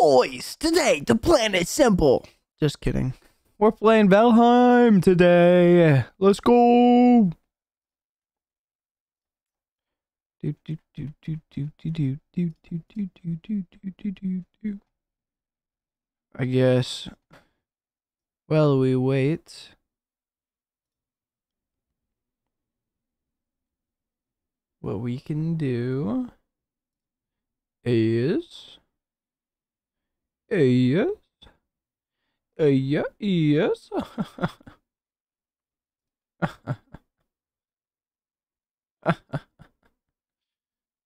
Boys, today the plan is simple. Just kidding. We're playing Valheim today. Let's go. Do, do, do, do, do, do, do, do, do, do, do, do, do, do. I guess. While we wait. What we can do is yes uh, yeah yes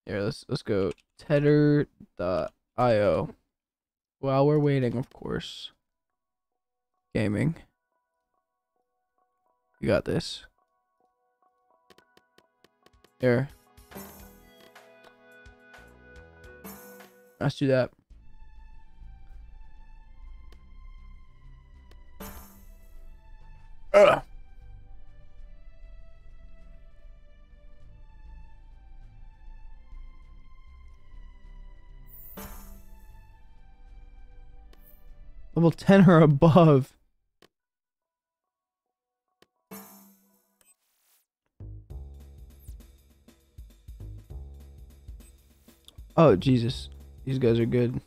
Here, let's let's go tetr.io. While we're waiting, of course. Gaming. You got this. Here. Let's do that. Ugh. Level 10 or above. Oh, Jesus. These guys are good.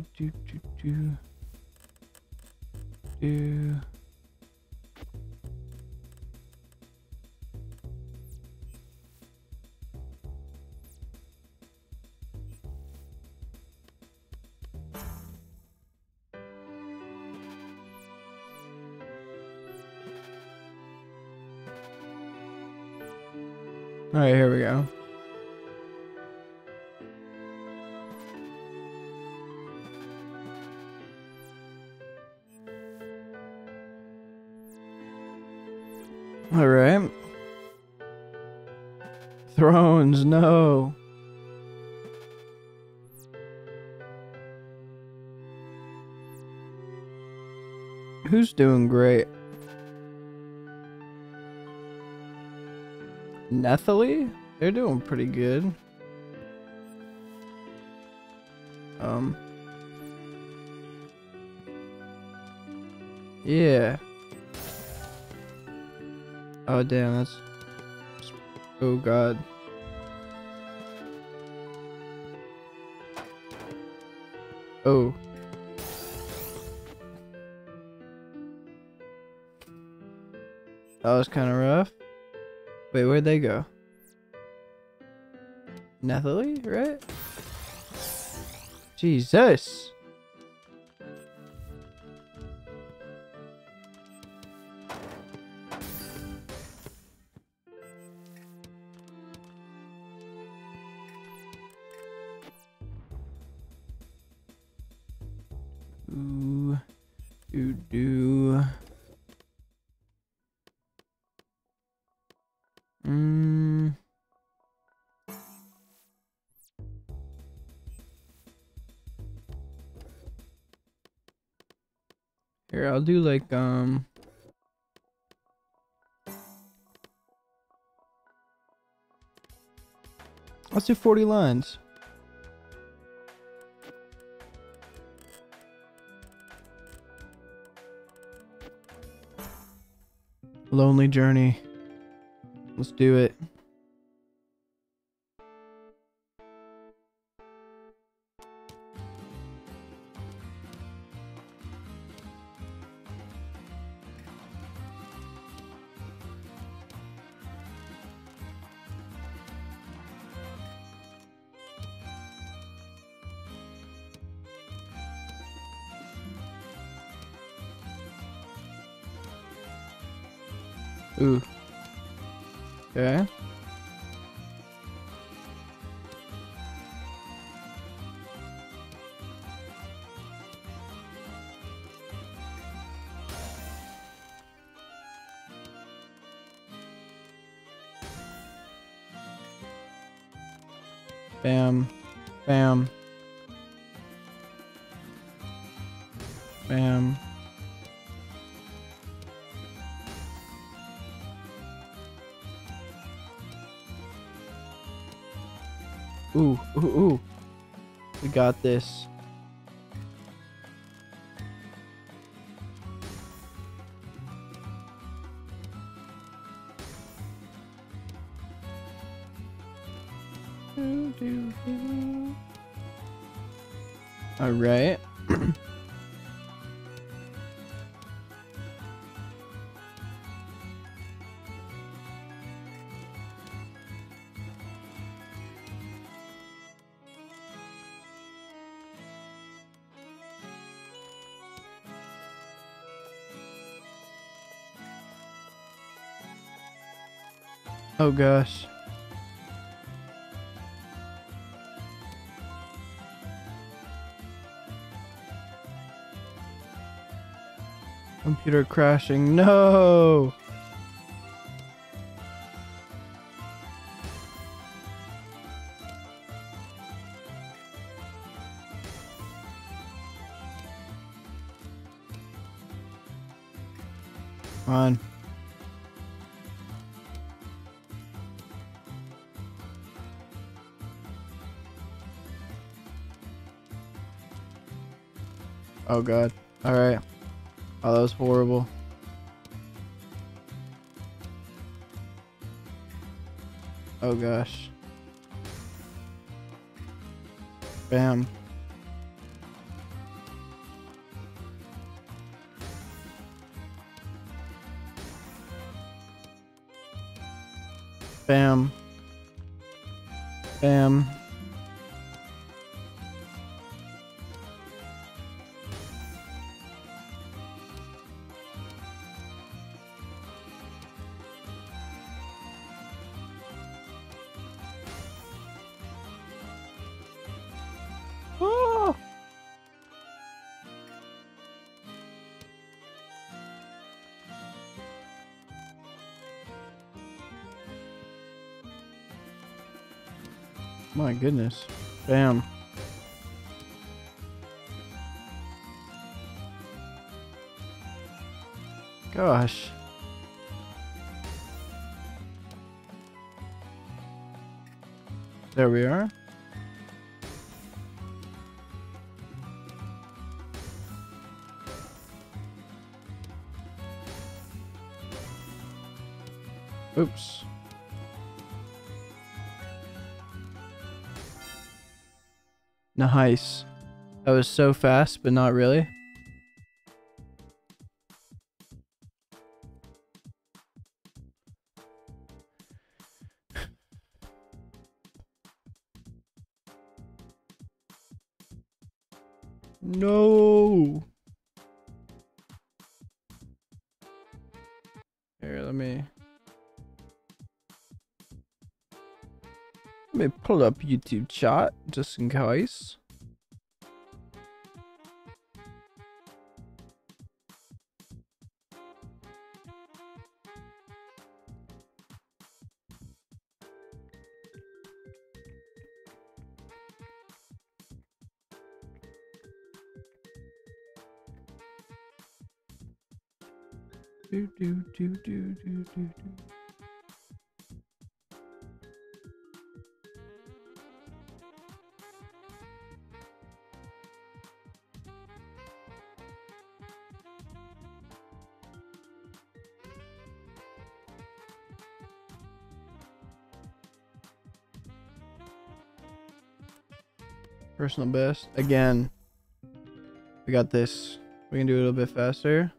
Do do do do do doing great? Netherly? They're doing pretty good. Um. Yeah. Oh damn, that's. Oh god. Oh. That was kind of rough. Wait, where'd they go? Nathalie, right? Jesus. Like um. Let's do 40 lines. Lonely Journey. Let's do it. Bam. Bam. Bam. Ooh, ooh, ooh. We got this. Gosh. Computer crashing. No. Oh god. Alright. Oh, that was horrible. Oh gosh. Bam. Bam. Goodness. Bam. Nice. That was so fast, but not really. No. Here, let me Let me pull up YouTube chat just in case. Personal best. Again, we got this. We can do it a little bit faster.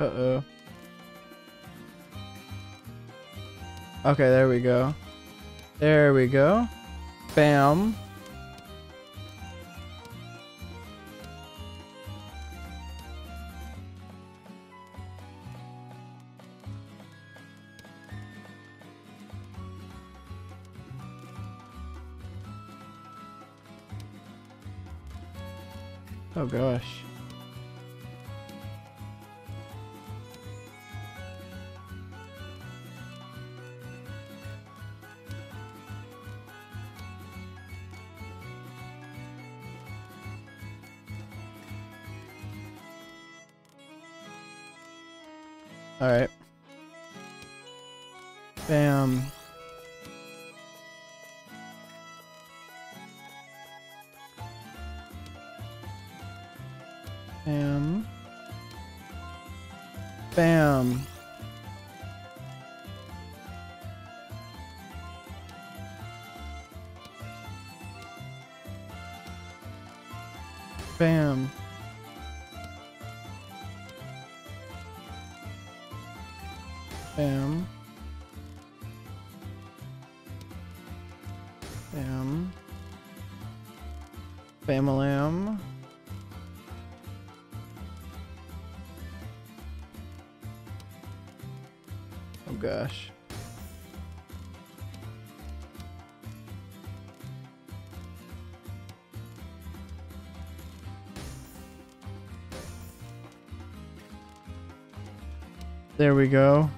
Uh-oh. Okay, there we go. There we go. Bam. Oh gosh. There we go.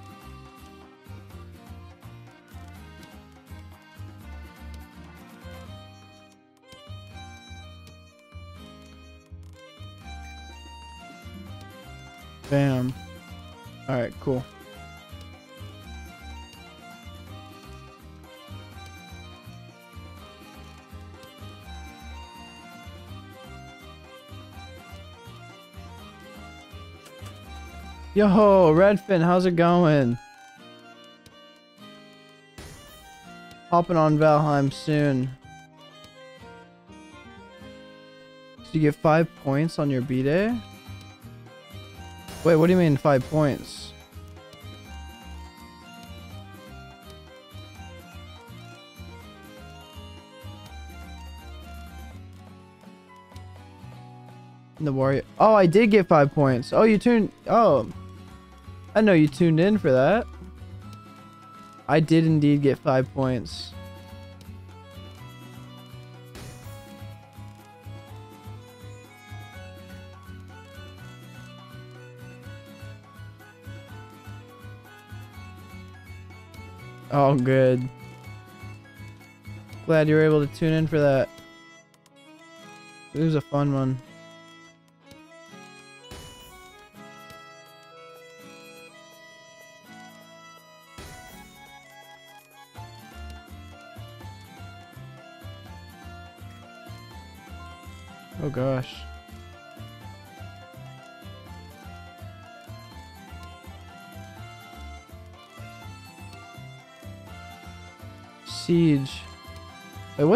Yo, Redfin, how's it going? Hopping on Valheim soon. So you get five points on your B-Day? Wait, what do you mean five points? The warrior. Oh, I did get five points. Oh, you tuned. Oh, I know you tuned in for that. I did indeed get five points. Oh, good. Glad you were able to tune in for that. It was a fun one.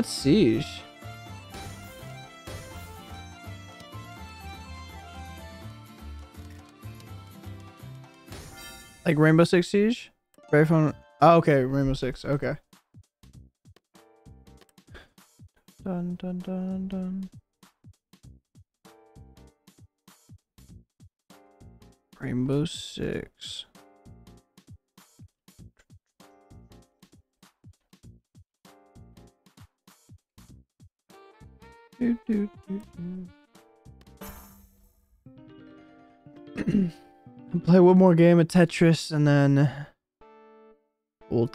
What's Siege? Like Rainbow Six Siege? Very fun. Oh, okay, Rainbow Six. Okay. Dun dun dun dun. Rainbow Six. Do, do, do, do. Play one more game of Tetris and then we'll.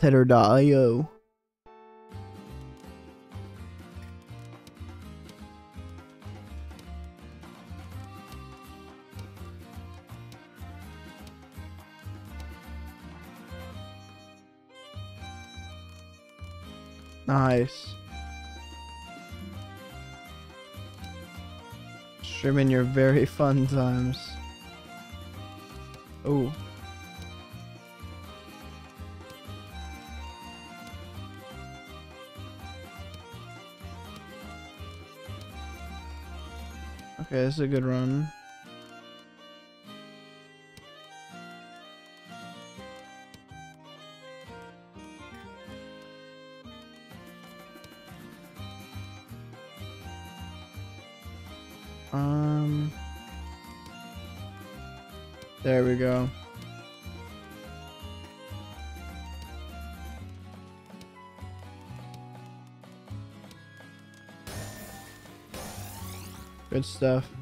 Nice. Streaming your very fun times. Oh. Okay, this is a good run. Stuff.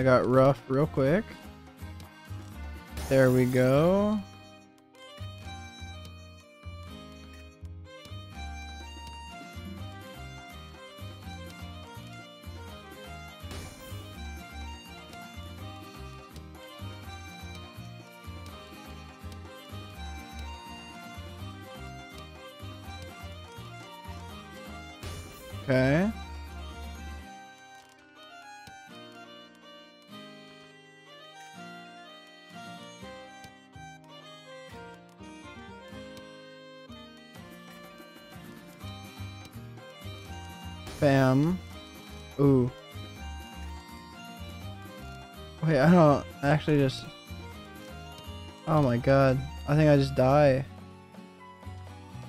I got rough real quick. There we go. Actually just. Oh my god. I think I just die.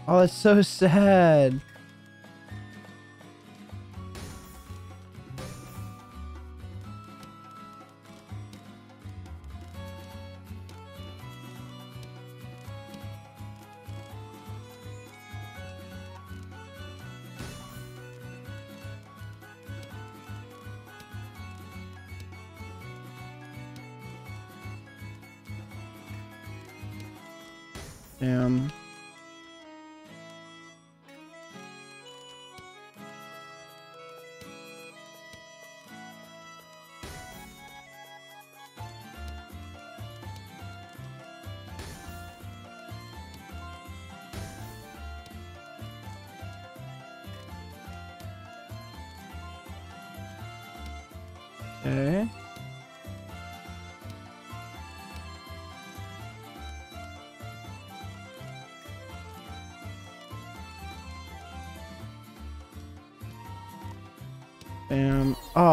Oh, it's so sad.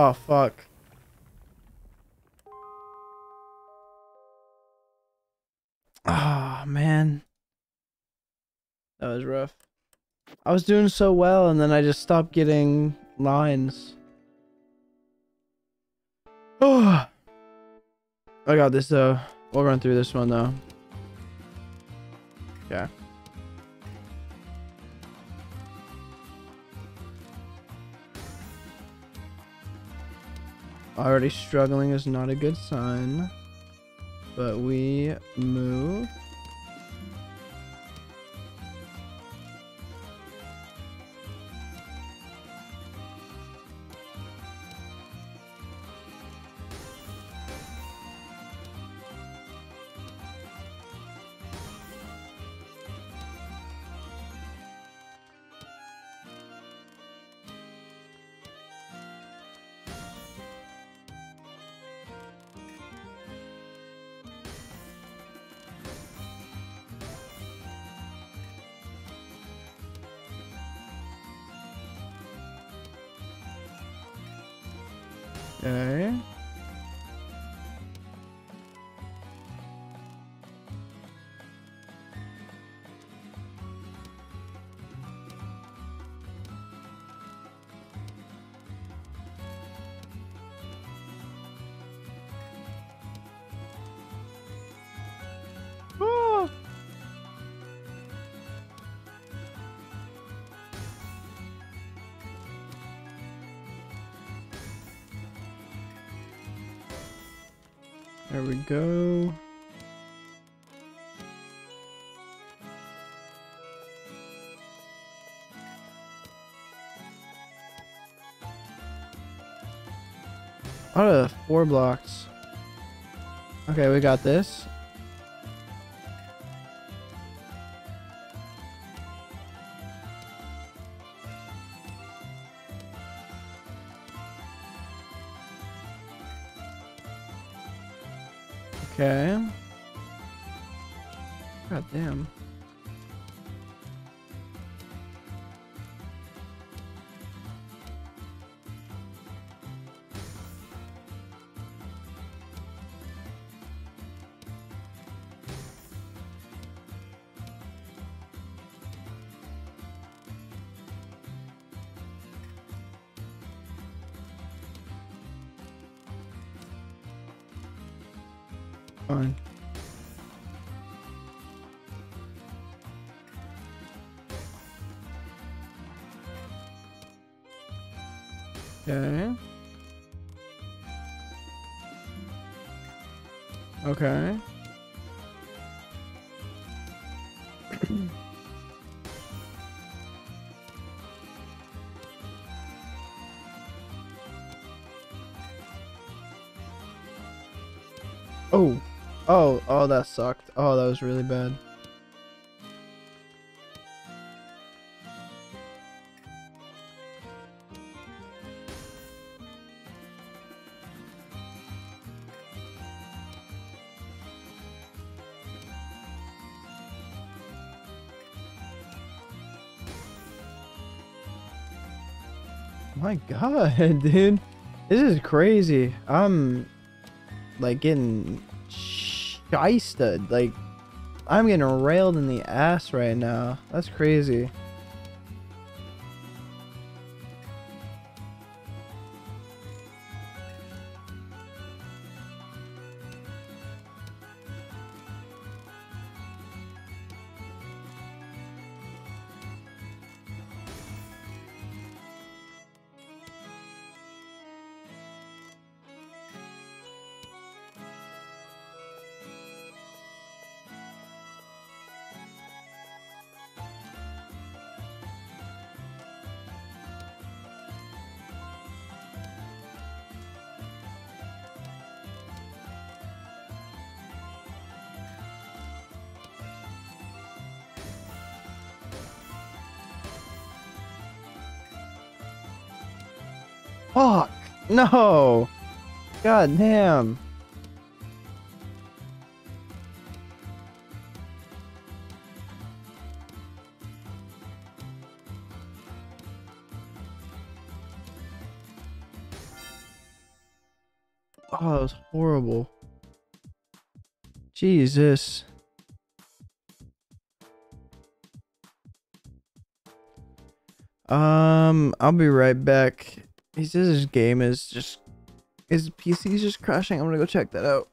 Oh, fuck. Ah, man. That was rough. I was doing so well, and then I just stopped getting lines. Oh. I got this, though. We'll run through this one, though. Yeah. Already struggling is not a good sign. But we move. Okay. There we go. Out of four blocks. Okay, we got this. Oh. Oh, that sucked. Oh, that was really bad. My god, dude. This is crazy. I'm like getting shisted. Like I'm getting railed in the ass right now. That's crazy. No! God damn. Oh, that was horrible. Jesus. Um, I'll be right back. He says his game is just his PC is just crashing. I'm gonna go check that out.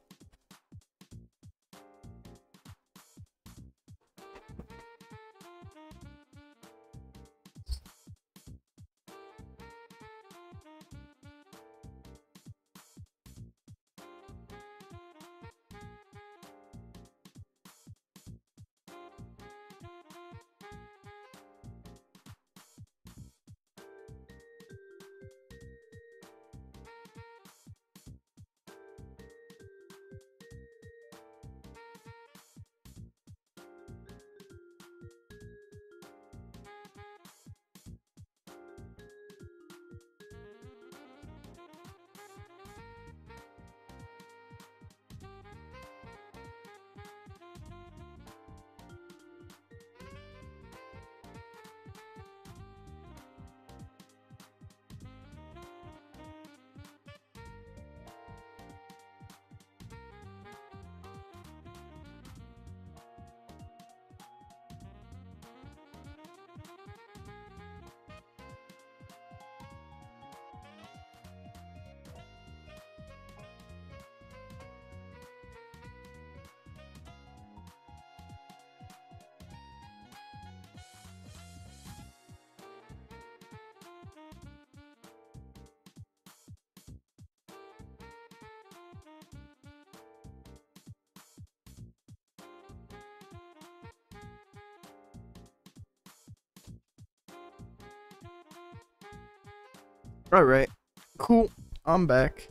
Alright. Cool. I'm back.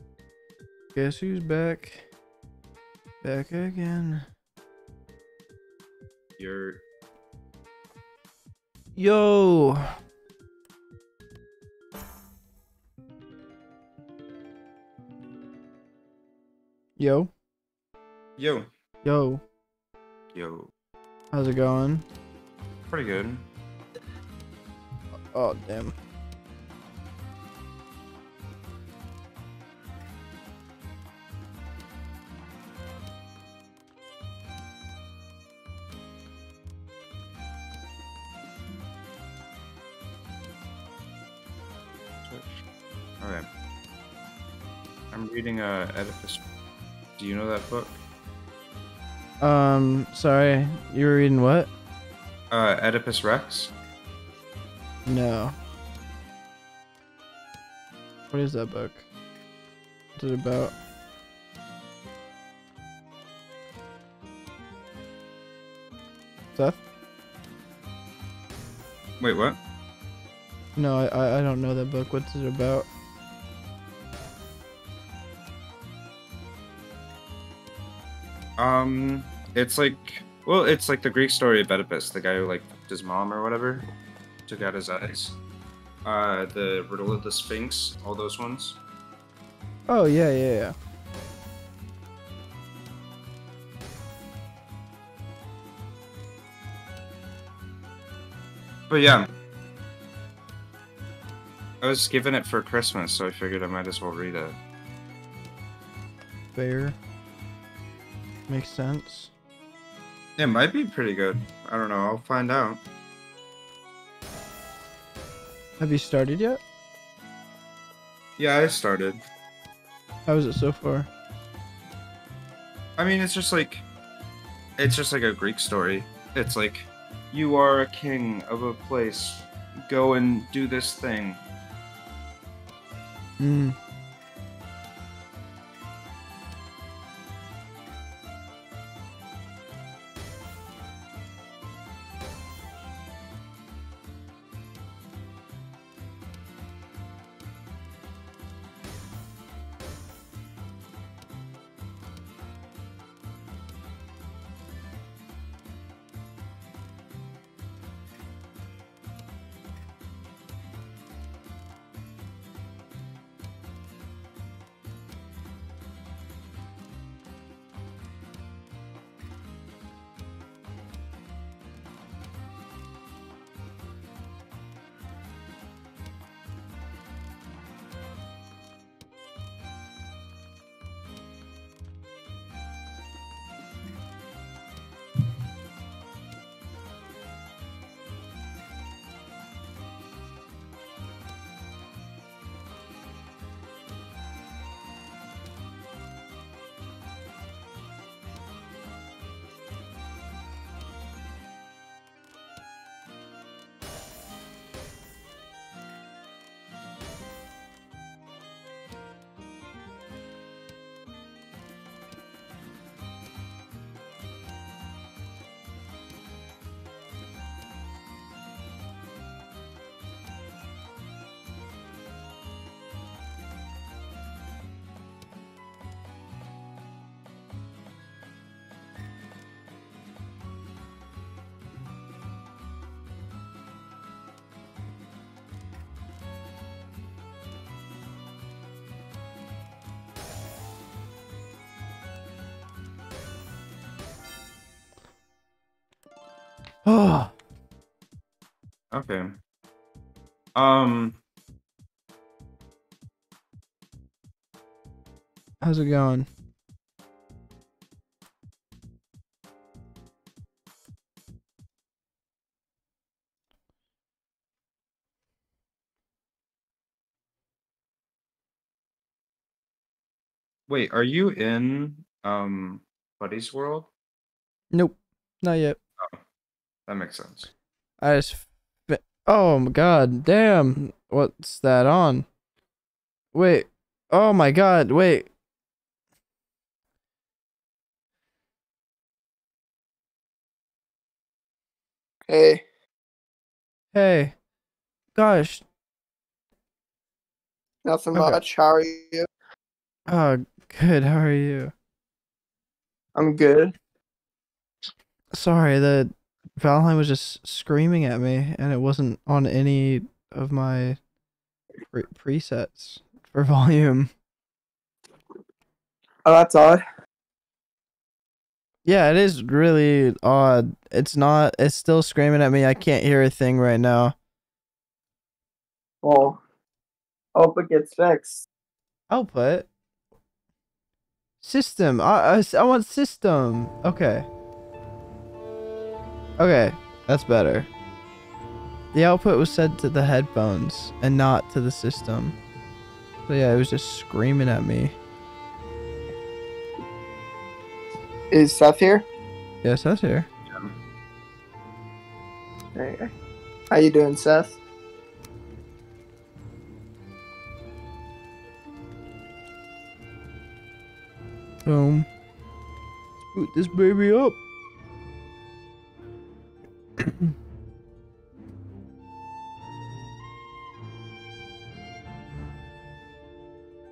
Guess who's back? Back again. You're Yo. Yo. yo Yo. yo How's it going? pretty good. Oh, damn. That book? Um, sorry. You were reading what? Uh Oedipus Rex? No. What is that book? What's it about? Seth? Wait, what? No, I- I I don't know that book. What's it about? Um it's like well, it's like the Greek story of Oedipus, the guy who like fucked his mom or whatever, took out his eyes. Uh the riddle of the Sphinx, all those ones. Oh yeah, yeah, yeah. But yeah. I was given it for Christmas, so I figured I might as well read it. Fair. Makes sense. It might be pretty good. I don't know. I'll find out. Have you started yet? Yeah, I started. How is it so far? I mean, it's just like, it's just like a Greek story. It's like, you are a king of a place. Go and do this thing. Hmm. Okay. Um, How's it going? wait, are you in um Buddy's World? Nope. Not yet. That makes sense. I just. Oh my god. Damn. What's that on? Wait. Oh my god. Wait. Hey, Hey. Gosh. Nothing Okay. much. How are you? Oh, good. How are you? I'm good. Sorry, the Valheim was just screaming at me, and it wasn't on any of my pre- presets for volume. Oh, that's odd. Yeah, it is really odd. It's not. It's still screaming at me. I can't hear a thing right now. Well, hope it gets fixed. Output. System. I, I, I want system. Okay. Okay, that's better. The output was sent to the headphones and not to the system. So yeah, it was just screaming at me. Is Seth here? Yes, that's here. Hey. How you doing, Seth? Um, Boom. Boot this baby up.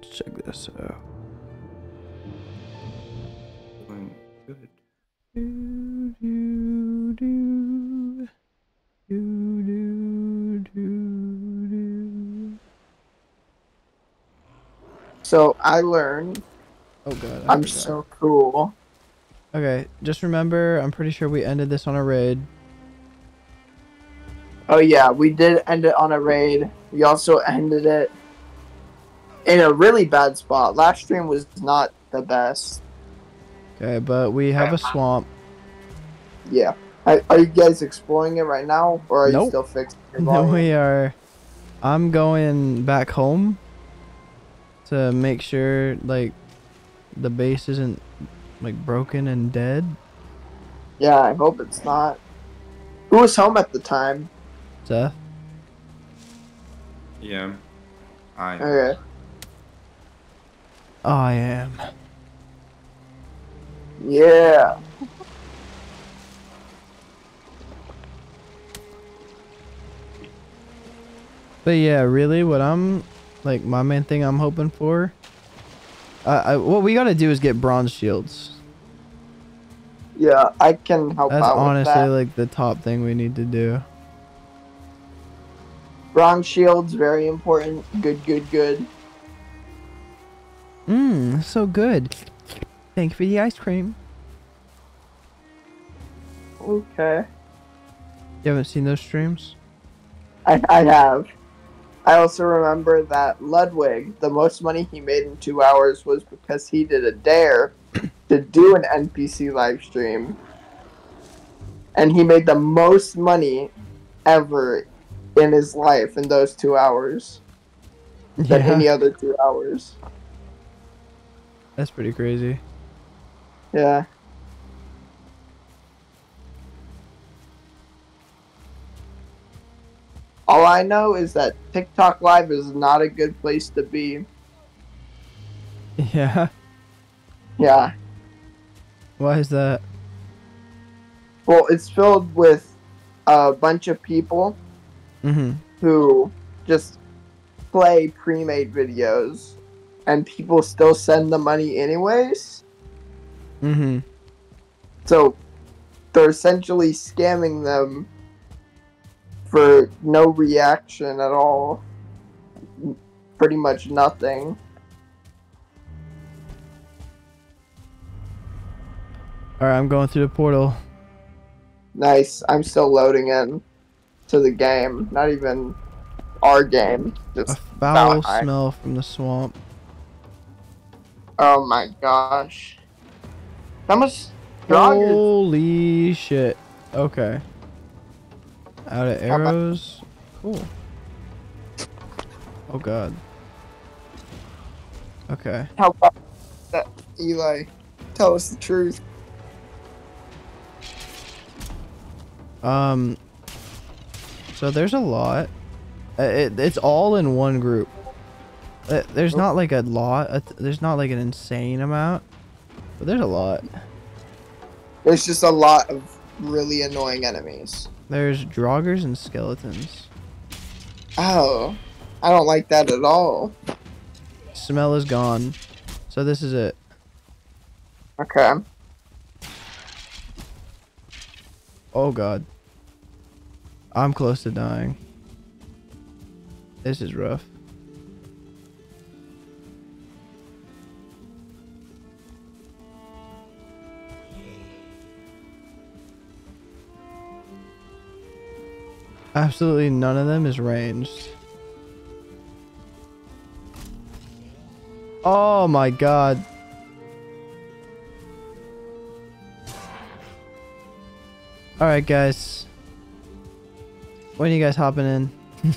Check this out. Going good. Do, do, do. Do, do, do, do. So I learned Oh god. I I'm forgot. so cool. Okay, just remember, I'm pretty sure we ended this on a raid. Oh yeah, we did end it on a raid. We also ended it in a really bad spot. Last stream was not the best. Okay, but we have a swamp. Yeah. Are, you guys exploring it right now, or are you still fixing your No, we are. I'm going back home to make sure like the base isn't like broken and dead. Yeah, I hope it's not. Who was home at the time? Seth. Yeah. I. Okay. I am. Yeah. But yeah, really, what I'm like my main thing I'm hoping for. Uh, I, what we gotta do is get bronze shields. Yeah, I can help That's out honestly with that. like the top thing we need to do. Bronze shields, very important. Good, good, good. Mmm, so good. Thank you for the ice cream. Okay. You haven't seen those streams? I, I have. I also remember that Ludwig, the most money he made in two hours was because he did a dare to do an NPC live stream. And he made the most money ever in his life in those two hours than Yeah, any other two hours. that's pretty crazy. Yeah. All I know is that TikTok Live is not a good place to be. Yeah. Yeah. Why is that? Well, it's filled with a bunch of people Mm-hmm. who just play pre-made videos and people still send the money anyways. Mm-hmm. So they're essentially scamming them for no reaction at all. Pretty much nothing. Alright, I'm going through the portal. Nice. I'm still loading in to the game. Not even our game. A Just foul I- smell from the swamp. oh my gosh. How much is Holy shit. Okay. Out of arrows. Cool. Oh god. Okay. how about that Eli? Tell us the truth. Um. So there's a lot. Uh, It, it's all in one group. Uh, There's not like a lot. uh, There's not like an insane amount, but there's a lot. There's just a lot of really annoying enemies. There's draugrs and skeletons. Oh, I don't like that at all. smell is gone. So this is it. Okay. Oh god. I'm close to dying. This is rough. Absolutely none of them is ranged. Oh my god. Alright guys. When are you guys hopping in?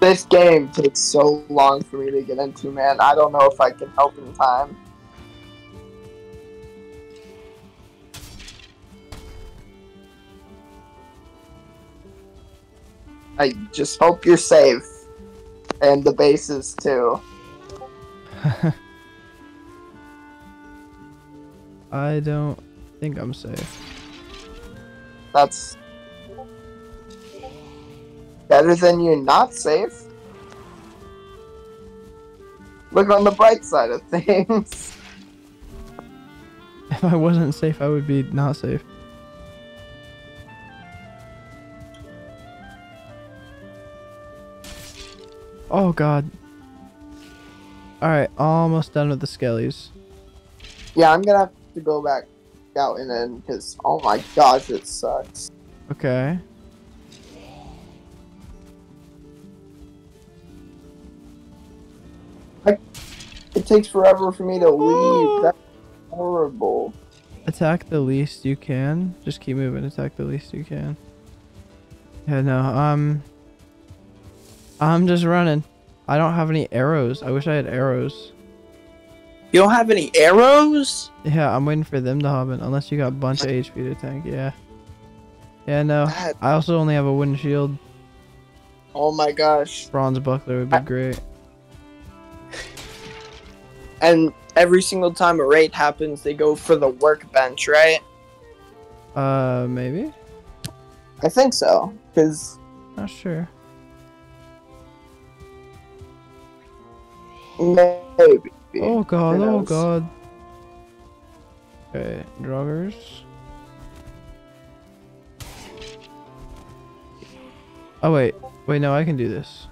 This game takes so long for me to get into, man. I don't know if I can help in time. I just hope you're safe. And the bases too. I don't think I'm safe. That's better than you're not safe. Look on the bright side of things. If I wasn't safe, I would be not safe. Oh god. Alright, almost done with the skellies. Yeah, I'm gonna have to go back out and in because oh my gosh, it sucks. Okay. It takes forever for me to leave. That's horrible. Attack the least you can. Just keep moving. Attack the least you can. Yeah, no, um... I'm just running. I don't have any arrows. I wish I had arrows. You don't have any arrows? Yeah, I'm waiting for them to hop in. Unless you got a bunch of HP to tank. Yeah. Yeah, no. That- I also only have a wooden shield. Oh my gosh. Bronze buckler would be I- great. And every single time a raid happens, they go for the workbench, right? Uh, maybe? I think so. Because Not sure. maybe. Oh god, oh god. Okay, draugrs. Oh wait, wait, no, I can do this.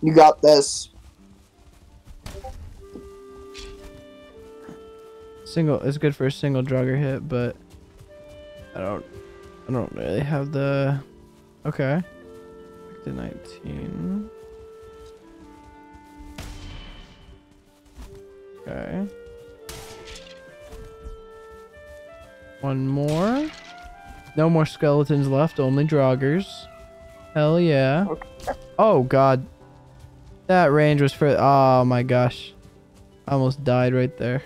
You got this. Single, it's good for a single draugr hit, but I don't, I don't really have the. Okay. To 19. Okay. One more. No more skeletons left, only draugrs. Hell yeah. Okay. Oh god. That range was for oh my gosh. I almost died right there.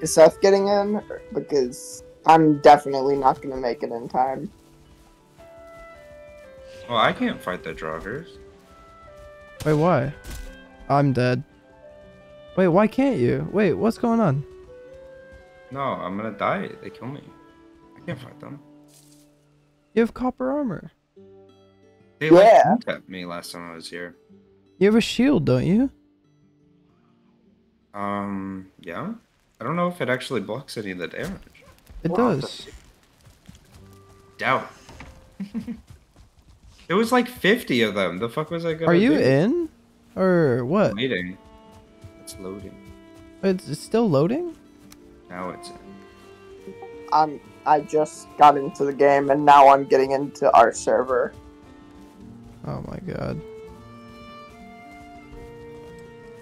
Is Seth getting in? Because I'm definitely not gonna make it in time. Well, I can't fight the Draugrs. Wait, why? I'm dead. Wait, why can't you? Wait, what's going on? No, I'm gonna die. They kill me. I can't fight them. You have copper armor. They like Yeah. at me last time I was here. You have a shield, don't you? Um, yeah. I don't know if it actually blocks any of the damage. It Wow. does. Doubt. it was like 50 of them. The fuck was I gonna Are you do? in? Or what? Waiting. It's loading. It's, it's still loading? Now it's in. I'm I just got into the game and now I'm getting into our server. Oh my god.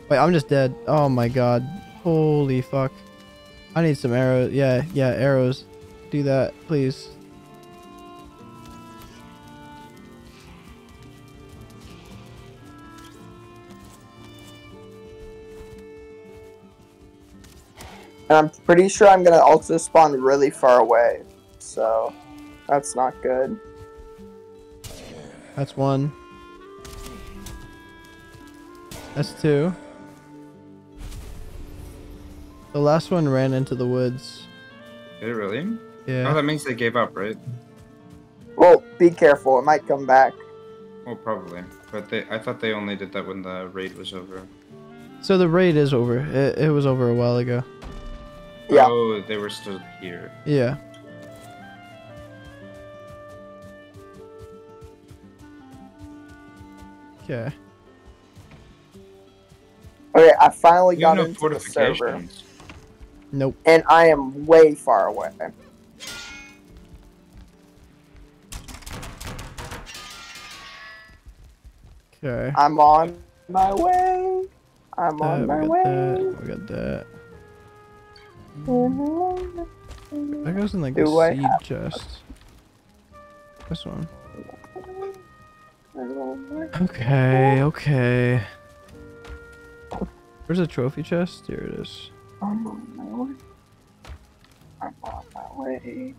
Wait, I'm just dead. Oh my god. Holy fuck. I need some arrows. Yeah, yeah, arrows. Do that, please. And I'm pretty sure I'm gonna also spawn really far away. So that's not good. That's one. That's two. The last one ran into the woods. Did it really? Yeah. Oh, that means they gave up, right? Well, be careful, it might come back. Well, probably. But they, I thought they only did that when the raid was over. So the raid is over. It, it was over a while ago. Yeah. Oh, they were still here. Yeah. Okay. Okay, I finally You got no into the server, fortifications. Nope. and I am way far away. Okay. I'm on my way. I'm Uh, on we my got way. that. We got that. That goes in like Do the I seed chest. This one. Okay, okay. Where's the trophy chest? Here it is. I'm on my way. I'm on my way.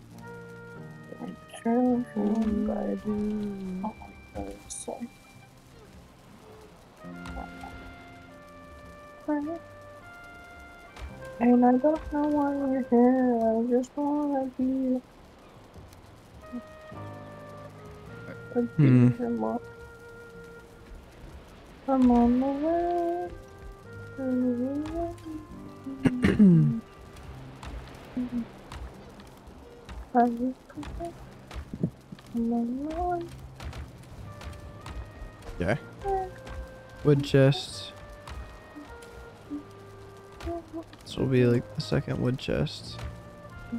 And I don't know why you're here. I just wanna be. a Hmm. mo- I'm on my way. Yeah. Wood chest. This will be like the second wood chest.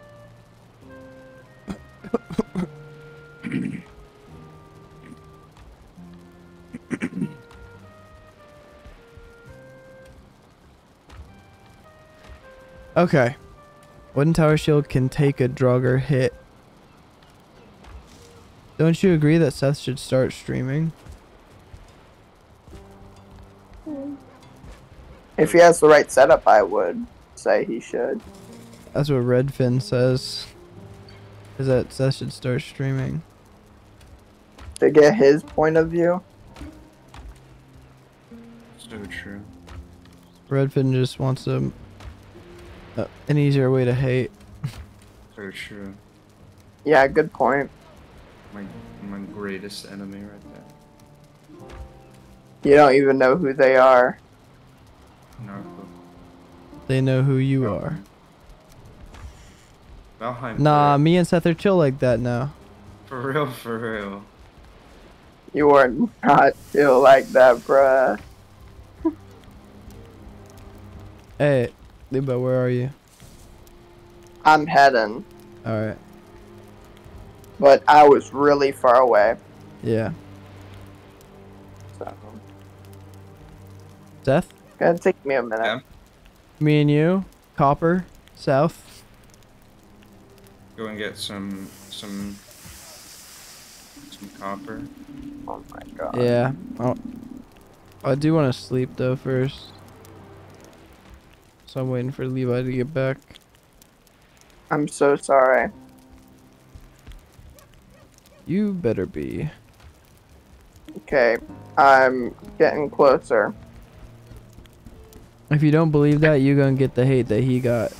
Okay. Wooden Tower Shield can take a Draugr hit. Don't you agree that Seth should start streaming? If he has the right setup, I would say he should. That's what Redfin says. Is that Seth should start streaming. To get his point of view. So true. Redfin just wants a, uh, an easier way to hate. So true. Yeah, good point. My my greatest enemy right there. You don't even know who they are. Narco. They know who you are. Valheim. Nah, me and Seth are chill like that now. for real, for real. You are not feel like that, bruh. Hey, Liba, where are you? I'm heading, Alright. but I was really far away. Yeah. So Seth? gonna take me a minute. Yeah. Me and you? Copper? South? Go and get some some some copper. Oh my god. Yeah. Oh, I do want to sleep though first. So I'm waiting for Levi to get back. I'm so sorry. You better be. Okay, I'm getting closer. If you don't believe that, you're gonna get the hate that he got.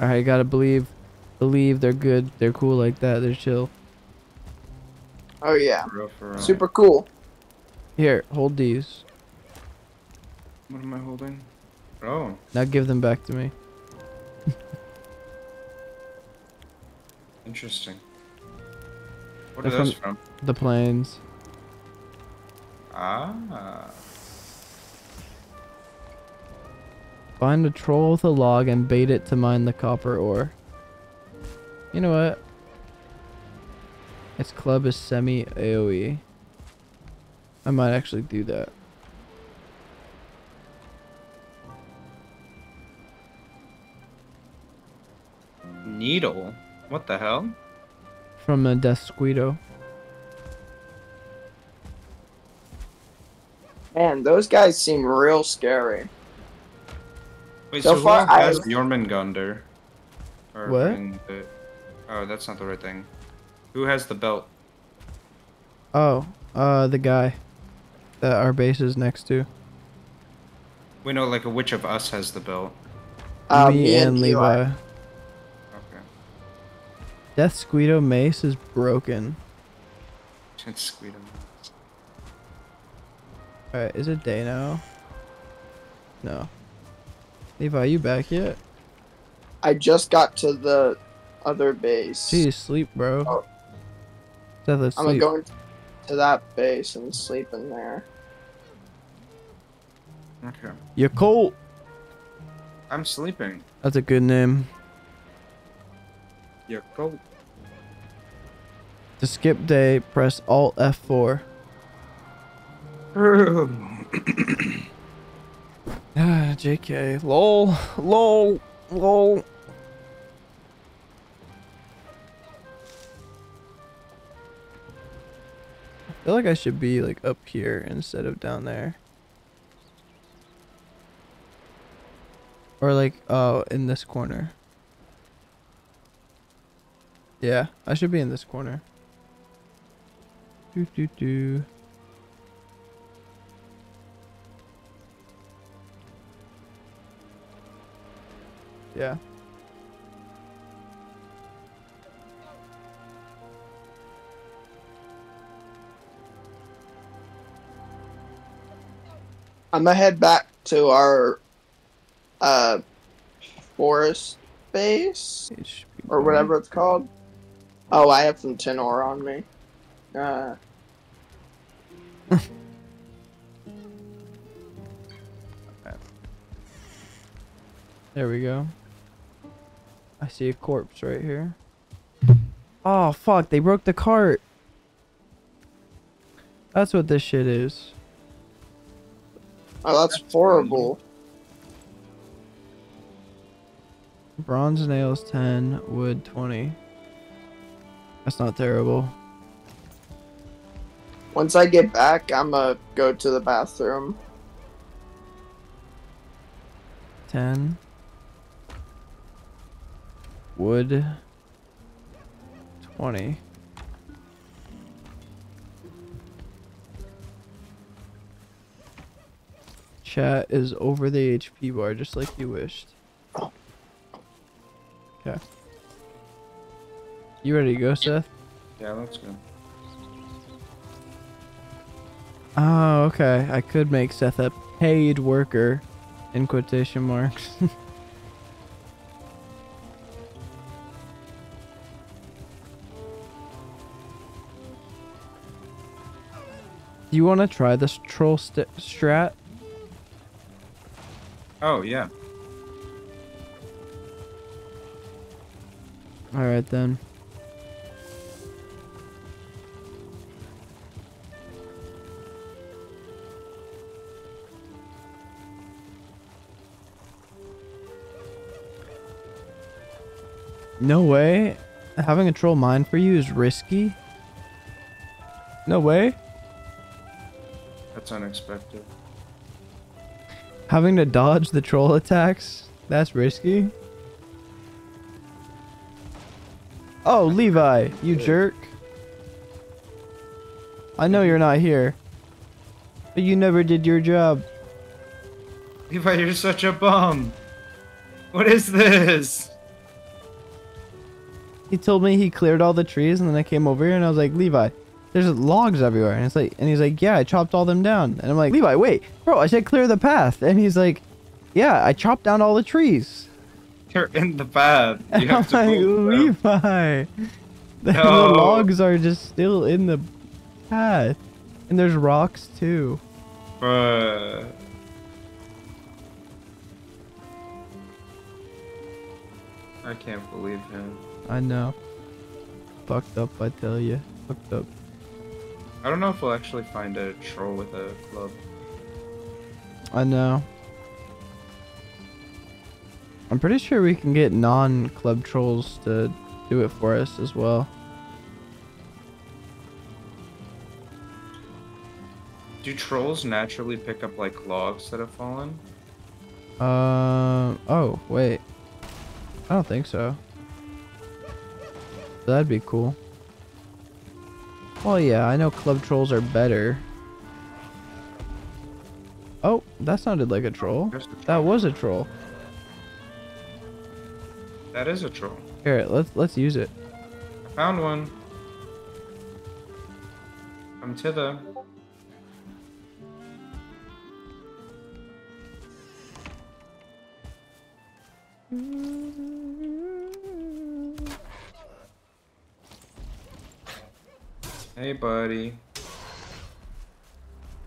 Alright, gotta believe. Believe they're good. They're cool like that. They're chill. Oh yeah, real, for real. super cool. Here, hold these. What am I holding? Oh, Now give them back to me. interesting. What are They're those from? The plains. Ah. Find a troll with a log and bait it to mine the copper ore. You know what? Its club is semi AoE. I might actually do that. Needle. What the hell? From a Deathsquito. Man, those guys seem real scary. Wait, So so, far, who I- has Jormungandr? Or What? the- Oh, that's not the right thing. Who has the belt? Oh, uh, the guy that our base is next to. We know, like, which of us has the belt. Uh, me, and Levi. Okay. Deathsquito Mace is broken. It's squeed him. Alright, is it day now? No. Levi, are you back yet? I just got to the other base. Jeez, sleep, bro. Oh. Death, let's I'm gonna sleep. go to that base and sleep in there. Okay. You're cold. I'm sleeping. That's a good name. You're cold. To skip day, press Alt F4. Ah, JK. Lol. Lol. Lol. I feel like I should be like up here instead of down there. Or like, oh, in this corner. Yeah, I should be in this corner. Do do do. Yeah. I'm gonna head back to our uh forest base or whatever it's called. Oh, I have some tin ore on me. Uh, There we go. I see a corpse right here. Oh fuck, they broke the cart. That's what this shit is. oh, that's horrible. Bronze nails 10, wood 20. That's not terrible. Once I get back, I'm gonna go to the bathroom. 10. Wood 20. Chat is over the HP bar just like you wished. Oh. Okay. You ready to go, Seth? Yeah, that's good. Oh, okay. I could make Seth a paid worker in quotation marks. Do you want to try this troll st- strat? Oh, yeah. All right then. No way. Having a troll mine for you is risky. No way. That's unexpected. Having to dodge the troll attacks, that's risky. Oh, Levi, you jerk. I know you're not here. But you never did your job. Levi, you're such a bum. What is this? He told me he cleared all the trees and then I came over here and I was like, Levi, there's logs everywhere. And it's like and he's like, Yeah, I chopped all them down. And I'm like, Levi, wait, bro, I said clear the path. And he's like, Yeah, I chopped down all the trees. You're in the path. You I'm have to like. Levi. The, the logs are just still in the path. And there's rocks too. Bruh. I can't believe him. I know. Fucked up, I tell you. Fucked up. I don't know if we'll actually find a troll with a club. I know. I'm pretty sure we can get non-club trolls to do it for us as well. Do trolls naturally pick up like logs that have fallen? Um. Oh wait. I don't think so. That'd be cool. Well, yeah, I know club trolls are better. Oh, that sounded like a troll. A troll. That was a troll. That is a troll. Here, let's let's use it. I found one. Come to the. Hey, buddy.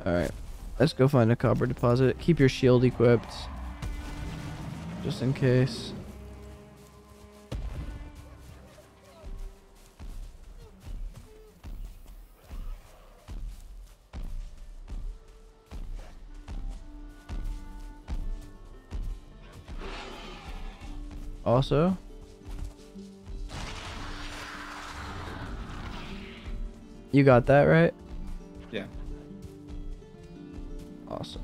All right, let's go find a copper deposit. Keep your shield equipped, just in case. Also, you got that right? Yeah. Awesome.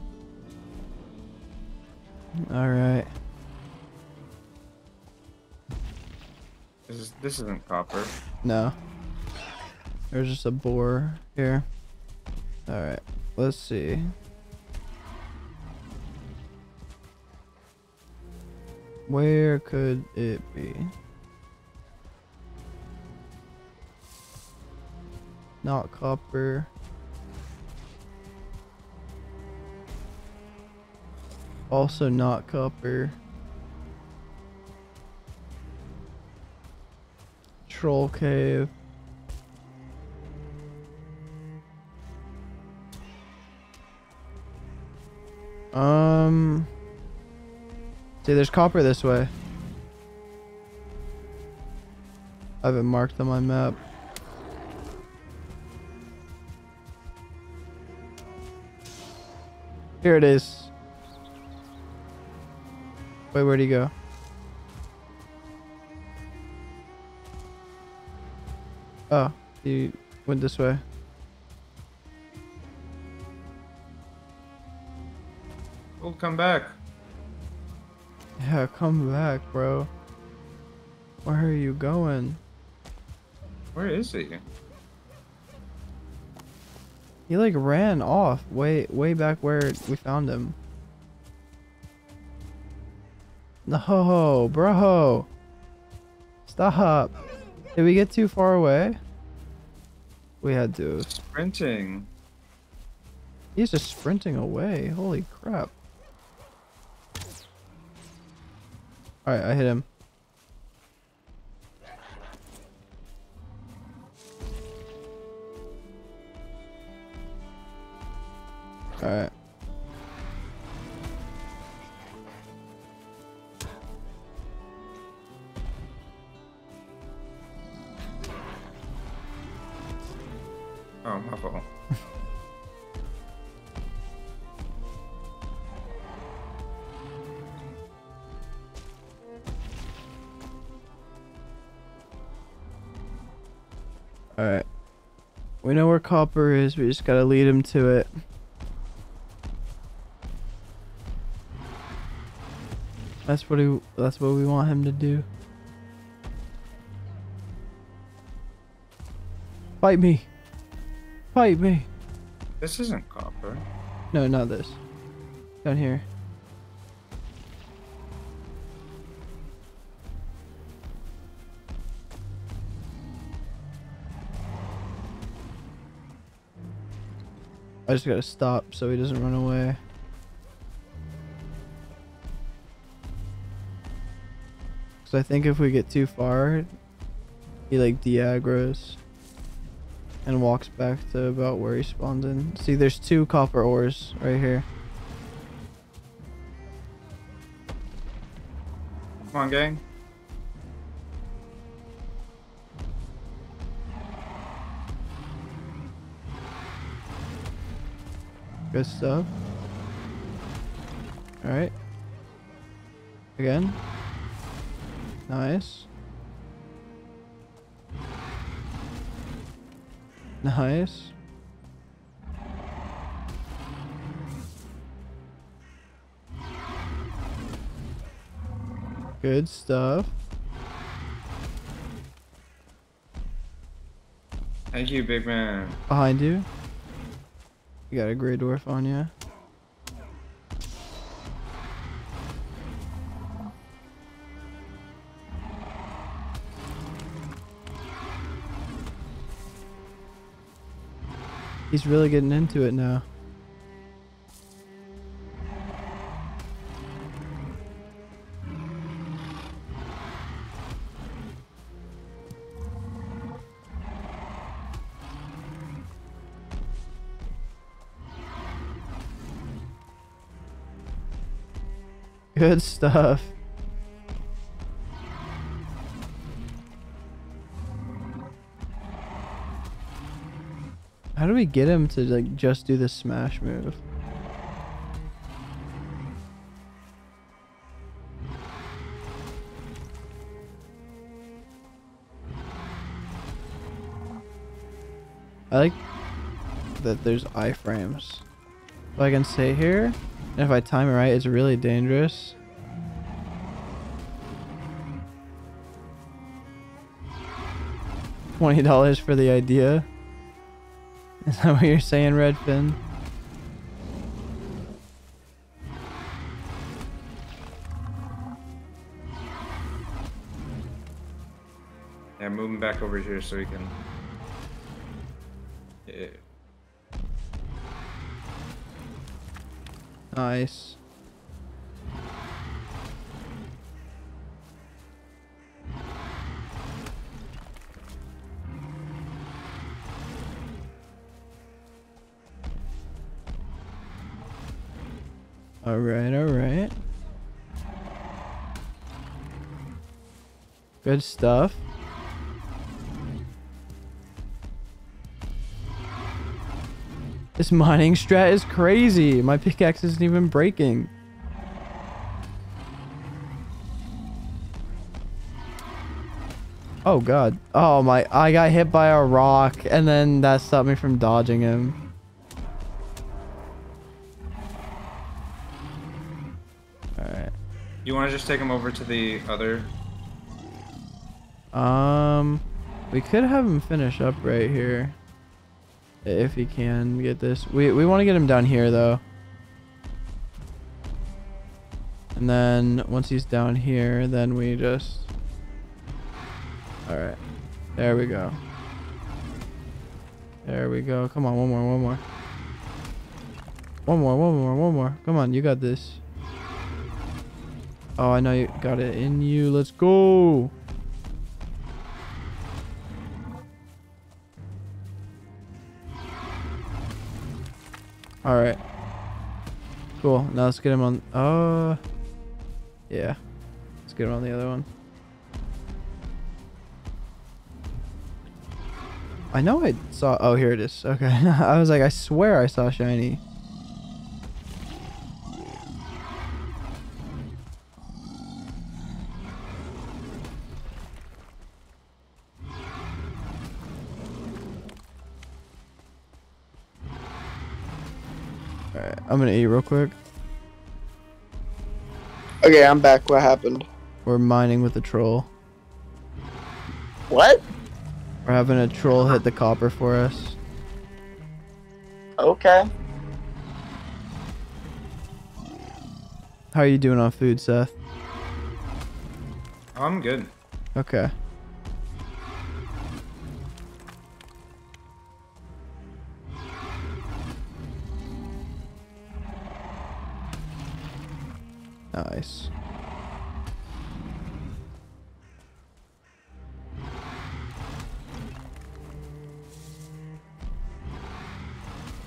All right. This is this isn't copper. No. There's just a boar here. All right. Let's see. Where could it be? Not copper. Also not copper. Troll cave. Um. See, there's copper this way. I haven't marked on my map. Here it is. Wait, where'd he go? Oh, he went this way. We'll come back. Yeah, come back, bro. Where are you going? Where is he? He like ran off way way back where we found him. No, bro. Stop. Did we get too far away? We had to. Sprinting. He's just sprinting away. Holy crap. Alright, I hit him. Alright. Oh, my fault. Alright. We know where Copper is, we just gotta lead him to it. That's what he that's what we want him to do. Fight me. Fight me. This isn't copper. No, not this. Down here. I just gotta stop so he doesn't run away. I think if we get too far, he like de-aggroes and walks back to about where he spawned in. See, there's two copper ores right here. Come on, gang. Good stuff. Alright. Again. Nice. Nice. Good stuff. Thank you, big man. Behind you. You got a Greydwarf on you. He's really getting into it now. Good stuff. We get him to like just do the smash move? I like that there's iframes. So I can stay here, and if I time it right, it's really dangerous. Twenty dollars for the idea. Is that what you're saying, Redfin? Yeah, moving back over here so we can. Yeah. Nice. All right, all right. Good stuff. This mining strat is crazy. My pickaxe isn't even breaking. Oh god. Oh my, I got hit by a rock and then that stopped me from dodging him. Just take him over to the other? Um, we could have him finish up right here. If he can get this. We, we want to get him down here though. And then once he's down here, then we just... Alright. There we go. There we go. Come on, one more, one more. One more, one more, one more. Come on, you got this. Oh, I know you got it in you. Let's go. All right. Cool. Now let's get him on. Uh. Yeah. Let's get him on the other one. I know I saw. Oh, here it is. Okay. I was like, I swear I saw shiny. I'm gonna eat real quick. Okay, I'm back. What happened? We're mining with the troll. What? We're having a troll hit the copper for us. Okay. How are you doing on food, Seth? I'm good. Okay. Nice.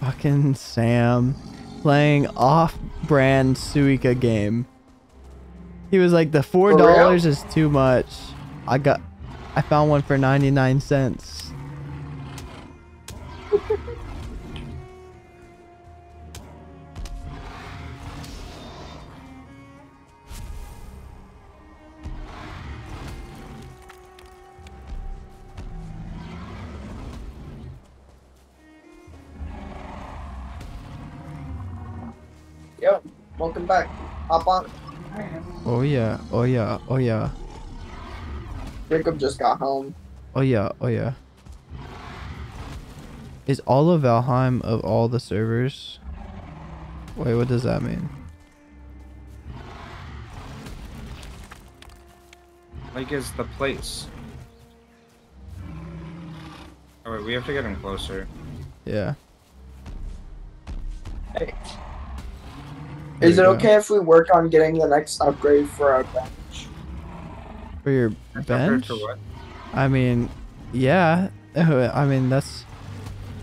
Fucking Sam playing off-brand Suika game. He was like, the $4 is too much. I got, I found one for ninety nine cents. Yeah. Oh yeah. Oh yeah. Jacob just got home. Oh yeah. Oh yeah. Is all of Valheim of all the servers? Wait, what does that mean? Like is the place. Oh wait, we have to get him closer. Yeah. Hey. There Is you it go. okay if we work on getting the next upgrade for our bench? For your Upgrade bench? For what? I mean, yeah. I mean, that's.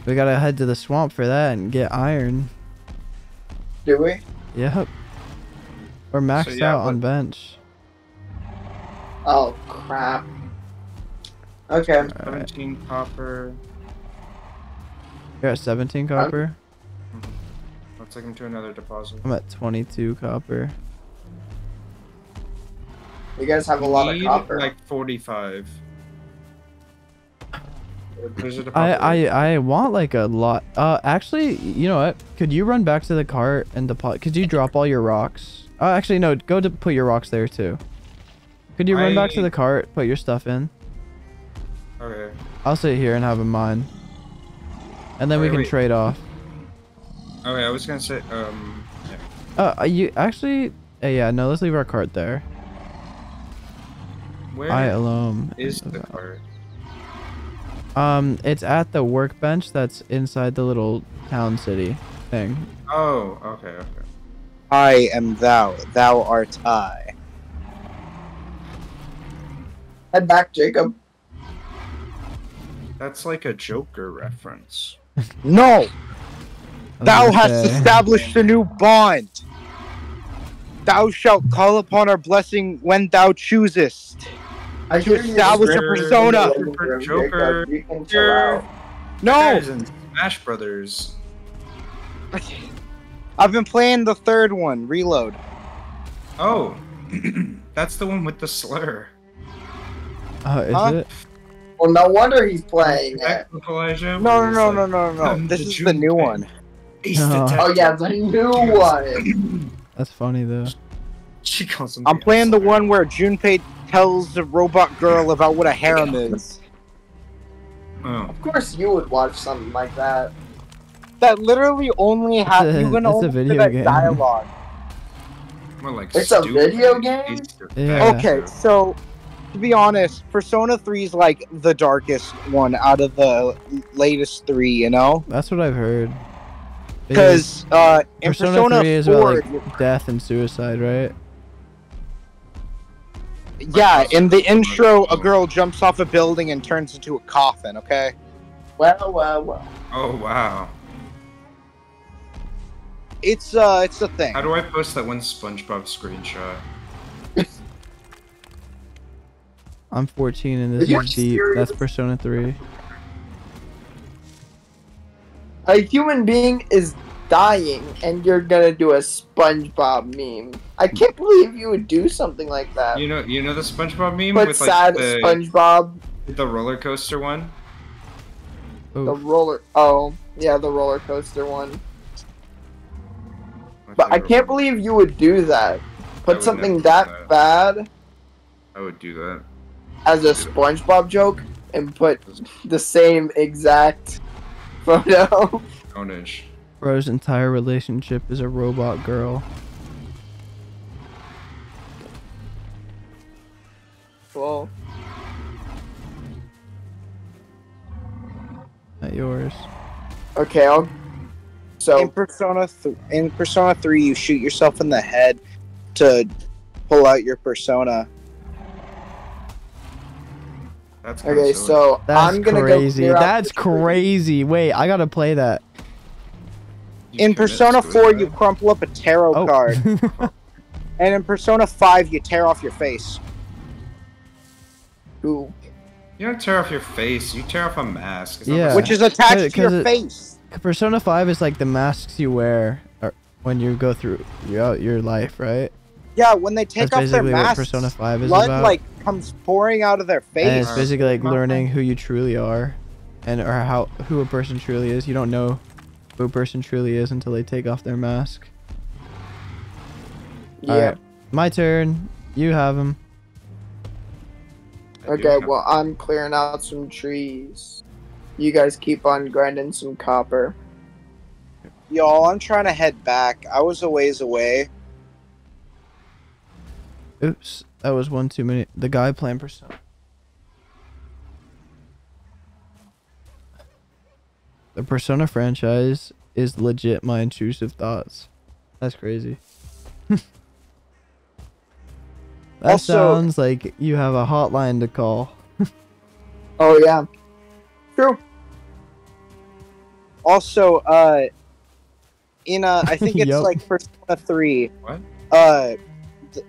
We gotta head to the swamp for that and get iron. Do we? Yep. We're maxed yeah, out on bench. Oh crap. Okay. Alright. 17 copper. You're at 17 copper. Let's take him to another deposit. I'm at 22 copper. You guys have a lot of copper. Like 45. There's a I, deposit. I I want like a lot. Uh, actually, you know what? Could you run back to the cart and deposit? Could you drop all your rocks? Uh, actually, no. Go to put your rocks there too. Could you run back to the cart, put your stuff in? Okay. I'll sit here and have a mine. And then we can wait. trade off. Okay, I was gonna say, um, yeah. Uh, are you actually? Uh, yeah, no. Let's leave our cart there. Where I alone. is the cart? Um, it's at the workbench that's inside the little town city thing. Oh, okay, okay. I am thou, thou art I. Head back, Jacob. That's like a Joker reference. No, I was thou gonna hast established a new bond. Thou shalt call upon our blessing when thou choosest. I To establish a persona. in the Joker. Jacob. You can chill You're- out. No, Smash Brothers. I've been playing the third one. Reload. Oh, that's the one with the slur. Oh, is Huh? it? Well, no wonder he's playing it. Technical No, no, no, no, no, no. This the is the new Junpei." one. Ace No. detective. Oh yeah, the new one. That's funny though. She calls him. I'm playing the one where Junpei tells the robot girl about what a harem is. Oh, Of course, you would watch something like that. That literally only has a- you can it's a only video see that game. dialogue. more like. It's a video game? Yeah. Okay, so to be honest, Persona 3 is like the darkest one out of the latest three, you know? That's what I've heard. Because uh, in Persona, Persona, 3 is 4, about like death and suicide, right? yeah, in the intro, a girl jumps off a building and turns into a coffin, okay? Well, well, well. Oh wow. It's uh, it's a thing. How do I post that one SpongeBob screenshot? I'm 14 and this Are is deep. serious? That's Persona 3. A human being is dying, and you're gonna do a SpongeBob meme. I can't believe you would do something like that. You know, you know the SpongeBob meme But with sad like the, SpongeBob, the roller coaster one. the roller. Oh, yeah, the roller coaster one. My But I can't one. believe you would do that. Put something that that. bad I would do that. as a SpongeBob joke and put the same exact photo. Ownage. Bro's entire relationship is a robot girl. well, Not yours. okay, I'll. So in Persona, th- in Persona 3, you shoot yourself in the head to pull out your persona. That's okay, silly. so That's I'm gonna crazy. go. clear That's the tree. crazy. Wait, I gotta play that. You In Persona 4, suicide. you crumple up a tarot Oh. card. And in Persona 5, you tear off your face. Ooh. You don't tear off your face. You tear off a mask. It's Yeah. Which is attached to your it- face. Persona 5 is like the masks you wear uh, when you go through your, your life, right? Yeah, when they take That's off their basically what masks, Persona 5 is blood about. like comes pouring out of their and face. it's basically like learning who you truly are and or how who a person truly is. You don't know who a person truly is until they take off their mask. Yeah. Alright, My turn. You have him. Okay, well, I'm clearing out some trees. You guys keep on grinding some copper. Y'all, I'm trying to head back. I was a ways away. Oops, that was one too many. The guy playing Persona. The Persona franchise is legit my intrusive thoughts. That's crazy. that Also- sounds like you have a hotline to call. Oh yeah, true. Also, uh, in uh, I think it's Yup. like Persona Three. What? Uh, th-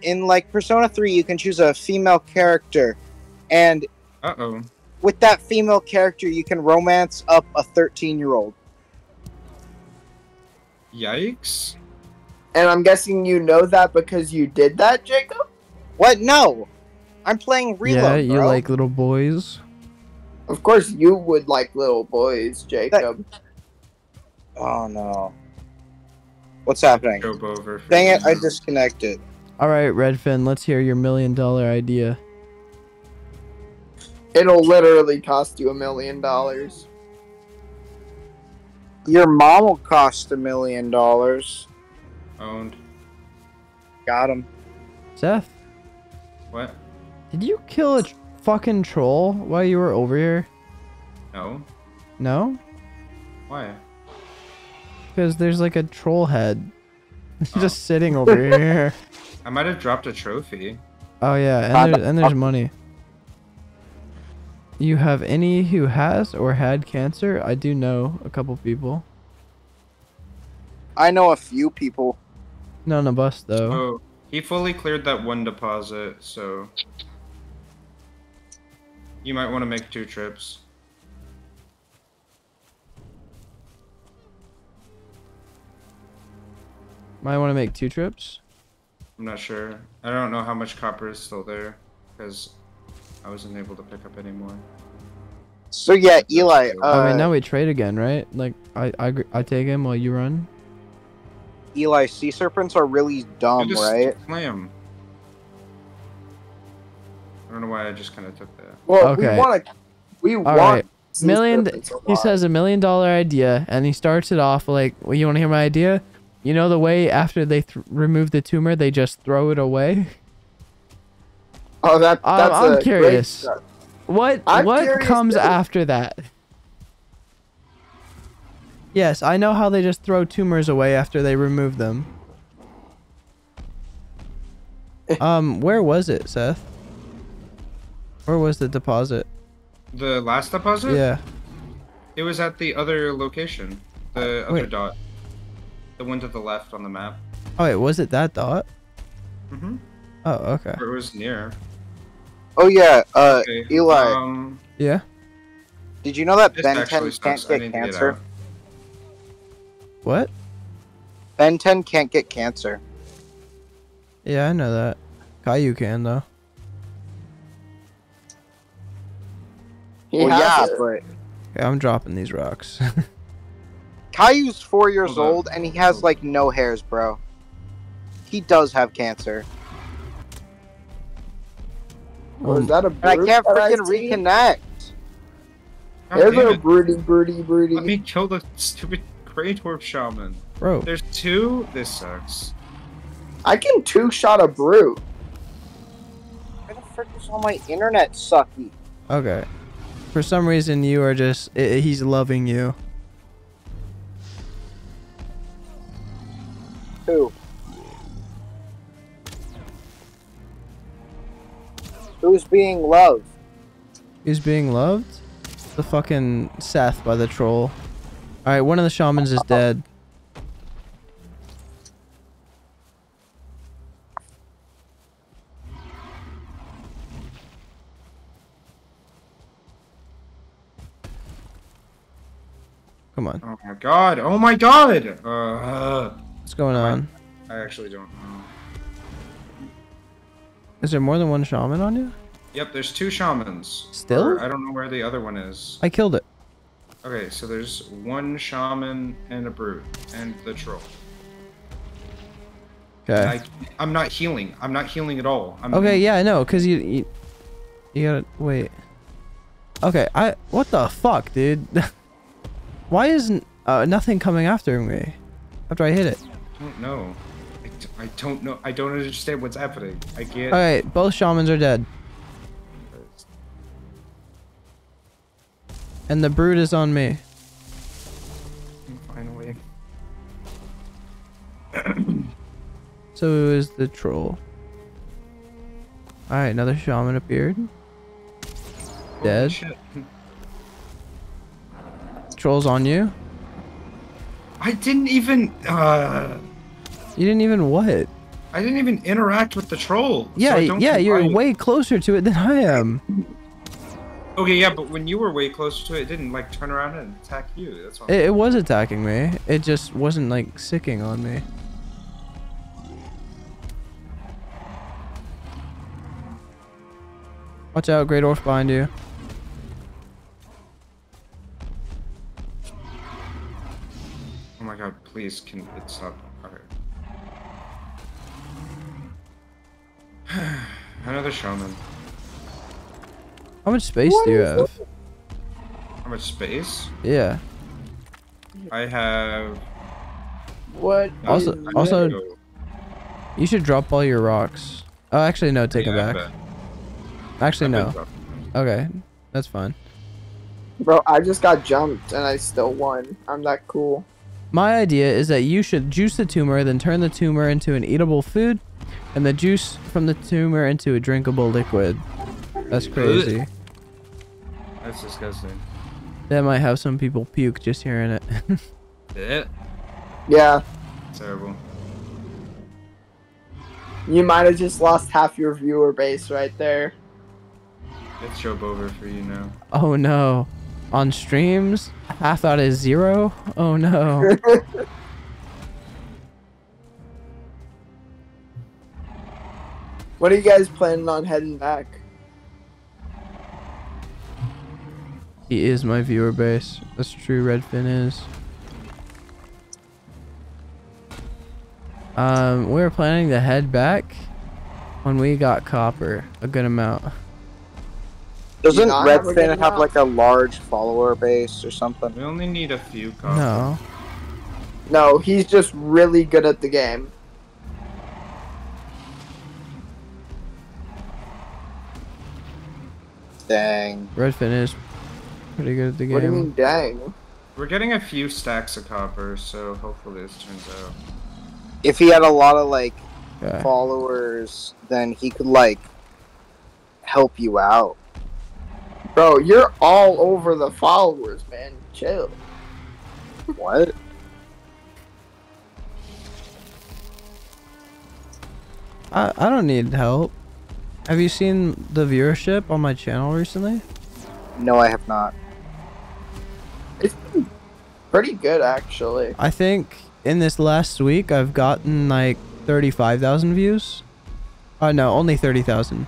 in like Persona Three, you can choose a female character, and Uh oh. with that female character, you can romance up a 13 year old. Yikes. And I'm guessing you know that because you did that, Jacob. What? No, I'm playing Reload. yeah, you bro. like little boys. Of course, you would like little boys, Jacob. Oh no. What's happening? Over. Dang it! I disconnected. All right, Redfin, let's hear your million dollar idea. It'll literally cost you a million dollars. Your mom will cost a million dollars. Owned. Got him. Seth, What? did you kill a fucking troll while you were over here? No. No? Why? Because there's like a troll head oh. just sitting over here. I might have dropped a trophy. Oh yeah, and, there, and there's money. You have any who has or had cancer? I do know a couple people. I know a few people. None of us though. Oh, he fully cleared that one deposit, so you might want to make two trips. Might want to make two trips. I'm not sure. I don't know how much copper is still there because I wasn't able to pick up any more. So yeah, Eli. Uh, I mean, now we trade again, right? Like I, I, I take him while you run. Eli, sea serpents are really dumb, You just right? Slam. I don't know why I just kind of took that. Well, Okay. we want to. We want. right. sea Million- He says a million dollar idea, and he starts it off like, "Well, you want to hear my idea? You know the way after they th- remove the tumor, they just throw it away. Oh, that, I'm- that's I'm a curious. start. What I'm what curious comes too. after that? Yes, I know how they just throw tumors away after they remove them. um, where was it, Seth? Where was the deposit? The last deposit? Yeah. It was at the other location. The other Wait. dot. The one to the left on the map. Oh wait, was it that dot? Mm-hmm. Oh, okay. Or it was near. Oh yeah, uh, Okay. Eli, Um, Yeah. did you know that this Ben actually 10 can't sucks. Get need to get cancer? What? Ben 10 can't get cancer. Yeah, I know that. Caillou can though. He well, has yeah, it. but Okay, I'm dropping these rocks. Caillou's four years Hold on. old and he has like no hairs, bro. He does have cancer. Oh, is hmm. that a And I can't freaking reconnect. God There's damn a it. broody, broody, broody. Let me kill the stupid Kratorp shaman. Bro, There's two. This sucks. I can two shot a brute. Where the frick is all my internet sucky? okay. For some reason, you are just. i he's loving you. Who? Who's being loved? He's being loved? The fucking Seth by the troll. Alright, one of the shamans is dead. Come on. Oh my god. Oh my god. Uh, What's going on? I actually don't know. Is there more than one shaman on you? Yep, there's two shamans. Still? Or I don't know where the other one is. I killed it. Okay, so there's one shaman and a brute and the troll. Okay. I, I'm not healing. I'm not healing at all. I'm, Okay, yeah, I know, cause you, you, you gotta wait. Okay, I what the fuck, dude? Why isn't uh, nothing coming after me after I hit it? I don't know. I, d- I don't know. I don't understand what's happening. I can't. All right, both shamans are dead, and the brood is on me. Finally. So it was the troll. All right, another shaman appeared. Dead. Troll's on you. I didn't even. Uh, You didn't even what? I didn't even interact with the troll. Yeah, don't yeah, you're way closer to it than I am. Okay, yeah, but when you were way closer to it, it didn't like turn around and attack you. That's. It, it was attacking me. It just wasn't like sicking on me. Watch out, Greydwarf behind you. Please, can it stop? Alright. Another shaman. How much space do you have? How much space? Yeah. I have. What? Also- also- this? You should drop all your rocks. Oh, actually, no. Take Yeah, them back. Actually, no. Okay, that's fine. Bro, I just got jumped and I still won. I'm that cool. My idea is that you should juice the tumor, then turn the tumor into an eatable food, and the juice from the tumor into a drinkable liquid. That's crazy. That's disgusting. That might have some people puke just hearing it. Eh, Yeah, Terrible. you might have just lost half your viewer base right there. It's job over for you now. oh no. On streams, half out is zero? Oh no. What are you guys planning on heading back? he is my viewer base. That's true, Redfin is. Um, we were planning to head back when we got copper, a good amount. Doesn't not have a good Redfin have amount? like a large follower base or something? We only need a few copies. No. No, he's just really good at the game. Dang. Redfin is pretty good at the What do you game. mean, dang? We're getting a few stacks of copper, so hopefully this turns out. If he had a lot of like Okay. followers, then he could like help you out. Bro, you're all over the followers, man. Chill. What? I, I don't need help. Have you seen the viewership on my channel recently? No, I have not. It's been pretty good, actually. I think in this last week I've gotten like 35,000 views. Oh no, only 30,000.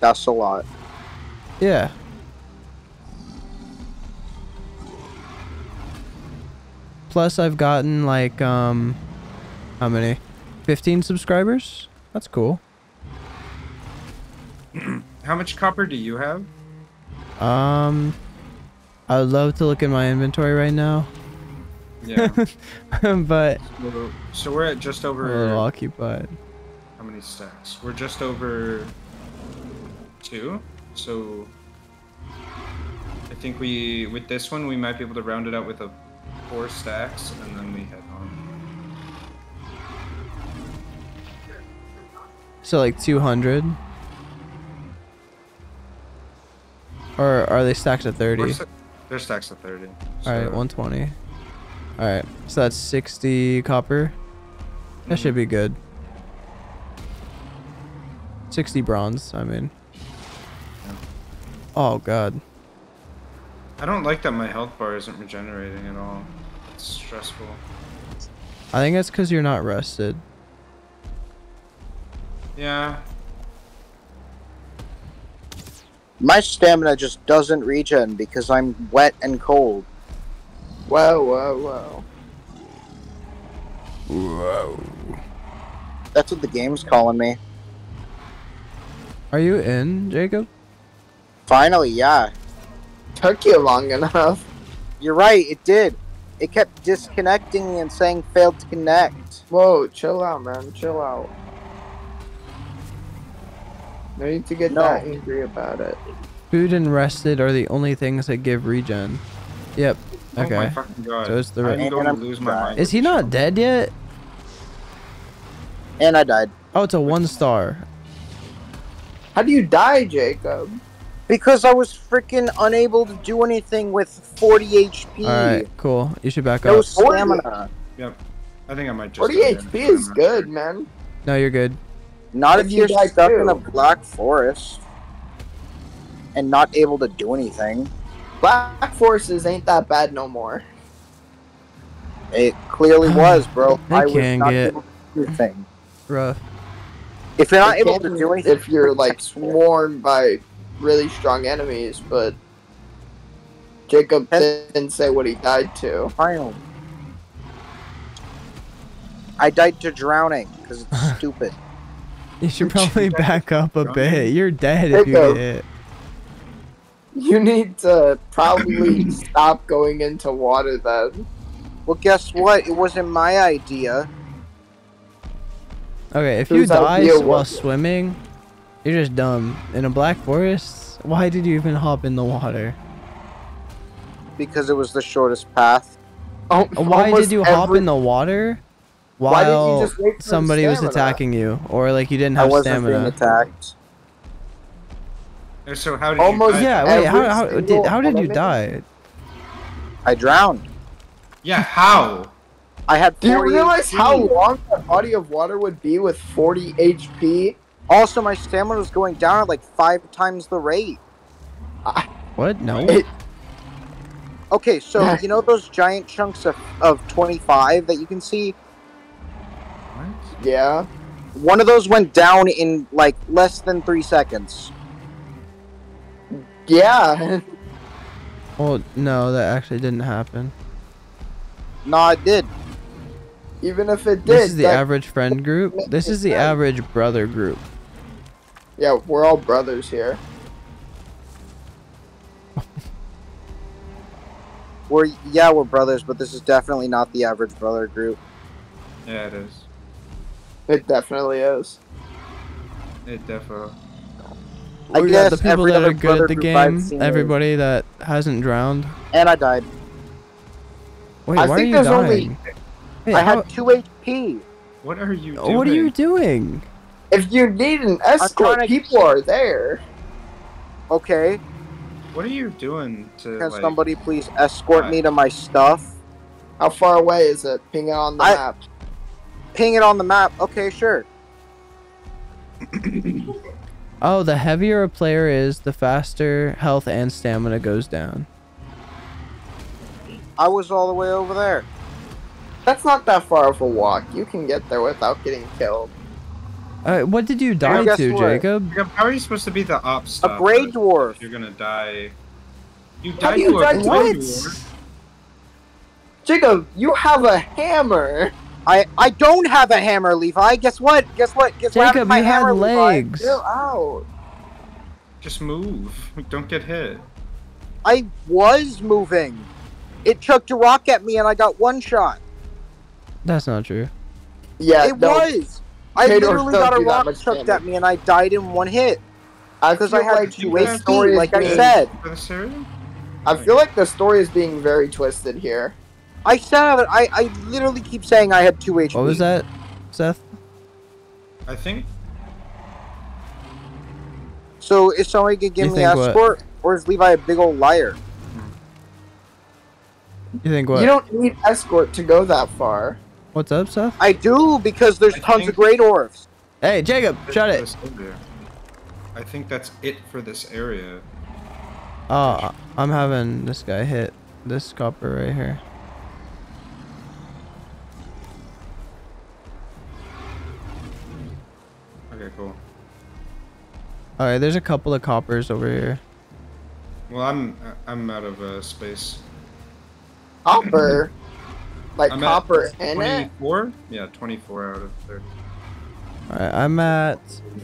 That's a lot. Yeah. Plus I've gotten like um how many? 15 subscribers? That's cool. How much copper do you have? Um I would love to look at my inventory right now, Yeah. but so, so we're at just I'm a little over. occupied. How many stacks? We're just over two. So I think we with this one we might be able to round it out with a four stacks, and then we head on. So like 200. Or are they stacked at 30? We're They're stacks of thirty. Alright, 120. Alright, so that's 60 copper. That should Mhm. be good. 60 bronze, I mean. Yeah. Oh god. I don't like that my health bar isn't regenerating at all. It's stressful. I think that's because you're not rested. Yeah. My stamina just doesn't regen because I'm wet and cold. Whoa, whoa, whoa. Whoa. That's what the game's calling me. Are you in, Jacob? Finally, yeah. Took you long enough. You're right, it did. It kept disconnecting and saying failed to connect. Whoa, chill out, man. Chill out. No need to get No. that angry about it. Food and rested are the only things that give regen. Yep. Oh my Okay. fucking god. So it's the I'm red- gonna lose my mind. Is he not dead yet? And I died. Oh, it's a one star. How do you die, Jacob? Because I was freaking unable to do anything with 40 HP. All right, cool. You should back No up. stamina. Yep. I think I might just. 40. HP is good, man. No, you're good. Not If if you you're die stuck in a black forest and not able to do anything. Black Forces ain't that bad no more. It clearly was, bro. They I was can not get- able to do anything. Rough. If you're not It able to do anything, if you're like swarmed by really strong enemies, but Jacob didn't say what he died to. Final. I died to drowning because it's stupid. You should probably back up a bit. You're dead if you get hit. You need to probably stop going into water then. Well, guess what? It wasn't my idea. Okay, if you die while was it? swimming, you're just dumb. In a black forest, why did you even hop in the water? because it was the shortest path. Oh, Why did you hop in the water Why didn't you while just wait for somebody was attacking you, or like you didn't have I have wasn't being stamina? attacked. Uh, So how did Almost- you die? Yeah, wait. How, Every how did how did you die? I drowned. Yeah, how? I had Do you realize HP. how long that body of water would be with 40 HP? Also, my stamina was going down at like five times the rate. What? No. It- Okay, so you know those giant chunks of, of 25 that you can see? What? yeah. One of those went down in like less than three seconds. Yeah. Well, no, that actually didn't happen. No, it did. Even if it did. This is the that- average friend group. This is the average brother group. Yeah, we're all brothers here. We're yeah, we're brothers, but this is definitely not the average brother group. Yeah, it is. It definitely is. It definitely. I We got the people every that other are good at the game. seen Everybody that hasn't drowned. And I died. Wait, I why think are you there's dying? only- Wait, I how- had two HP. What are you doing? what are you doing? If you need an escort, trying to- people are there. Okay, What are you doing to can like? somebody please escort What? me to my stuff? How far away is it? Ping it on the I- map. Ping it on the map. Okay, sure. Oh, the heavier a player is, the faster health and stamina goes down. I was all the way over there. That's not that far of a walk. You can get there without getting killed. Uh, what did you die guess to, what? Jacob? Jacob, How are you supposed to be the op A stopper Greydwarf. You're gonna die. You died you to a gray What? dwarf. Jacob, you have a hammer. I I don't have a hammer, Levi. Guess what? Guess what? Guess what? Jacob, my you hammer, had Levi? legs. Chill out. Just move. Don't get hit. I was moving. It chucked a rock at me and I got one shot. That's not true. Yeah, it no, was. I Potatoes literally got a rock chucked at me and I died in one hit because feel I had like two the story HP, like I said. For this area? I feel like the story is being very twisted here. I said it. I I literally keep saying I had two HP. What was that, Seth? I think. So is somebody gonna give You me think what? escort, or is Levi a big old liar? You think what? You don't need escort to go that far. What's up, Seth? I do because there's I tons think- of Greydwarfs. Hey, Jacob, shut it. I think that's it for this area. Oh, I'm having this guy hit this copper right here. Okay, cool. Alright, there's a couple of coppers over here. Well, I'm I'm out of uh, space. Copper. Like I'm copper in it? 24? Yeah, 24 out of 30. Alright, I'm at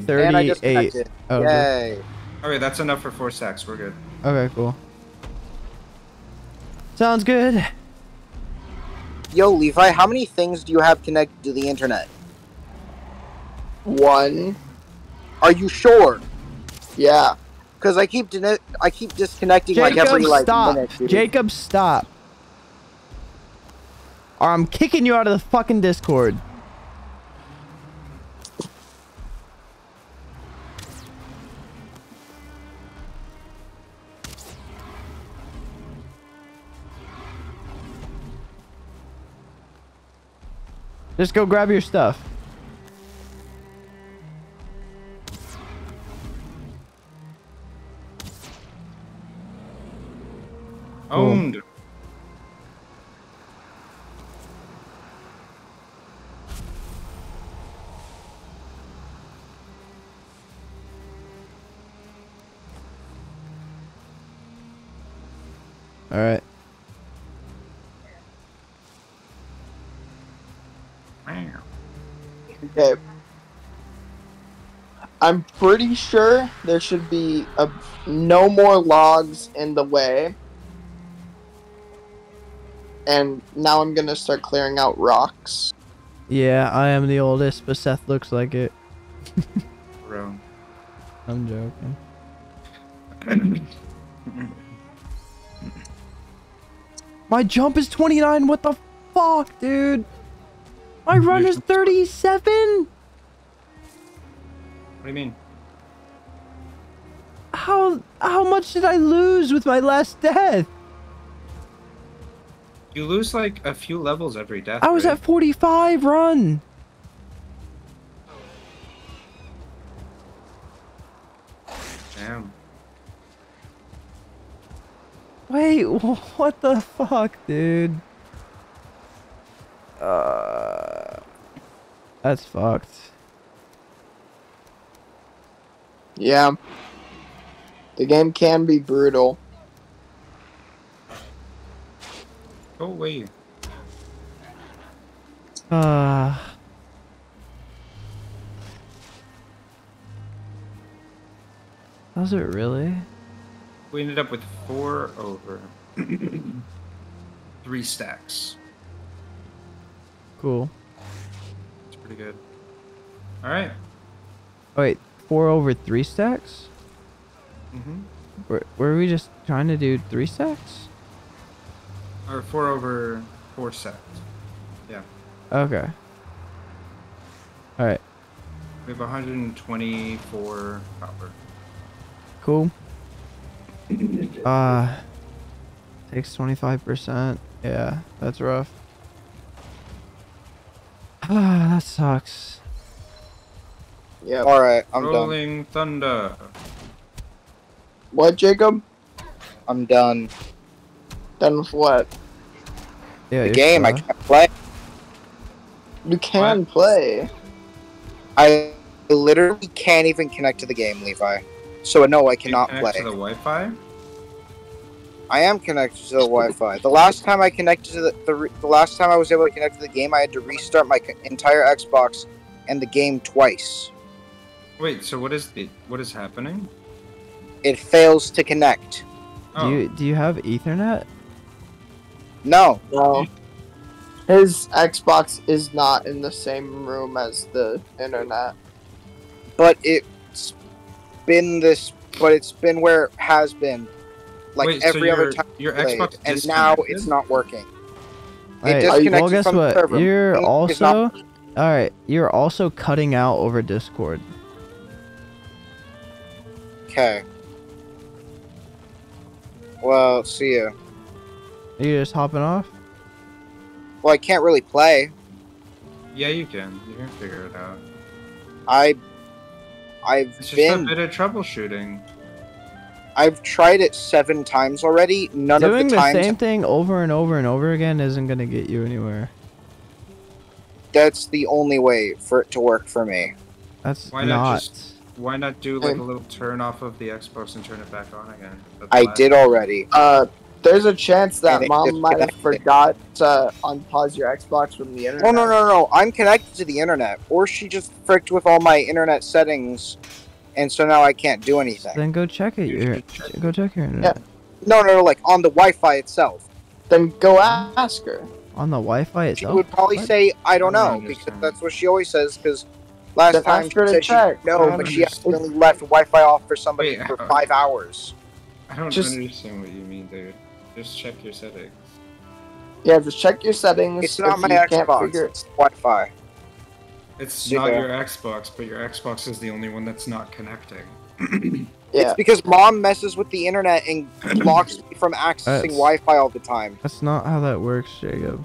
And I just 38. connected. Oh, good. Yay. Okay, that's enough for four stacks. We're good. Okay, cool. Sounds good. Yo, Levi, how many things do you have connected to the internet? One. Are you sure? Yeah. Because I keep dini- I keep disconnecting like Jacob, every like stop. minute. dude. Jacob, stop. Or I'm kicking you out of the fucking Discord. Just go grab your stuff. Owned. All right. Okay. I'm pretty sure there should be a, no more logs in the way. And now I'm gonna start clearing out rocks. Yeah, I am the oldest, but Seth looks like it. Bro. I'm joking. My jump is 29. What the fuck, dude? My run is 37. What do you mean? How how much did I lose with my last death? You lose like a few levels every death. I was right? at 45 run. Damn. Wait, what the fuck, dude? Uh, that's fucked. Yeah. The game can be brutal. Go away. Uh. Does it really? We ended up with four over. Three stacks. Cool. It's pretty good. Alright. Wait, four over three stacks? Mm-hmm. Were, were we just trying to do three stacks? Or four over four stacks. Yeah. Okay. Alright, We have 124 copper. cool. Uh, takes 25%. Yeah, that's rough. Ah, that sucks. Yeah. All right, I'm done. Rolling Thunder. What, Jacob? I'm done. Done with what? Yeah, The you're game I can't play. You can play. I literally can't even connect to the game, Levi. So no, I Can you cannot play. to the Wi-Fi. I am connected to the Wi-Fi. The last time I connected to the, the re- the last time I was able to connect to the game, I had to restart my entire Xbox and the game twice. Wait, so what is the what is happening? It fails to connect. Oh, Do you do you have Ethernet? No, No. His Xbox is not in the same room as the internet. but it's been this. But it's been where it has been, like Wait, so every other time. your I played, Xbox and now it's not working. Alright, It Are well, guess from what? server. You're It's also not- all right. You're also cutting out over Discord. Okay. Well, see ya. Are you just hopping off? Well, I can't really play. Yeah, you can. You can figure it out. I, I've It's just been, a bit of troubleshooting. I've tried it seven times already. None Doing of the the times same thing over and over and over again isn't gonna get you anywhere. that's the only way for it to work for me. That's Why not not. just- Why not do like Um, a little turn off of the Xbox and turn it back on again? I did already. Uh, There's a chance that mom might have forgot to unpause your Xbox from the internet. Oh no no no! I'm connected to the internet, or she just fricked with all my internet settings, and so now I can't do anything. Then go check it. Your, go check your internet. Yeah. No no no! Like on the Wi-Fi itself, Then go ask her. On the Wi-Fi itself? she itself. would probably What? say I don't I don't know because that's what she always says. Because last Then time she her to said she no, I don't but she accidentally left Wi-Fi off for somebody Wait, for uh, five hours. I don't Just- understand what you mean, dude. Just check your settings. Yeah, just check your settings. It's not my Xbox. figure- It's Wi-Fi. It's Yeah. not your Xbox, but your Xbox is the only one that's not connecting. Yeah. It's because mom messes with the internet and blocks me from accessing That's- Wi-Fi all the time. That's not how that works, Jacob.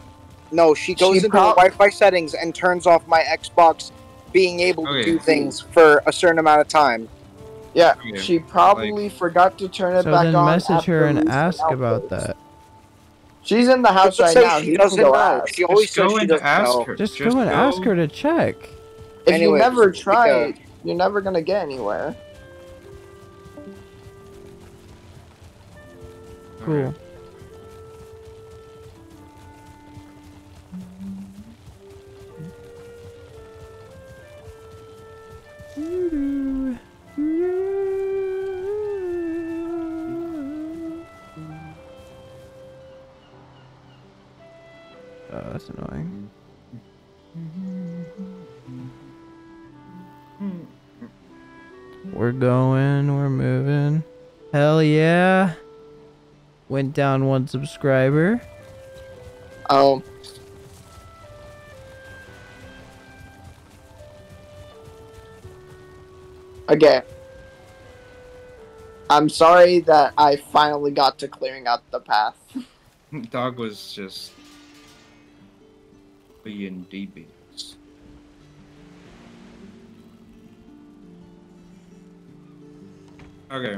No, she goes She into prob- the Wi-Fi settings and turns off my Xbox being able to do things for a certain amount of time. Yeah, Yeah, she probably forgot to turn it So back then on. message her and ask about that. She's in the house right now. she doesn't go know. ask. She always Just says go and ask know. her. Just, go and ask her to check. If Anyways, you never like, try it, you're never gonna get anywhere. Cool. Oh, that's annoying. We're going, we're moving. Hell yeah. Went down one subscriber. Oh. Okay. I'm sorry that I finally got to clearing out the path. Dog was just being devious. Okay.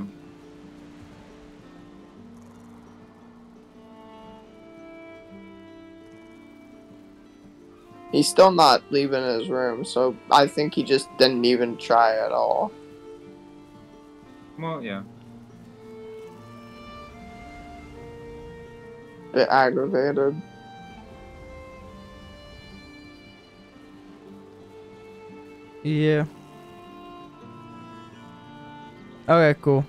He's still not leaving his room, so I think he just didn't even try at all. Well, yeah. Bit aggravated. Yeah. Okay, cool.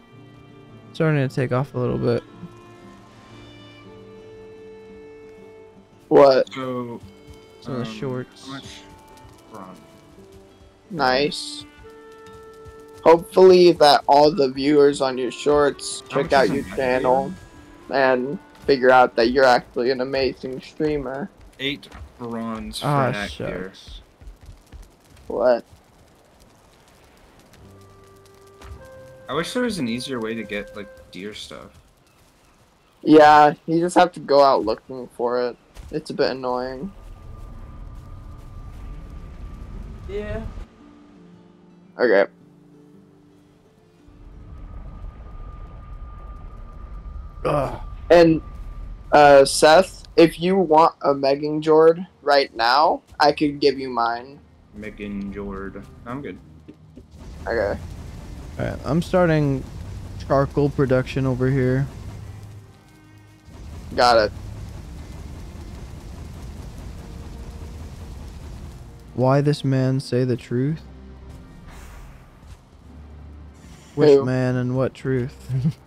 Starting to take off a little bit. What? So. Some of the um, shorts. How much? Nice. Hopefully that all the viewers on your shorts check out your a channel and figure out that you're actually an amazing streamer. Eight bronze for Ah, neck What? I wish there was an easier way to get like deer stuff. Yeah, you just have to go out looking for it. It's a bit annoying. Yeah. Okay. Ugh. And uh Seth, if you want a Megingjord right now, I could give you mine. Megingjord. I'm good. Okay. Alright, I'm starting charcoal production over here. Got it. Why this man say the truth? Which Who? man and what truth?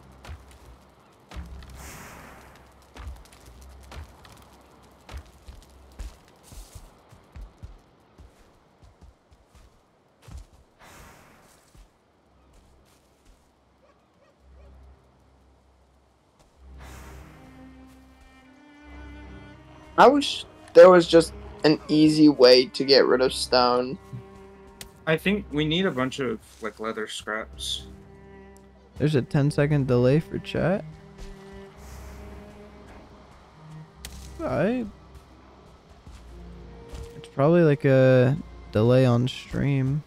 I wish there was just an easy way to get rid of stone. I think we need a bunch of like leather scraps. There's a 10 second delay for chat. I. It's probably like a delay on stream.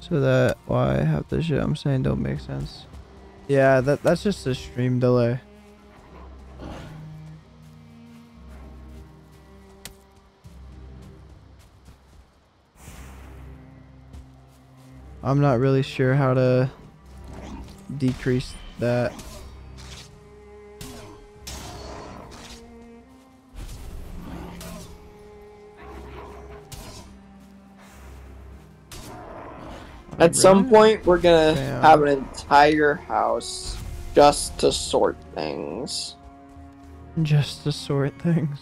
So that why I have the shit I'm saying don't make sense. Yeah, that that's just a stream delay. I'm not really sure how to decrease that. At some point, we're gonna Damn. have an entire house just to sort things. Just to sort things.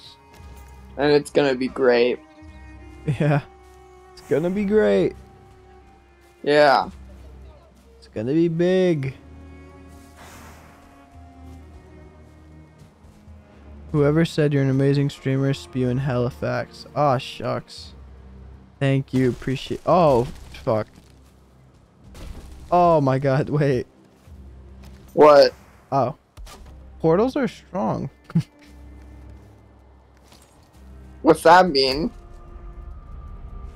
And it's gonna be great. Yeah. It's gonna be great. Yeah. It's gonna be big. Whoever said you're an amazing streamer, spewing Halifax. Aw, shucks. Thank you, appreciate. Oh, fuck. Oh my god, wait. What? Oh. Portals are strong. What's that mean?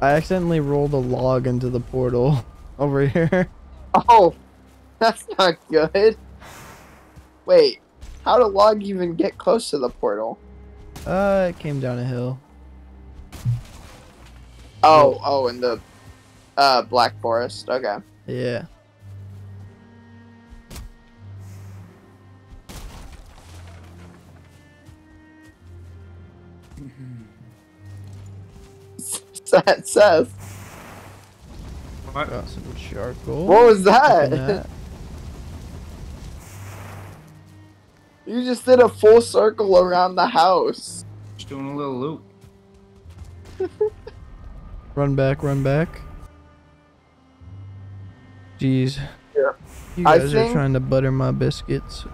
I accidentally rolled a log into the portal over here. Oh, that's not good. Wait, how did Log even get close to the portal? Uh, it came down a hill. Oh, oh, in the uh Black Forest. Okay. Yeah. Seth, What? Got some charcoal. what was Looking that? you just did a full circle around the house. Just doing a little loop. Run back, run back. Jeez. Yeah. You I guys are trying to butter my biscuits.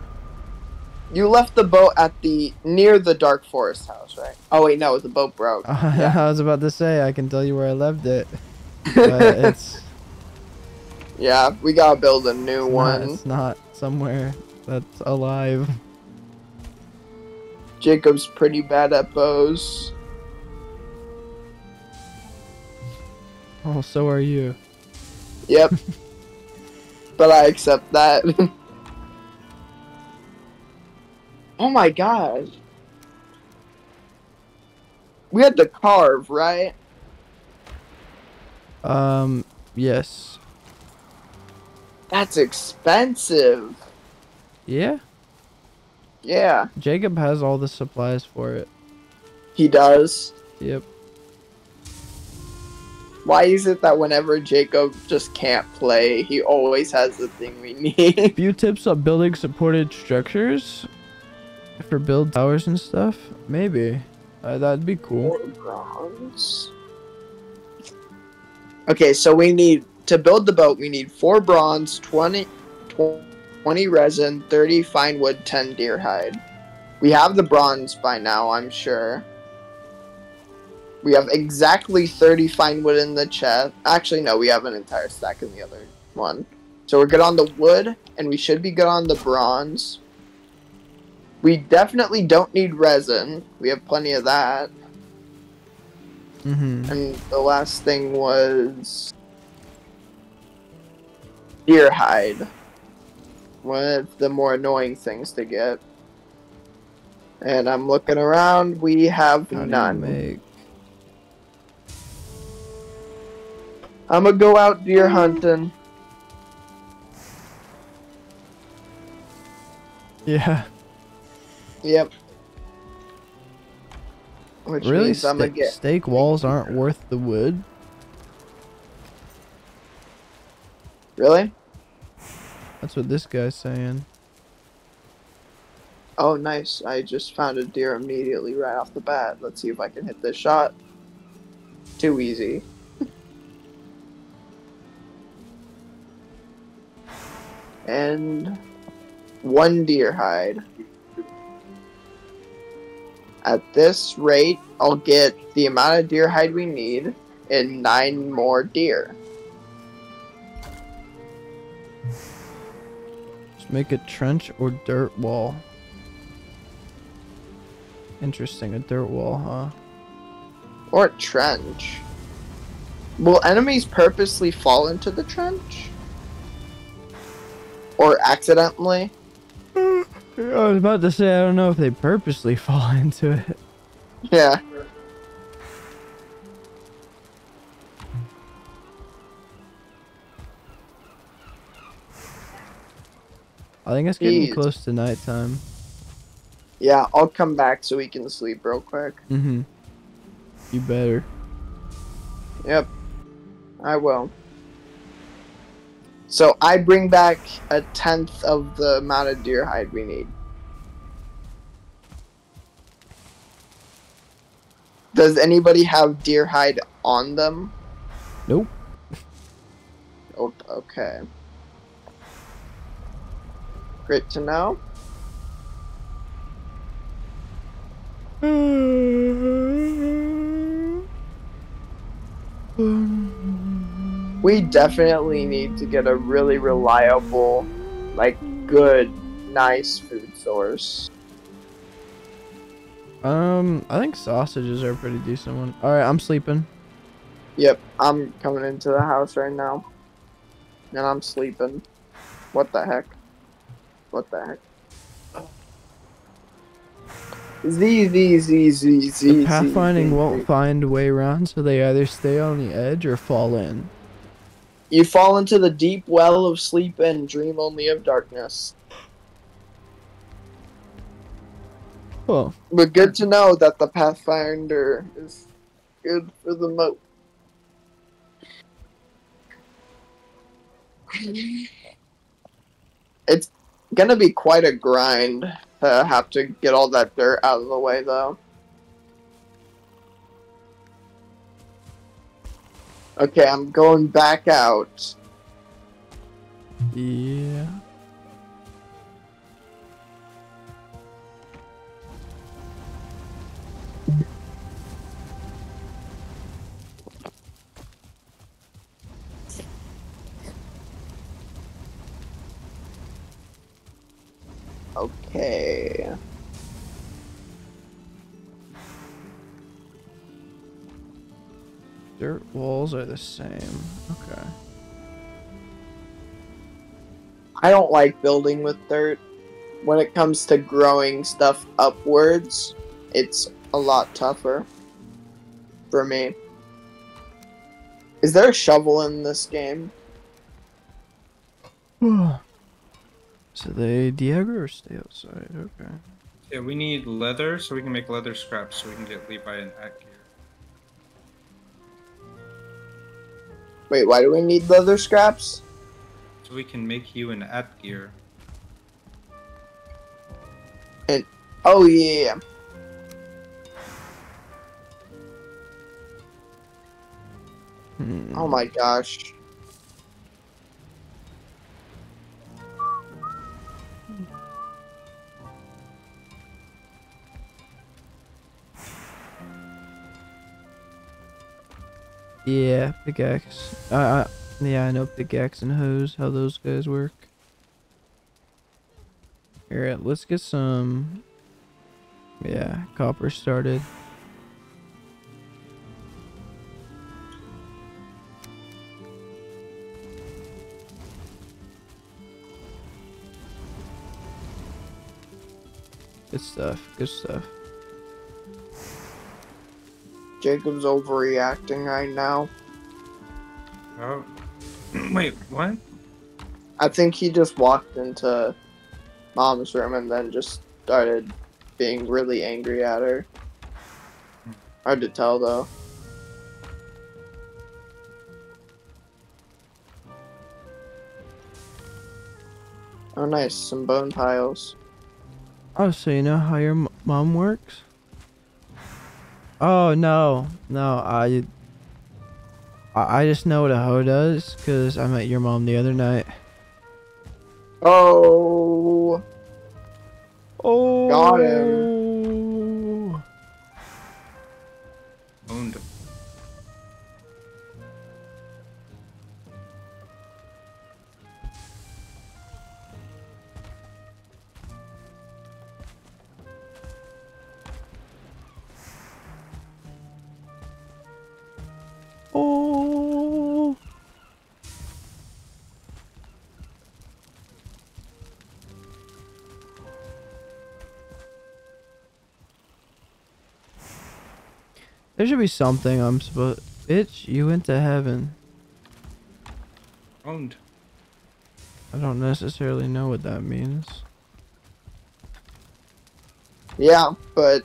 You left the boat at the near the Dark Forest house, right? Oh wait, no, the boat broke. I was about to say, I can tell you where I left it. But it's, yeah, we gotta build a new one. it's not somewhere that's alive. Jacob's pretty bad at bows. Oh, so are you. Yep. but I accept that. oh my god. We had to carve, right? Um, yes. That's expensive. Yeah? Yeah, Jacob has all the supplies for it. he does. Yep. Why is it that whenever Jacob just can't play, he always has the thing we need? A Few tips on building supported structures for build towers and stuff. Maybe uh, that'd be cool. Okay, so we need to build the boat. We need four bronze, 20, 20 resin, thirty fine wood, ten deer hide. We have the bronze by now, I'm sure. We have exactly thirty fine wood in the chest. Actually, no, we have an entire stack in the other one. So we're good on the wood, and we should be good on the bronze. We definitely don't need resin. We have plenty of that. Mm-hmm. And the last thing was deer hide. One of the more annoying things to get. And I'm looking around, we have How none. make? I'm gonna go out deer hunting. Yeah. Yep. Which really? means I'm gonna get Stake walls aren't worth the wood. Really? That's what this guy's saying. Oh nice. I just found a deer immediately right off the bat. Let's see if I can hit this shot. Too easy. and one deer hide. At this rate, I'll get the amount of deer hide we need and nine more deer. Make a trench or dirt wall. Interesting, a dirt wall, huh? Or a trench. Will enemies purposely fall into the trench? Or accidentally? I was about to say, I don't know if they purposely fall into it. Yeah. I think it's getting Jeez. close to nighttime. Yeah, I'll come back so we can sleep real quick. Mm-hmm. You better. Yep. I will. So I bring back a tenth of the amount of deer hide we need. Does anybody have deer hide on them? Nope. Oh, okay. Great to know. We definitely need to get a really reliable, like good, nice food source. Um, I think sausages are a pretty decent one. All right, I'm sleeping. Yep, I'm coming into the house right now. And I'm sleeping. What the heck? What the heck? Z Z Z Z Z. The pathfinding Z, won't find a way around, so they either stay on the edge or fall in. You fall into the deep well of sleep and dream only of darkness. Oh, But good to know that the Pathfinder is good for the moat. It's gonna be quite a grind to have to get all that dirt out of the way, though. Okay, I'm going back out. yeah. Okay. Dirt walls are the same. Okay. I don't like building with dirt. When it comes to growing stuff upwards, it's a lot tougher for me. Is there a shovel in this game? so they deaggro or stay outside? Okay. Yeah, we need leather so we can make leather scraps so we can get Levi and At gear. Wait, why do we need leather scraps? So we can make you an At gear. And oh yeah. Hmm. Oh my gosh. Yeah, pickaxe. I, I, yeah, I know pickaxe and hoes, how those guys work. Alright, let's get some, yeah, copper started. Good stuff, good stuff. Jacob's overreacting right now. Oh. Wait, what? I think he just walked into mom's room and then just started being really angry at her. Hard to tell though. Oh, nice. Some bone piles. Oh, so you know how your m- mom works? Oh no, no, I, I just know what a hoe does because I met your mom the other night. Oh, Oh, Got him. There should be something I'm supposed. Bitch, you went to heaven. Owned. I don't necessarily know what that means. yeah, but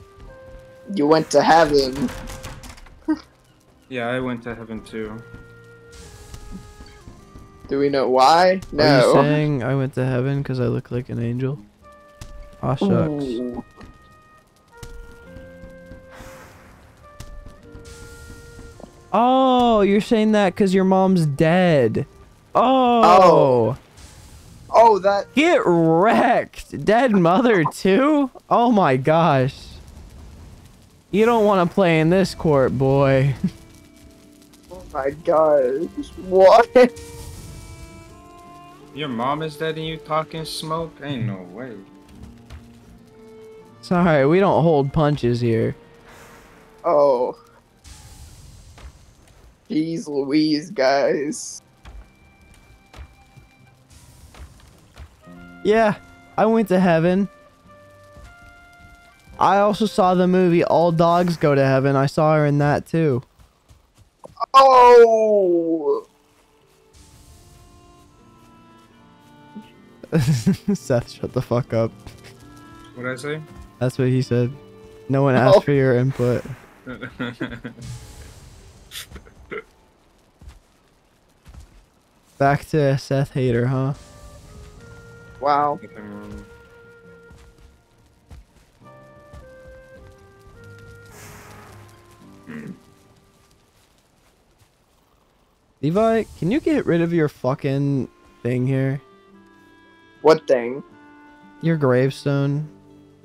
you went to heaven. Yeah, I went to heaven too. Do we know why? No. Are you No. saying I went to heaven because I look like an angel? Aw shucks. Ooh. Oh, you're saying that because your mom's dead. Oh. Oh. Oh, that. Get wrecked. Dead mother too? Oh my gosh. You don't want to play in this court, boy. Oh my gosh. What? Your mom is dead and you talking smoke? Ain't no way. Sorry, we don't hold punches here. Oh. Jeez Louise, guys. Yeah, I went to heaven. I also saw the movie All Dogs Go to Heaven. I saw her in that too. Oh! Seth, shut the fuck up. What did I say? That's what he said. No one asked Oh. for your input. Back to Seth hater, huh? Wow. Um, Levi, can you get rid of your fucking thing here? What thing? Your gravestone.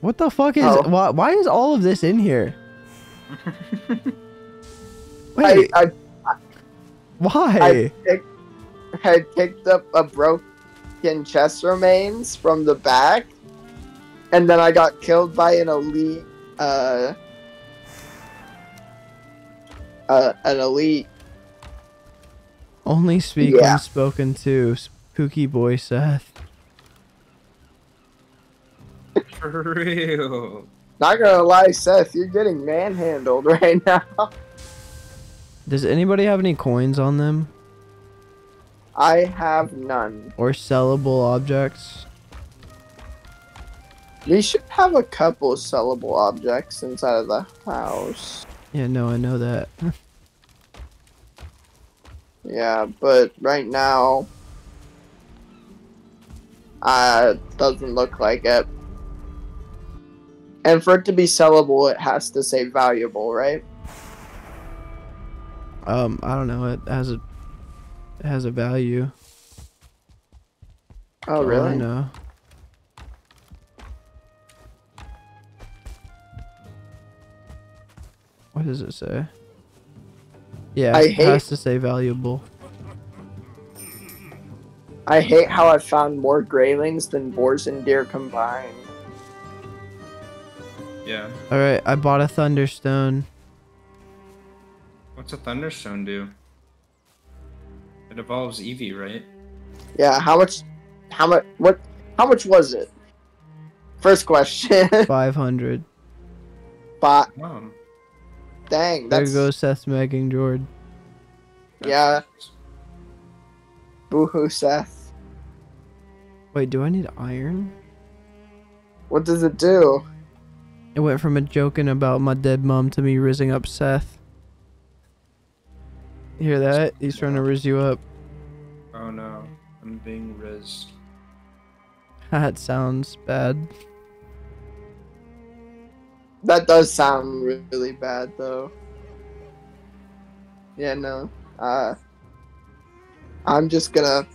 What the fuck is Oh. why why is all of this in here? I, Wait, I, why? I picked, I picked up a broken chest remains from the back, and then I got killed by an elite, uh, uh, an elite. Only speak Yeah. when spoken to, spooky boy Seth. For real. Not gonna lie, Seth, you're getting manhandled right now. Does anybody have any coins on them I have none. or sellable objects? We should have a couple sellable objects inside of the house. Yeah, no, I know that. Yeah, but right now, uh, doesn't look like it. And for it to be sellable, it has to say valuable, right? Um, I don't know. It has a it has a value. Oh, That's all I really? know. What does it say? Yeah, I it hate- has to say valuable. I hate how I found more greylings than boars and deer combined. Yeah. All right, I bought a thunderstone. What's a thunderstone do? It evolves Eevee, right? Yeah, how much? How much? What? How much was it? First question. Five hundred. but Oh. dang, There goes Seth Megingjord. that's Yeah. nice. boohoo, Seth. Wait, do I need iron? What does it do? It went from a joking about my dead mom to me rizzing up Seth. You hear that? He's trying to rizz you up. Oh no. I'm being rizzed. That sounds bad. That does sound really bad, though. Yeah, no. Uh, I'm just gonna.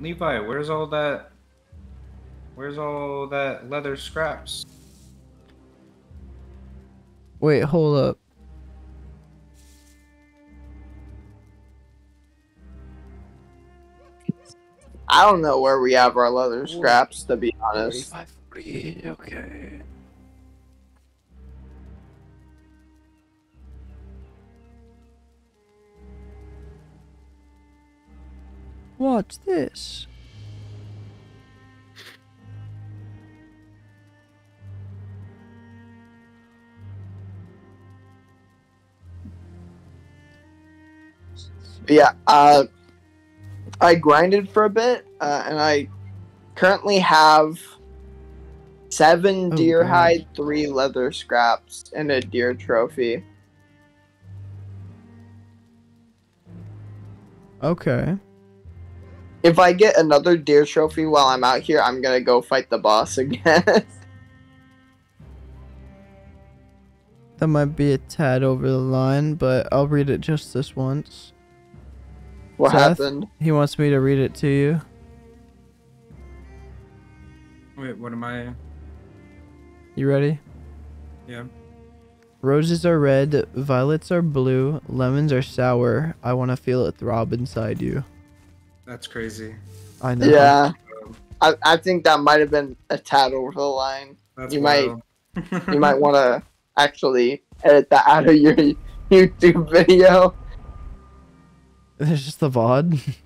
Levi, where's all that? Where's all that leather scraps? Wait, hold up. I don't know where we have our leather scraps, to be honest. Okay. What's this? Yeah, uh, I grinded for a bit, uh, and I currently have seven oh, deer hide, three leather scraps, and a deer trophy. Okay. If I get another deer trophy while I'm out here, I'm gonna go fight the boss again. That might be a tad over the line, but I'll read it just this once. what Seth? happened? He wants me to read it to you. Wait, what am I? You ready? Yeah. Roses are red, violets are blue, lemons are sour. I want to feel it throb inside you. That's crazy. I know. Yeah, um, I, I think that might have been a tad over the line. That's You might- You might want to actually edit that out of your YouTube video. It's just the VOD.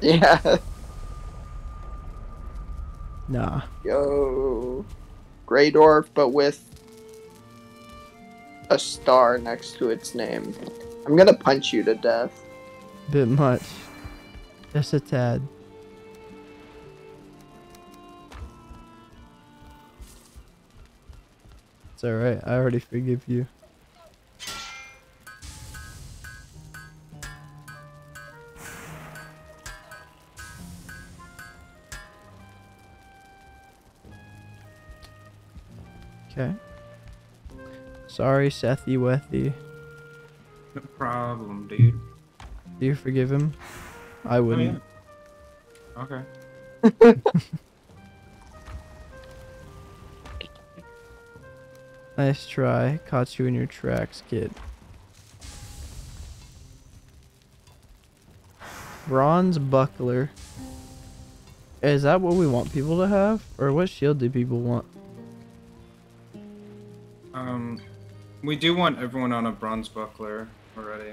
Yeah. nah. Yo. Greydwarf, but with a star next to its name. I'm gonna punch you to death. Bit much. Just a tad. It's alright. I already forgive you. Okay. Sorry, Sethy Wethy. No problem, dude. Do you forgive him? I Oh, wouldn't. yeah. Okay. Nice try. Caught you in your tracks, kid. Bronze buckler. Is that what we want people to have? Or what shield do people want? Um, we do want everyone on a bronze buckler already.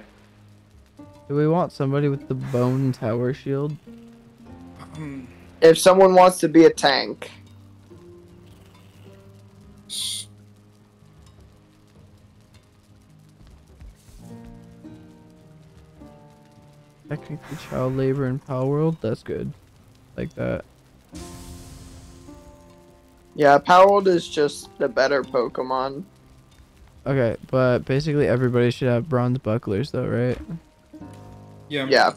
Do we want somebody with the bone tower shield? If someone wants to be a tank, Technically child labor in Pal World? That's good. Like that. yeah, Pal World is just the better Pokemon. Okay, but basically everybody should have bronze bucklers though, right? Yeah. Yeah.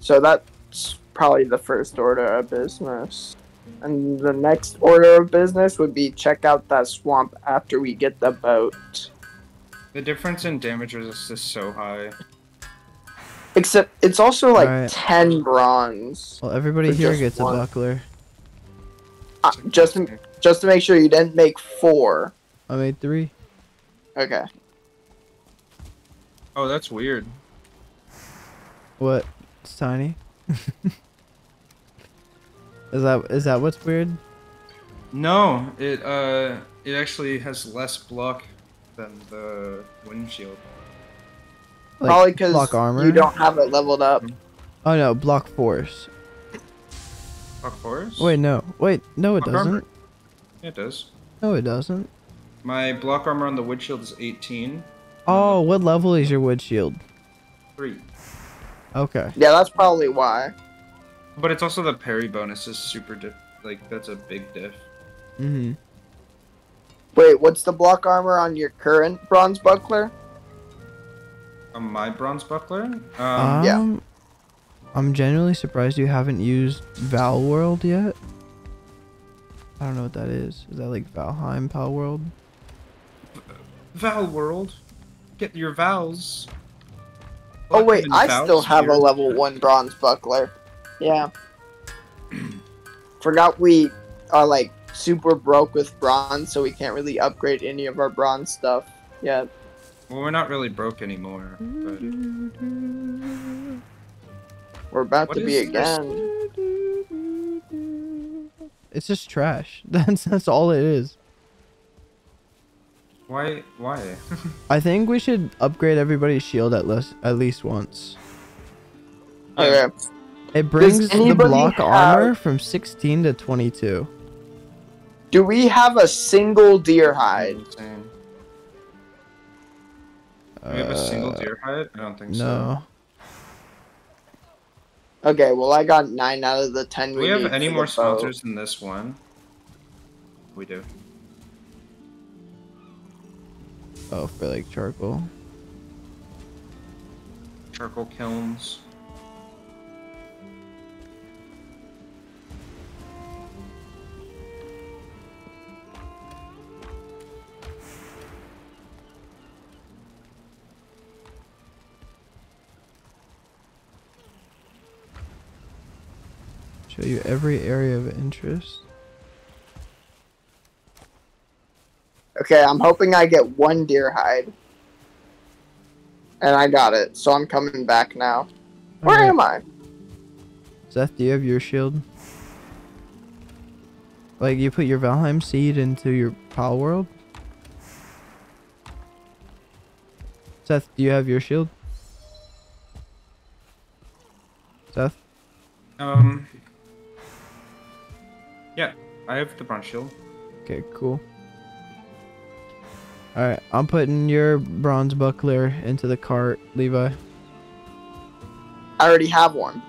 so that's probably the first order of business. And the next order of business would be check out that swamp after we get the boat. The difference in damage resist is so high. Except it's also like Alright. 10 bronze. Well, everybody here gets one. a buckler. Uh, just, just to make sure you didn't make four. I made three. Okay. Oh, that's weird. What? It's tiny. is that is that what's weird? No, it uh, it actually has less block than the windshield. Like, Probably because block armor. you don't have it leveled up. Oh no, block force. Block force? Wait, no. Wait, no, it Block doesn't. Yeah, it does. No, it doesn't. My block armor on the windshield is 18. Oh, what level is your wood shield? Three. Okay. Yeah, that's probably why. But it's also the parry bonus is super diff. Like that's a big diff. Mm-hmm. Wait, what's the block armor on your current bronze buckler? On my bronze buckler, um, yeah. Um, I'm genuinely surprised you haven't used Val World yet. I don't know what that is. Is that like Valheim Pal World? Val World, get your vowels. Oh wait, I Val still have a level one bronze buckler. Yeah. Forgot we are like super broke with bronze, so we can't really upgrade any of our bronze stuff yet. Well, we're not really broke anymore. But We're about What to be is this? again. It's just trash. That's that's all it is. Why? Why? I think we should upgrade everybody's shield at least at least once. Okay. It brings the block have- armor from 16 to 22. Do we have a single deer hide? Insane. Do we have a single Uh, deer hide? I don't think so. No. Okay, well I got nine out of the ten. Do we have need any more boat. sponsors than this one? We do. Oh, for like charcoal. Charcoal kilns. Show you every area of interest. Okay, I'm hoping I get one deer hide. And I got it, so I'm coming back now. Where Alright. am I? Seth, do you have your shield? Like you put your Valheim seed into your Pal world? Seth, do you have your shield? Seth? Um. Yeah, I have the bronze shield. Okay, cool. Alright, I'm putting your bronze buckler into the cart, Levi. I already have one.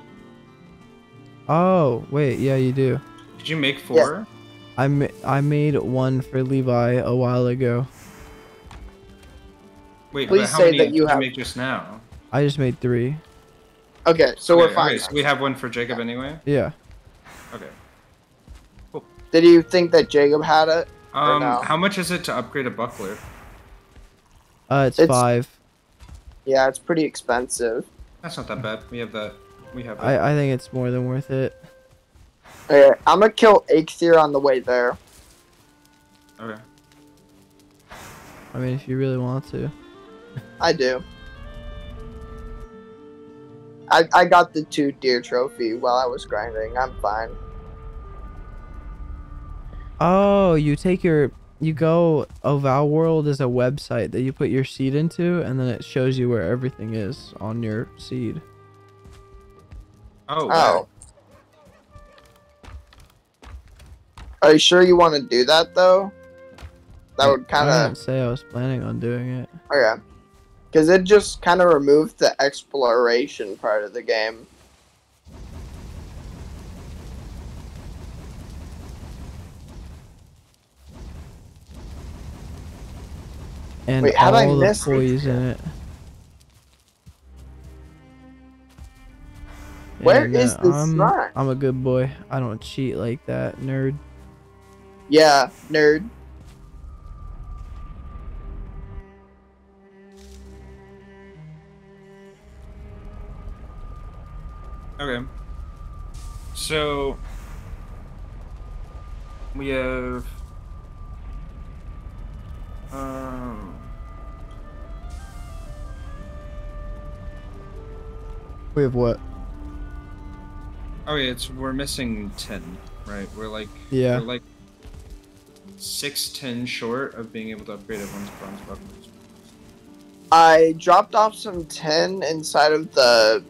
Oh, wait, yeah, you do. Did you make four? I, ma- I made one for Levi a while ago. Wait, Please how say many that you did have- you make just now? I just made three. Okay, so Okay, we're fine. okay, so we have one for Jacob anyway. Yeah. Okay. Did you think that Jacob had it? Um, no? how much is it to upgrade a buckler? Uh, it's, It's- five. Yeah, it's pretty expensive. That's not that bad. We have that. We have. it. I, I think it's more than worth it. Okay, I'm gonna kill Eikthyr on the way there. Okay. I mean, if you really want to. I do. I, I got the two deer trophy while I was grinding. I'm fine. Oh, you take your you go Oval World is a website that you put your seed into and then it shows you where everything is on your seed. Oh. wow. Oh. Are you sure you want to do that though? That would kind I of didn't say I was planning on doing it. okay, because it just kind of removed the exploration part of the game. And Wait, how'd I all the miss it? poison in it. Where And, is uh, the I'm, shrine? I'm a good boy. I don't cheat like that, nerd. Yeah, nerd. Okay. So we have um We have what? oh yeah, it's we're missing ten, right? We're like Yeah. we're like six ten short of being able to upgrade everyone's bronze bucklers. I dropped off some tin inside of the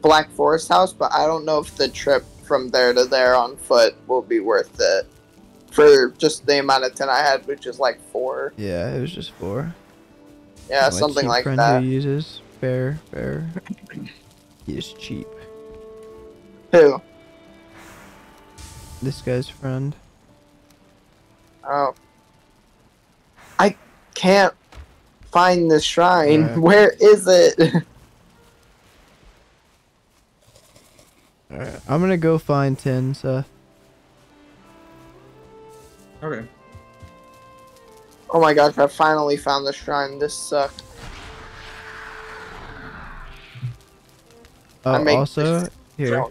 Black Forest house, but I don't know if the trip from there to there on foot will be worth it for just the amount of tin I had, which is like four. Yeah, it was just four. Yeah, something like friend that. Who uses fair, fair. he is cheap. Who? This guy's friend. Oh. I can't find the shrine. Alright. Where is it? Alright, I'm gonna go find tin, Seth. Okay. oh my gosh, I finally found the shrine. This sucked. I Uh, make also, this- here.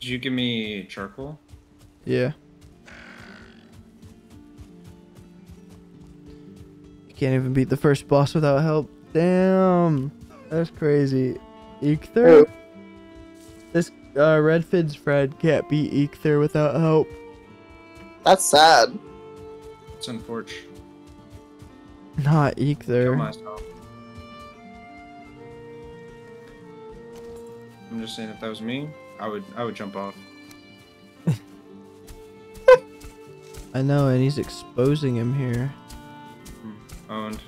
Did you give me charcoal? Yeah. You can't even beat the first boss without help. Damn. That's crazy. Eikthyr? Who? This uh, Redfid's friend can't beat Eikthyr without help. That's sad. It's unfortunate. Not Kill myself. I'm just saying, if that was me, I would I would jump off. I know, and he's exposing him here. Owned.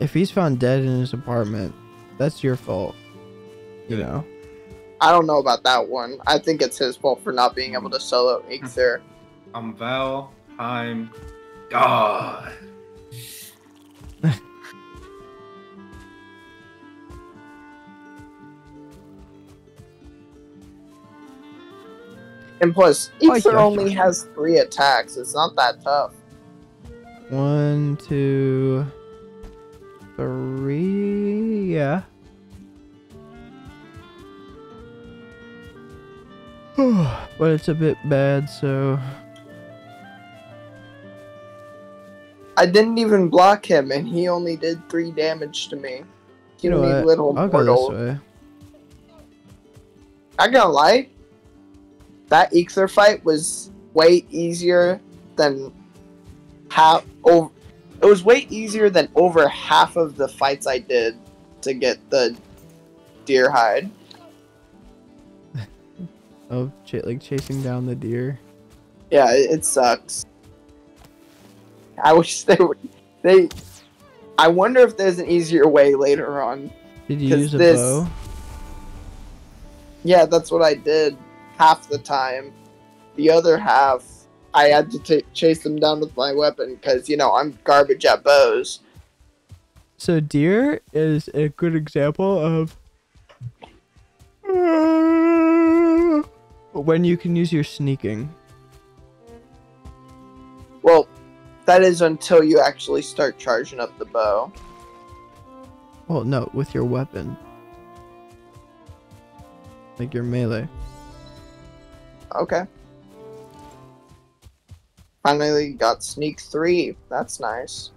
If he's found dead in his apartment, that's your fault. You Yeah. know. I don't know about that one. I think it's his fault for not being able to solo hmm. Eikthyr. I'm Val. I'm God. And plus, Eikthyr yeah, only has three attacks. It's not that tough. One, two, three. Yeah. but it's a bit bad, so I didn't even block him, and he only did three damage to me. you know what? little I'll go mortal. this way. Not gonna lie, that Eikthyr fight was way easier than half. Over, it was way easier than over half of the fights I did to get the deer hide. Oh, ch- like chasing down the deer. Yeah, it, it sucks. I wish they would. They. I wonder if there's an easier way later on. Did you use a this- bow? Yeah, that's what I did half the time. The other half, I had to chase them down with my weapon because you know I'm garbage at bows. So deer is a good example of when you can use your sneaking. Well, that is until you actually start charging up the bow. Well, no, with your weapon. Like your melee. Okay. Finally got sneak three. That's nice.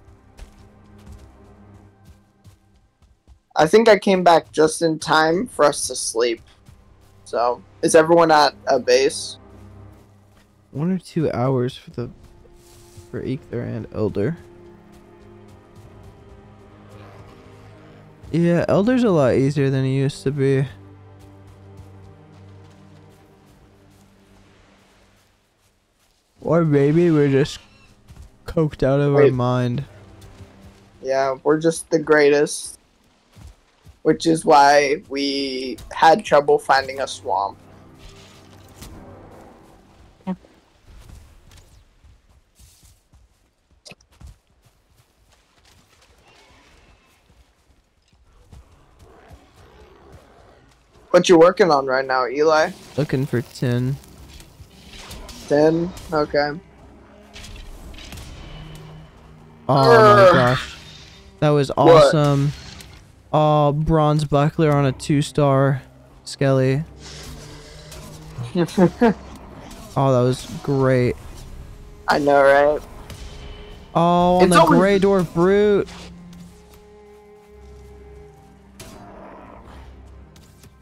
I think I came back just in time for us to sleep. So, is everyone at a base? One or two hours for the for Eikthyr and Elder. Yeah, Elder's a lot easier than he used to be. Or maybe we're just coked out of our mind. Yeah, we're just the greatest. Which is why we had trouble finding a swamp. What you working on right now, Eli? Looking for tin. Ten? Okay. Oh my gosh. That was awesome. Oh, bronze buckler on a two star skelly. Oh, that was great. I know, right? Oh, on It's the always- Greydwarf Brute.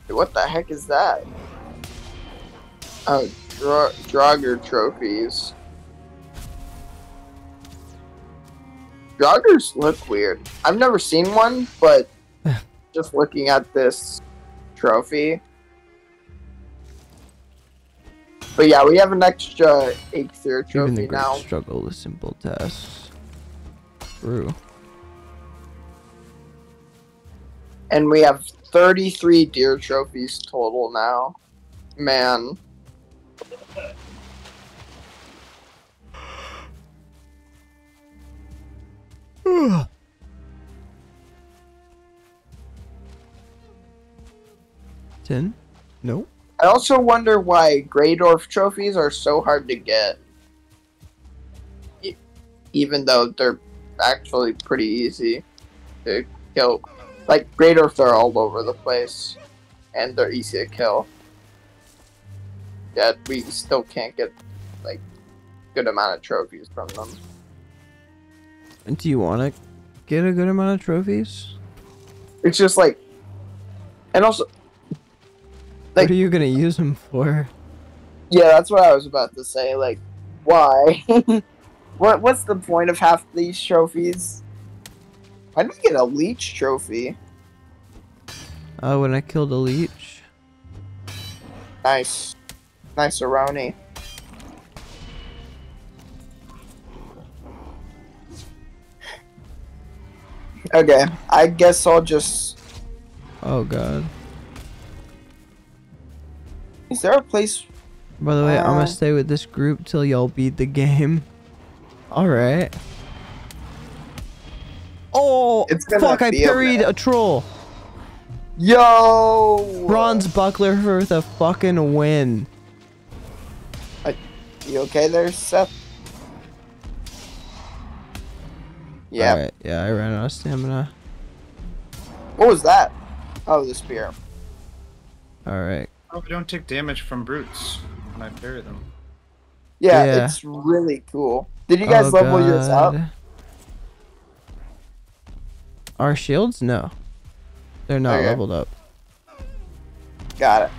What the heck is that? Oh, Dra- Draugr trophies. Draugrs look weird. I've never seen one, but just looking at this trophy. But yeah, we have an extra Eikthyr Even trophy the great now. struggle with simple tasks. True. And we have 33 deer trophies total now. Man. Tin? Nope. I also wonder why Greydwarf trophies are so hard to get. Even though they're actually pretty easy to kill. Like, Greydwarfs are all over the place. And they're easy to kill. Yet we still can't get, like, good amount of trophies from them. And do you want to get a good amount of trophies? It's just like. And also, like, what are you gonna use them for? Yeah, that's what I was about to say. Like, why? what What's the point of half these trophies? Why did we get a leech trophy? Oh, uh, when I killed a leech. Nice. Nice Aroni. Okay, I guess I'll just... Oh god. Is there a place? By the way, I'm Uh, gonna stay with this group till y'all beat the game. Alright. Oh, It's gonna fuck, I be a parried a troll. Yo! Bronze buckler for the fucking win. You okay there, Seth? Yeah. Alright, yeah, I ran out of stamina. What was that? Oh, the spear. Alright. Oh, we don't take damage from brutes when I parry them. Yeah, Yeah. it's really cool. Did you oh, guys Oh, level yours up? Our shields? No. They're not Okay. leveled up. Got it.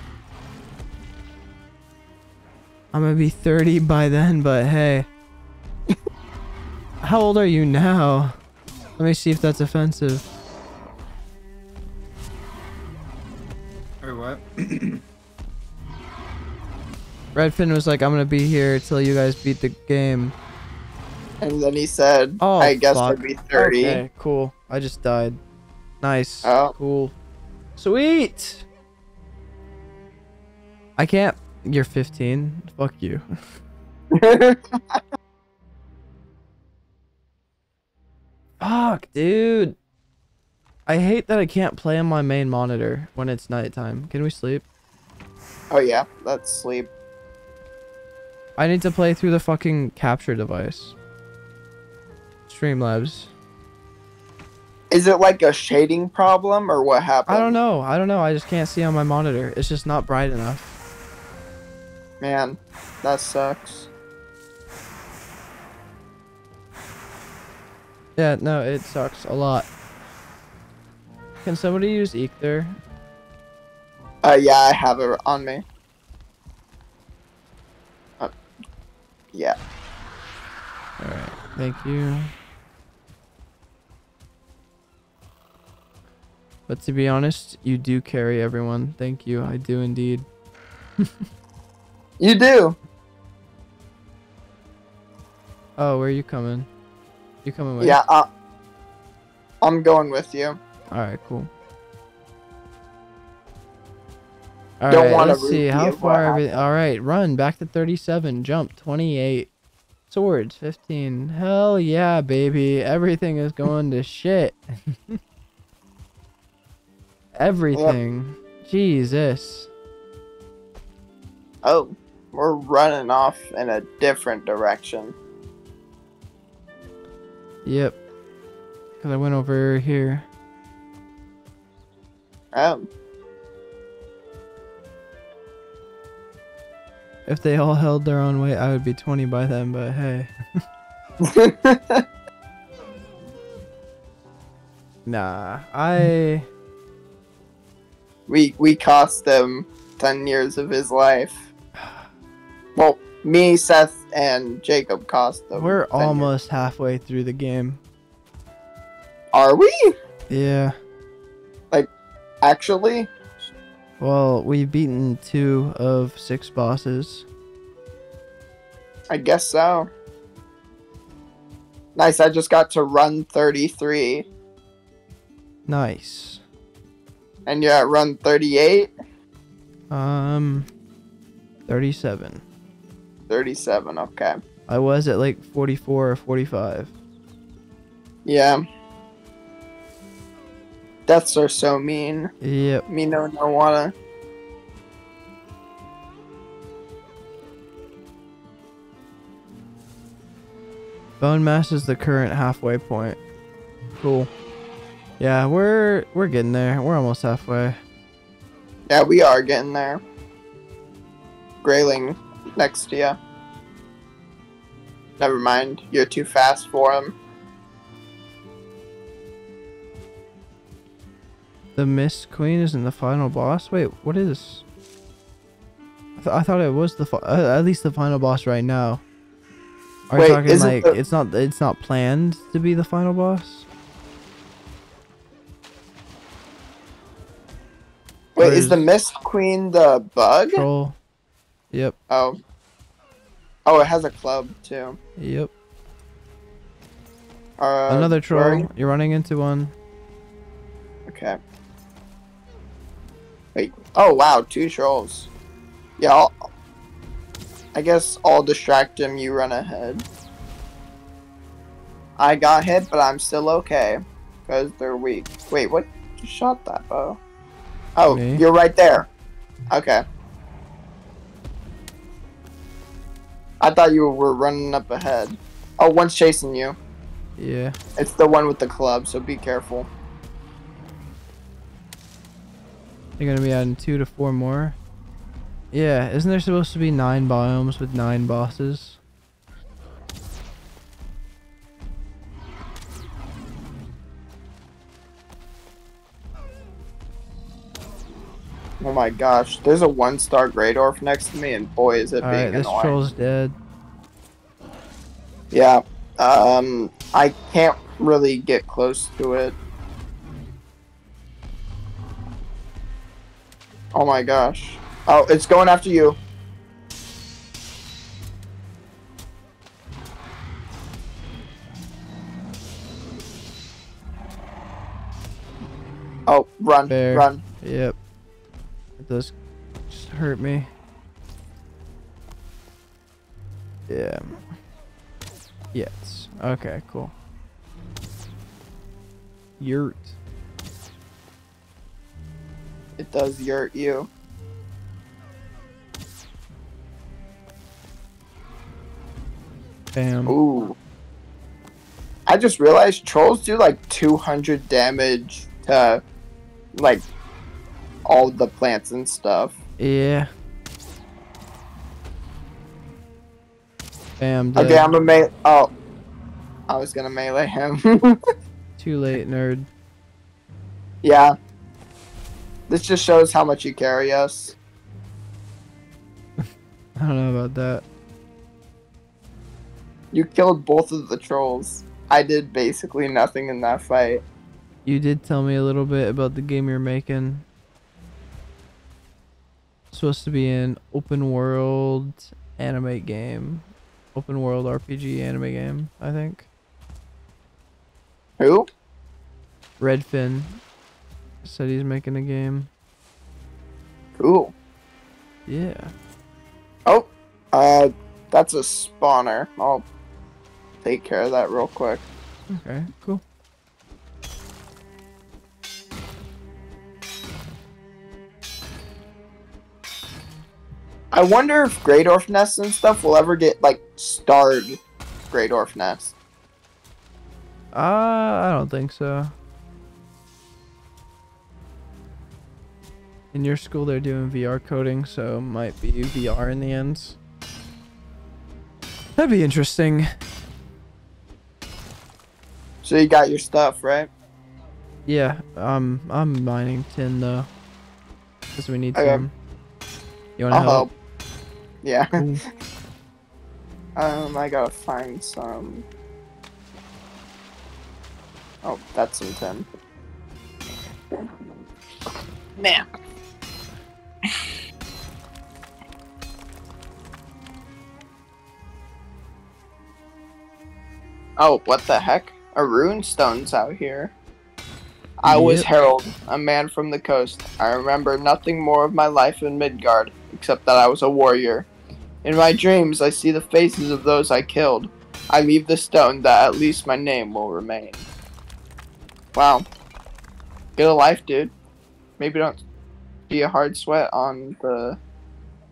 I'm gonna be 30 by then, but hey. How old are you now? Let me see if that's offensive. Or what? Redfin was like, I'm gonna be here till you guys beat the game. And then he said, Oh, I guess fuck. I'd be 30. Okay, cool. I just died. Nice. Oh. Cool. Sweet! I can't. You're 15. Fuck you. Fuck, dude. I hate that I can't play on my main monitor when it's nighttime. Can we sleep? oh, yeah, let's sleep. I need to play through the fucking capture device. Streamlabs. Is it like a shading problem or what happened? I don't know. I don't know. I just can't see on my monitor. It's just not bright enough. Man, that sucks. Yeah, no, it sucks a lot. Can somebody use Ether? Uh, yeah, I have it on me. Yeah. Alright, thank you. But to be honest, you do carry everyone. Thank you. I do indeed. You do. Oh, where are you coming? You coming with? Yeah, uh, I'm going with you. Alright, cool. Don't Alright, let's see how far everything. Alright, run back to 37, jump 28, swords 15. Hell yeah, baby. Everything is going to shit. Everything. Jesus. Oh, we're running off in a different direction. Yep. Because I went over here. Oh, If they all held their own weight, I would be 20 by then, but hey. Nah, I. we we cost him ten years of his life. Well, me, Seth, and Jacob cost them. We're 10 years. almost halfway through the game. Are we Yeah. Like, actually? Well, we've beaten two of six bosses. I guess so. Nice. I just got to run thirty-three, Nice. and you're at run thirty-eight. Um, 37. 37, okay. I was at like 44 or 45. Yeah. Deaths are so mean. Yep. Me no no wanna. Bonemass is the current halfway point. Cool. Yeah, we're we're getting there. We're almost halfway. Yeah, we are getting there. Greyling next to you. Never mind, you're too fast for him. The Mist Queen isn't the final boss. Wait, what is? I, th- I thought it was the uh, at least the final boss right now. Are Wait, you talking like it's not it's not planned to be the final boss? Wait, Or is the Mist Queen the bug? Troll. Yep. Oh. Oh, it has a club too. Yep. Uh, Another troll. you? You're running into one. Okay. Wait. Oh wow, two trolls. Yeah. I'll, I guess I'll distract him. You run ahead. I got hit, but I'm still okay because they're weak. Wait, what? You shot that bow? Oh, Me. you're right there. Okay. I thought you were running up ahead. Oh, one's chasing you. Yeah. It's the one with the club, so be careful. You're gonna be adding two to four more. Yeah, isn't there supposed to be nine biomes with nine bosses? Oh my gosh, there's a one star Greydwarf next to me, and boy, is it Alright, being this annoying. troll's dead. Yeah, um, I can't really get close to it. Oh my gosh. Oh, it's going after you. Oh, run, Fair. run. Yep. It does just hurt me. Yeah. Yes. Okay, cool. Yurt. It does yurt you. Damn. Ooh. I just realized trolls do like 200 damage to like all the plants and stuff. Yeah. Bam. Dead. Okay, I'm a melee. Oh. I was gonna melee him. Too late, nerd. yeah. This just shows how much you carry us. I don't know about that. You killed both of the trolls. I did basically nothing in that fight. You did tell me a little bit about the game you're making. supposed to be an open world anime game. Open world RPG anime game, I think. Who? Redfin said he's making a game. Cool. Yeah. Oh, uh, that's a spawner. I'll take care of that real quick. Okay, cool. I wonder if Greydwarf Nests and stuff will ever get like starred Greydwarf Nest. Uh, I don't think so. In your school, they're doing VR coding, so might be VR in the end. That'd be interesting. So you got your stuff, right? Yeah, um, I'm mining tin though, because we need Okay. some. You wanna I'll help? help. Yeah. Um, I gotta find some. Oh, that's some tin. Man. Oh, what the heck? A rune stone's out here. I was Yep. Harold, a man from the coast. I remember nothing more of my life in Midgard, except that I was a warrior. In my dreams, I see the faces of those I killed. I leave the stone that at least my name will remain. Wow. Get a life, dude. Maybe don't be a hard sweat on the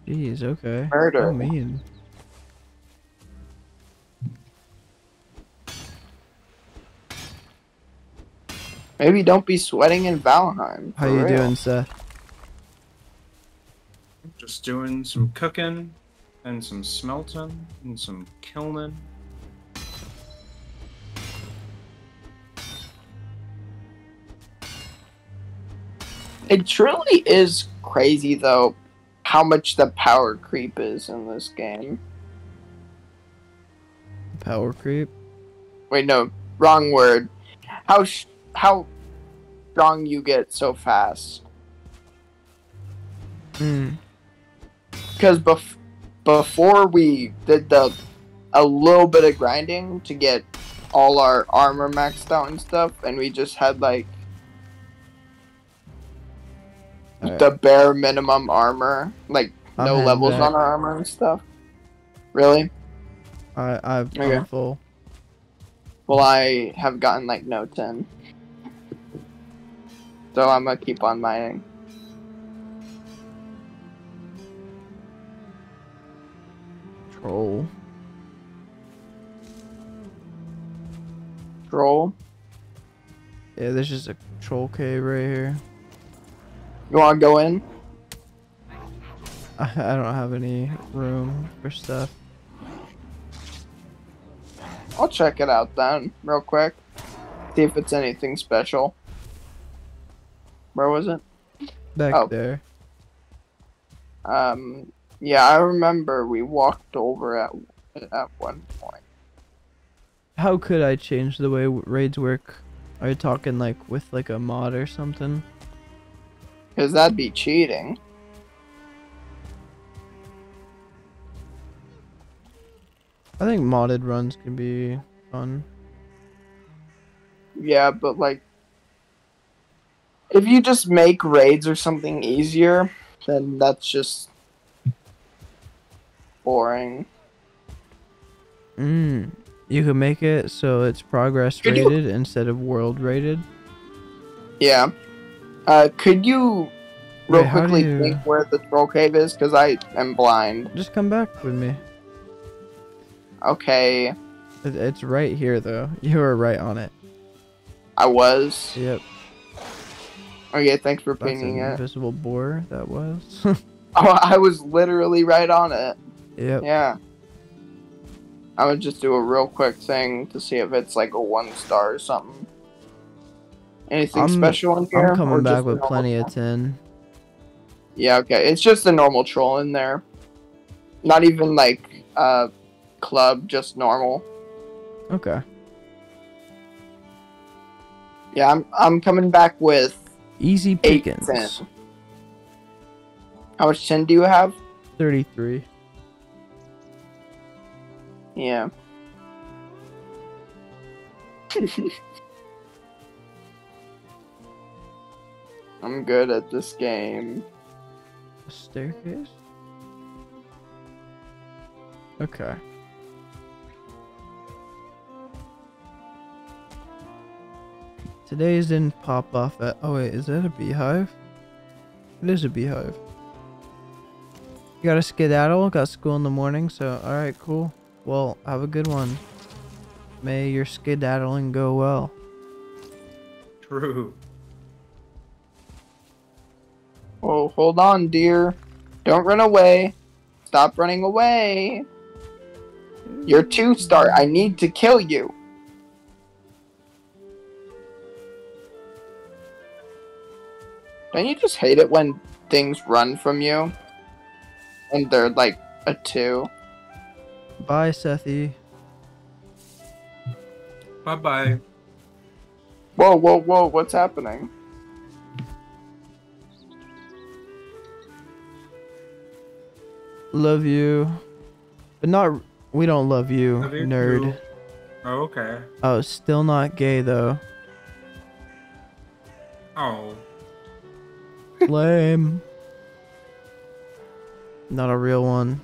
Jeez, okay. murder. Oh, mean. Maybe don't be sweating in Valheim. How you real. doing, Seth? Just doing some cooking and some smelting and some kilning. It truly is crazy, though, how much the power creep is in this game. Power creep. Wait, no, wrong word. How sh- how strong you get so fast? Hmm. Because bef- before we did the a little bit of grinding to get all our armor maxed out and stuff, and we just had like Alright. the bare minimum armor, like I'm no levels on our armor and stuff. Really? I I've Okay. Full. Well, I have gotten like no 10. So I'm gonna keep on mining. Troll. Troll. Yeah, there's just a troll cave right here. You wanna go in? I, I don't have any room for stuff. I'll check it out then, real quick. See if it's anything special. Where was it? Back Oh. there. Um, yeah, I remember we walked over at at one point. How could I change the way raids work? Are you talking like with like a mod or something? Cause that'd be cheating. I think modded runs can be fun. Yeah, but like, if you just make raids or something easier, then that's just boring. Mm. You can make it so it's progress Could you- rated instead of world rated. Yeah. Uh, could you real Wait, quickly you- think where the troll cave is? Cause I am blind. Just come back with me. Okay, it's right here though. You were right on it. I was. Yep. Okay, thanks for That's pinging an it. invisible boar. That was. Oh, I was literally right on it. yep. Yeah. I would just do a real quick thing to see if it's like a one star or something. Anything I'm- special in here? I'm coming back with plenty troll? of tin. Yeah, okay. It's just a normal troll in there. Not even like uh club, just normal. Okay. Yeah, I'm I'm coming back with Easy eight pickings. tin. How much tin do you have? Thirty-three. Yeah. I'm good at this game. A staircase. Okay. Today's didn't pop off at. Oh wait, is that a beehive? It is a beehive. You got a skedaddle? Got school in the morning, so alright, cool. Well, have a good one. May your skedaddling go well. True. Oh, hold on, dear. Don't run away. Stop running away. You're two star. I need to kill you. Don't you just hate it when things run from you? And they're like a two. Bye, Sethy. Bye bye. Whoa, whoa, whoa, what's happening? Love you. But not. We don't love you, Love you nerd. too. Oh, okay. Oh, still not gay though. Oh. Lame. Not a real one.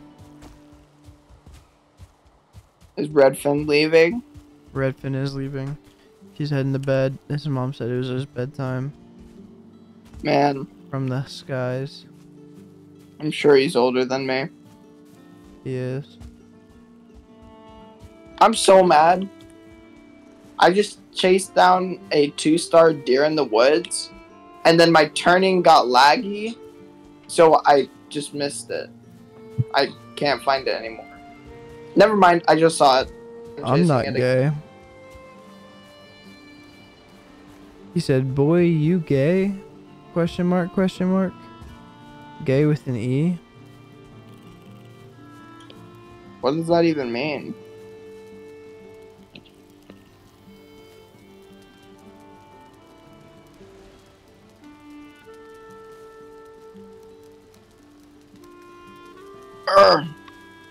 Is Redfin leaving? Redfin is leaving. He's heading to bed. His mom said it was his bedtime Man, from the skies. I'm sure he's older than me. He is. I'm so mad. I just chased down a two star deer in the woods, and then my turning got laggy, so I just missed it. I can't find it anymore. Never mind, I just saw it. I'm chasing not it gay. He said, "Boy, you gay?" Question mark? Question mark? Gay with an E? What does that even mean? Urgh,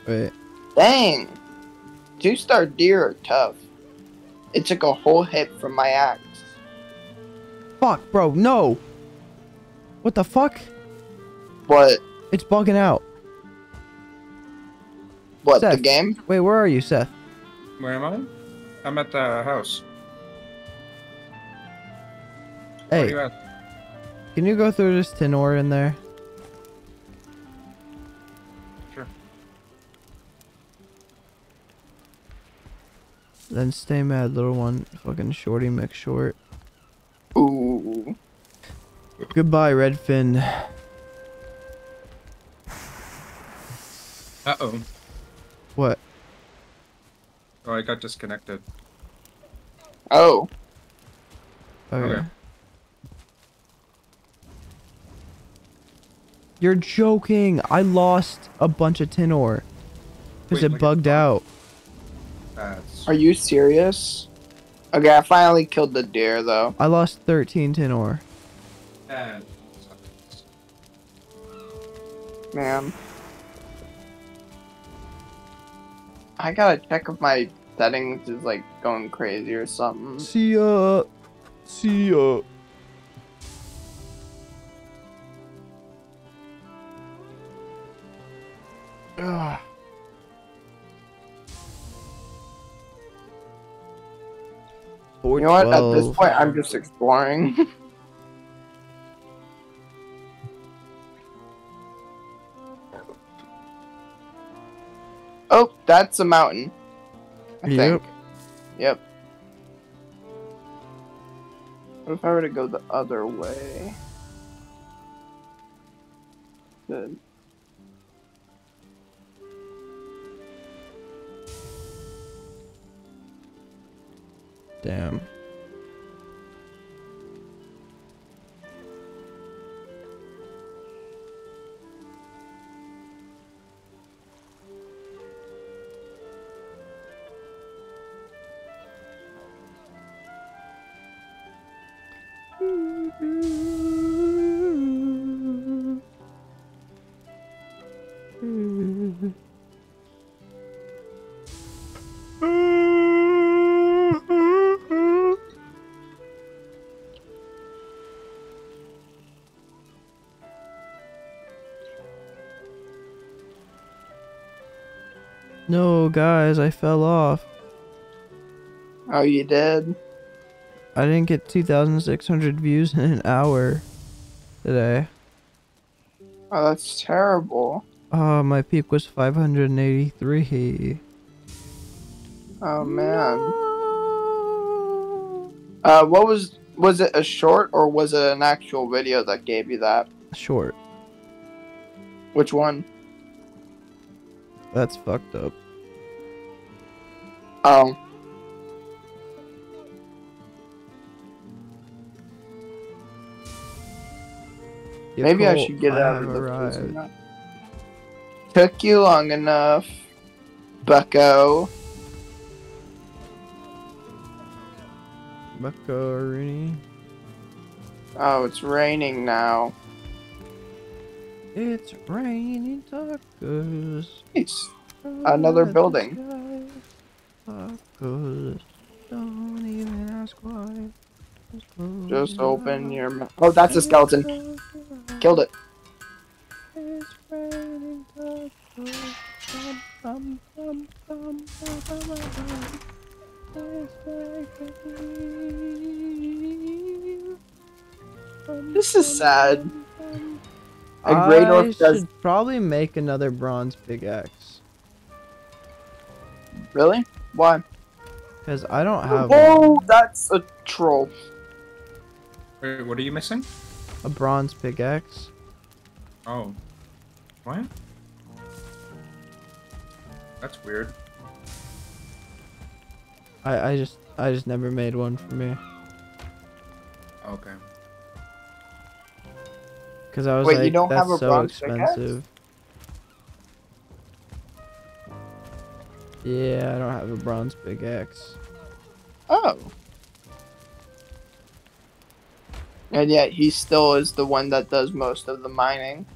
Wait. dang. Two star deer are tough. It took a whole hit from my axe. Fuck, bro, no! What the fuck? What? It's bugging out. What, the game? Wait, where are you, Seth? Where am I? I'm at the house. Hey, you can you go through this tin ore in there? Then stay mad, little one. Fucking shorty mix short. Ooh. Goodbye, Redfin. Uh oh. What? Oh, I got disconnected. Oh. Okay. Okay. You're joking. I lost a bunch of tin ore. Because it like bugged out. That's Are you serious? Okay, I finally killed the deer though. I lost 13 tin ore. Man. I gotta check if my settings is like going crazy or something. See ya. See ya. Ugh. You know what? At this point, I'm just exploring. oh, that's a mountain. I Yep. think. Yep. What if I were to go the other way? Good. Damn. Mm-hmm. No, guys, I fell off. Are you dead? I didn't get 2,600 views in an hour today. Oh, that's terrible. Oh, my peak was 583. Oh man. Uh, what was was it a short or was it an actual video that gave you that? Short. Which one? That's fucked up. Oh, maybe I should get it out of the prison. Took you long enough, Bucko. Macaroni. Oh, it's raining now. It's raining tacos. Nice. Another building. Tacos. Don't even ask why. Just open your mouth. Oh, that's a skeleton. Killed it. This is sad. Bum, bum. A Grey I North does- should probably make another bronze pickaxe Really? Why? because I don't oh, have Oh, that's a troll. Wait, what are you missing? a bronze pickaxe. Oh. What? That's weird. I I just I just never made one for me Okay. Because I was Wait, you don't that's have a so bronze pickaxe? expensive. Yeah, I don't have a bronze pickaxe. Oh. And yet he still is the one that does most of the mining.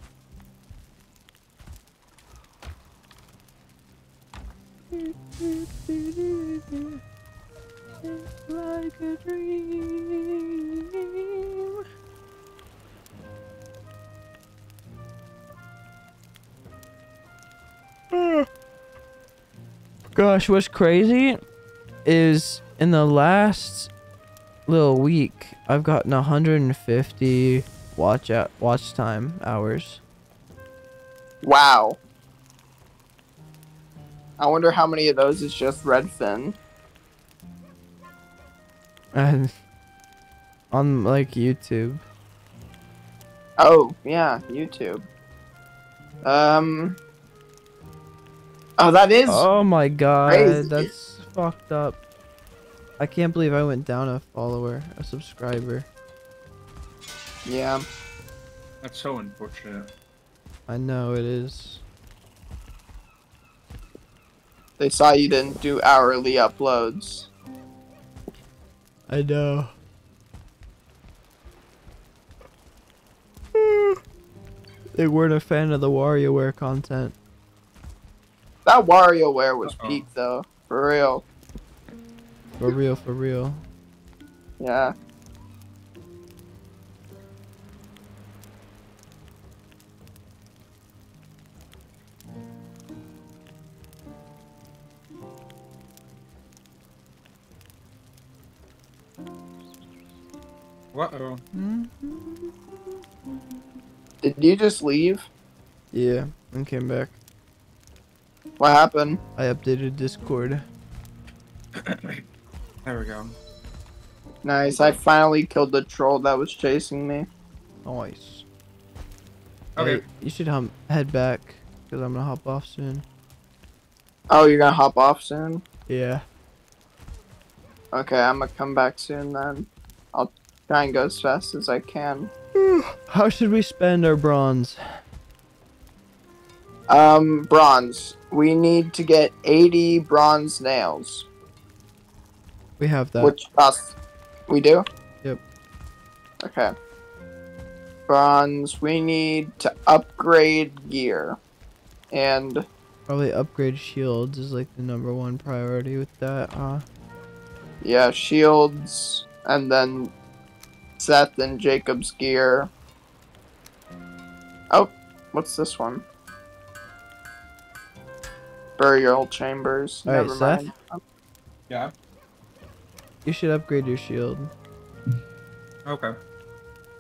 like Gosh, what's crazy is in the last little week, I've gotten 150 watch out watch time hours. Wow. I wonder how many of those is just Redfin. And on like YouTube. Oh, yeah, YouTube. Um. Oh, that is. Oh my god, crazy. that's fucked up. I can't believe I went down a follower, a subscriber. Yeah. That's so unfortunate. I know it is. They saw you didn't do hourly uploads. I know. Hmm. they weren't a fan of the WarioWare content. That WarioWare was Uh-oh. peak, though. For real. For real, for real. Yeah. Uh oh. Did you just leave? Yeah, and came back. What happened? I updated Discord. There we go. Nice. I finally killed the troll that was chasing me. Nice. Okay. Hey, you should hum- head back, because I'm gonna hop off soon. Oh, you're gonna hop off soon? Yeah. Okay, I'm gonna come back soon then. I'll try and go as fast as I can. How should we spend our bronze? Um, bronze. We need to get 80 bronze nails. We have that. Which us we do? Yep. Okay. Bronze, we need to upgrade gear. And Probably upgrade shields is like the number one priority with that, huh? yeah, shields and then Seth and Jacob's gear. Oh, what's this one? Burial chambers. Alright, Never Seth? mind. Yeah. You should upgrade your shield. Okay.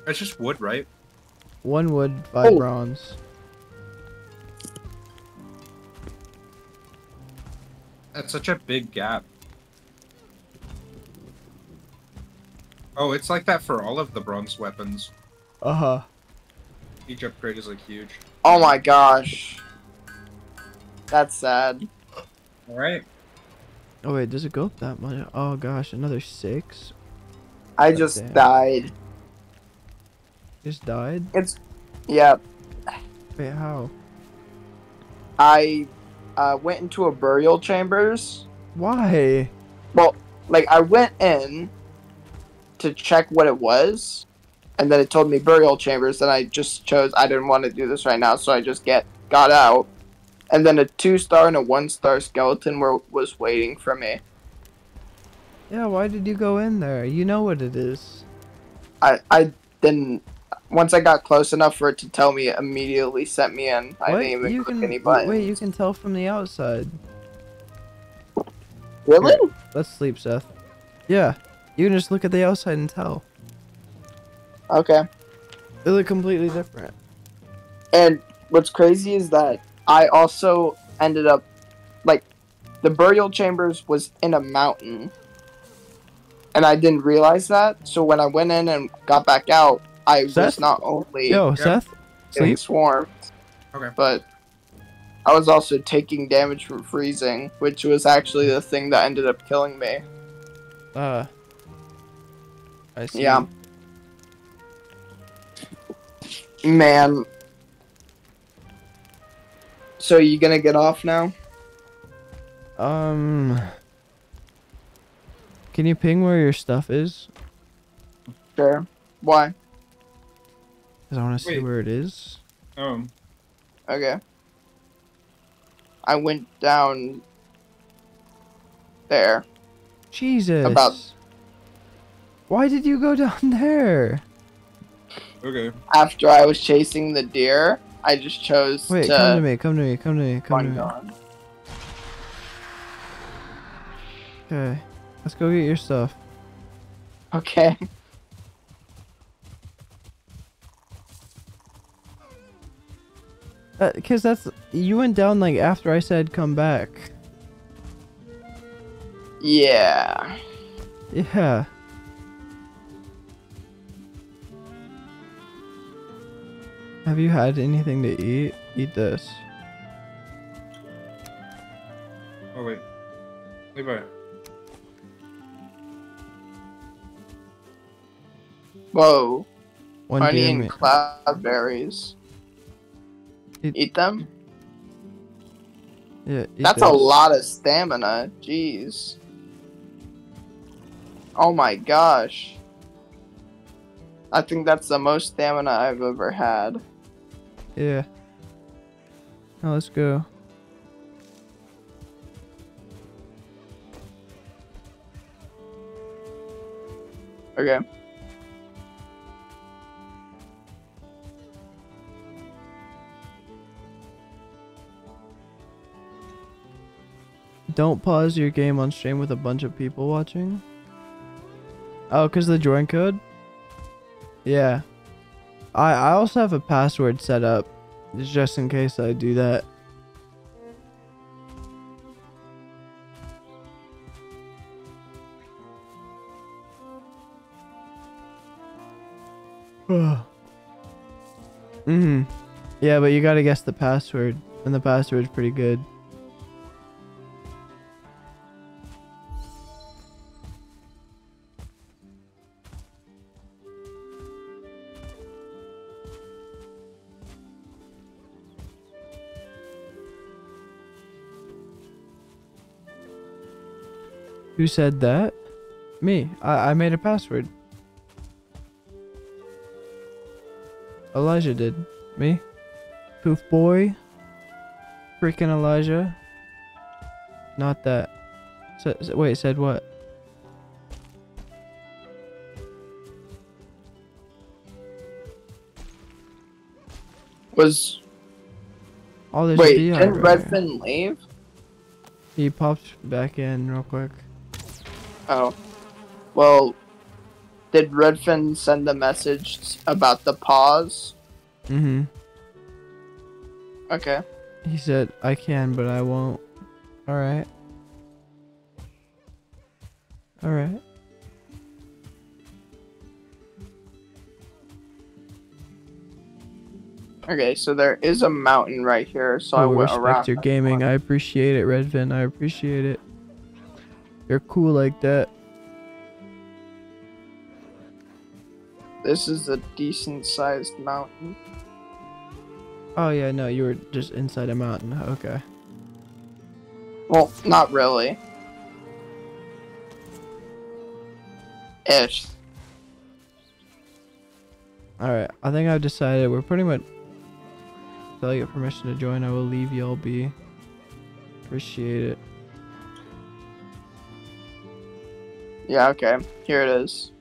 It's just wood, right? One wood, five Oh. bronze. That's such a big gap. Oh, it's like that for all of the bronze weapons. Uh huh. Each upgrade is like huge. Oh my gosh. That's sad. All right. Oh wait, does it go up that much? Oh gosh, another six. I God just damn. died. Just died. It's yeah. Wait, how? I uh, went into a burial chambers. Why? Well, like I went in to check what it was, and then it told me burial chambers. And I just chose I didn't want to do this right now, so I just get got out. And then a two star and a one star skeleton were was waiting for me. Yeah, why did you go in there? You know what it is. I I didn't. Once I got close enough for it to tell me, it immediately sent me in. I didn't even you click can any buttons. wait. You can tell from the outside. really? Let's sleep, Seth. Yeah, you can just look at the outside and tell. Okay. They look completely different. And what's crazy is that I also ended up like the burial chambers was in a mountain. And I didn't realize that. So when I went in and got back out, I Seth? was not only Yo, Seth, getting sleep. swarmed, Okay. but I was also taking damage from freezing, which was actually the thing that ended up killing me. Uh, I see. Yeah. Man. So you gonna get off now? Um, can you ping where your stuff is? Sure. Why? Cause I want to see Wait. where it is. Oh. Okay. I went down there. Jesus. About- Why did you go down there? Okay. After I was chasing the deer, I just chose Wait, to. come to me, come to me, come to me, come to me. going. Okay. Let's go get your stuff. Okay. Uh, Cause that's you went down like after I said come back. Yeah. Yeah. Have you had anything to eat? Eat this. Oh wait. Levi. Whoa. One Honey deer and meat. cloudberries. Eat- Eat them? Yeah, eat That's a lot of stamina. Jeez. Oh my gosh. I think that's the most stamina I've ever had. Yeah. Now let's go. Okay. Don't pause your game on stream with a bunch of people watching. Oh, cause the join code. Yeah. I I also have a password set up, just in case I do that. mhm. Yeah, but you gotta guess the password, and the password's pretty good. Who said that? Me. I, I made a password. Elijah did. Me? Poof boy? Freaking Elijah? Not that. Sa- sa- wait, said what? Was Oh, there's wait, didn't. Redfin leave? He popped back in real quick. Oh. Well, did Redfin send a message about the pause? Mm-hmm. Okay. He said, I can, but I won't. Alright. Alright. Okay, so there is a mountain right here, so I Oh, went respect around. your gaming. I appreciate it, Redfin. I appreciate it. You're cool like that. This is a decent sized mountain. Oh yeah, no, you were just inside a mountain. Okay. Well, not really. Ish. Alright, I think I've decided we're pretty much until I get permission to join, I will leave y'all be. Appreciate it. Yeah, okay. Here it is.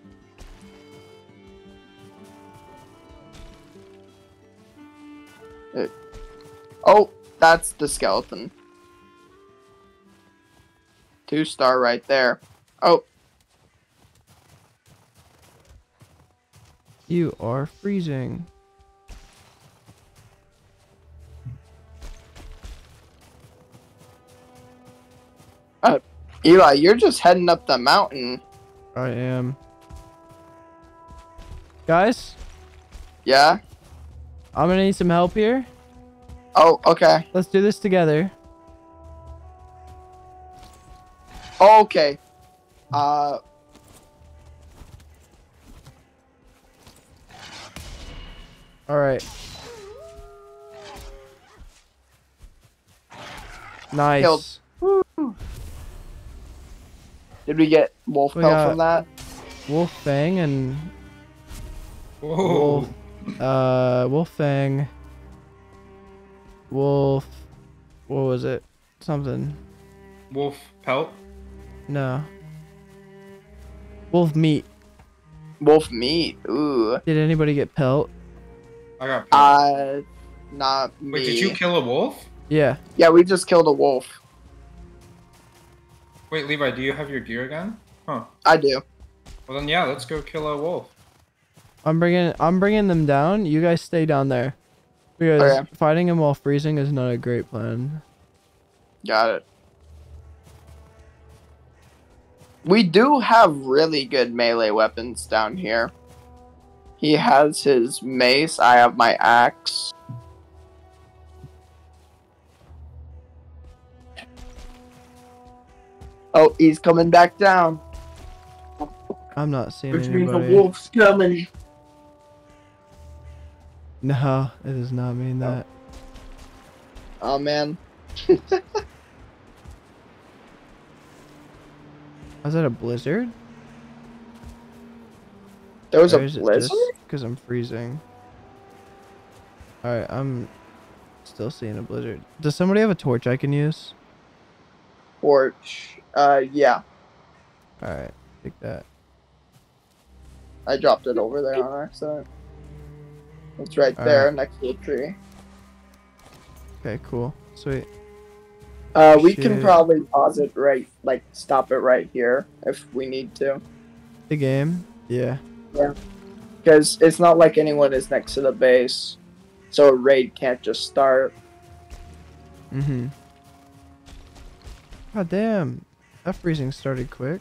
It- oh, that's the skeleton. Two star right there. Oh, You are freezing. Uh, Eli, you're just heading up the mountain. I am. Guys, Yeah? I'm gonna need some help here. Oh, okay. Let's do this together. Okay. Uh, Alright. Nice. Killed. Did we get wolf We pelt from that? Wolf Fang and Whoa. Wolf, uh, Wolf Fang. Wolf. What was it? Something. Wolf pelt. No. Wolf meat. Wolf meat. Ooh. Did anybody get pelt? I got. Pelt. Uh, not me. Wait, did you kill a wolf? Yeah. Yeah, we just killed a wolf. Wait, Levi, do you have your gear again? Huh. I do. Well then, yeah, let's go kill a wolf. I'm bringing I'm bringing them down. You guys stay down there. Because Okay. fighting him while freezing is not a great plan. Got it. We do have really good melee weapons down here. He has his mace. I have my axe. Oh, he's coming back down. I'm not seeing Which means the wolf's coming. No, it does not mean oh. that. Oh man. Was that a blizzard? There was Or a is blizzard? Because I'm freezing. Alright, I'm still seeing a blizzard. Does somebody have a torch I can use? Torch. Uh, yeah. Alright, take that. I dropped it over there on accident. It's right All there right. next to the tree. Okay, cool. Sweet. Uh, we can probably pause it right, like stop it right here if we need to, The game? Yeah. Yeah. because it's not like anyone is next to the base, so a raid can't just start. Mm-hmm. God damn. That freezing started quick.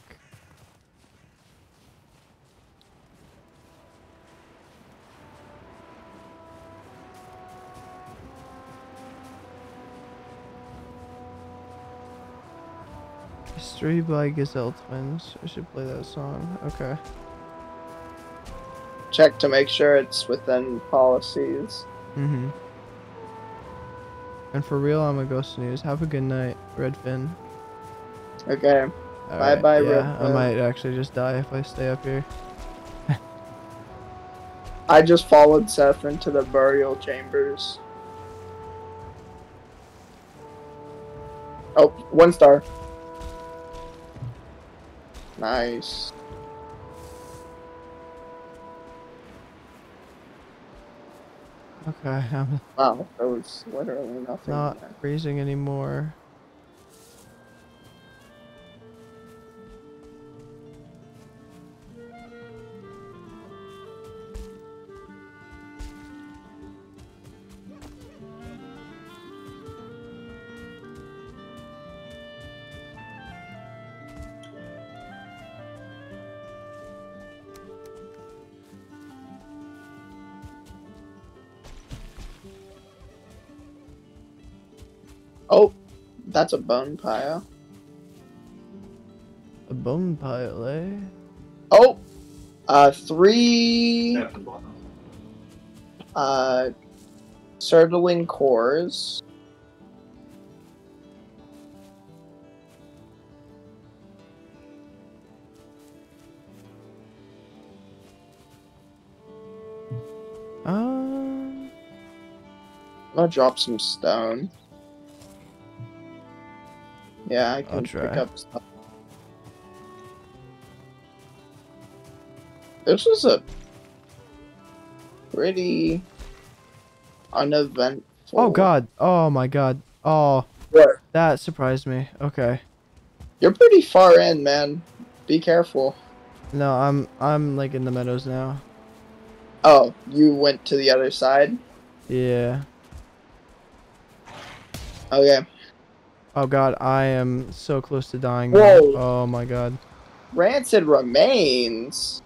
History by Gazelle Twins. I should play that song. Okay. Check to make sure it's within policies. Mm-hmm. And for real, I'm a Ghost News. Have a good night, Redfin. Okay. Alright, Bye-bye, yeah, I might actually just die if I stay up here. I just followed Seth into the burial chambers. Oh, one star. Nice. Okay, I'm Wow, there was literally nothing. not freezing anymore. That's a bone pile. A bone pile, eh? Oh, uh, three uh, Surtling cores. Um, I'm gonna drop some stone. Yeah, I can pick up stuff. This was a pretty uneventful. oh god, oh my god, oh, What? that surprised me. Okay, You're pretty far in, man. Be careful. no, I'm I'm like in the meadows now. Oh, you went to the other side? Yeah. Okay. Oh god, I am so close to dying. Whoa. now. Oh my god. Rancid remains.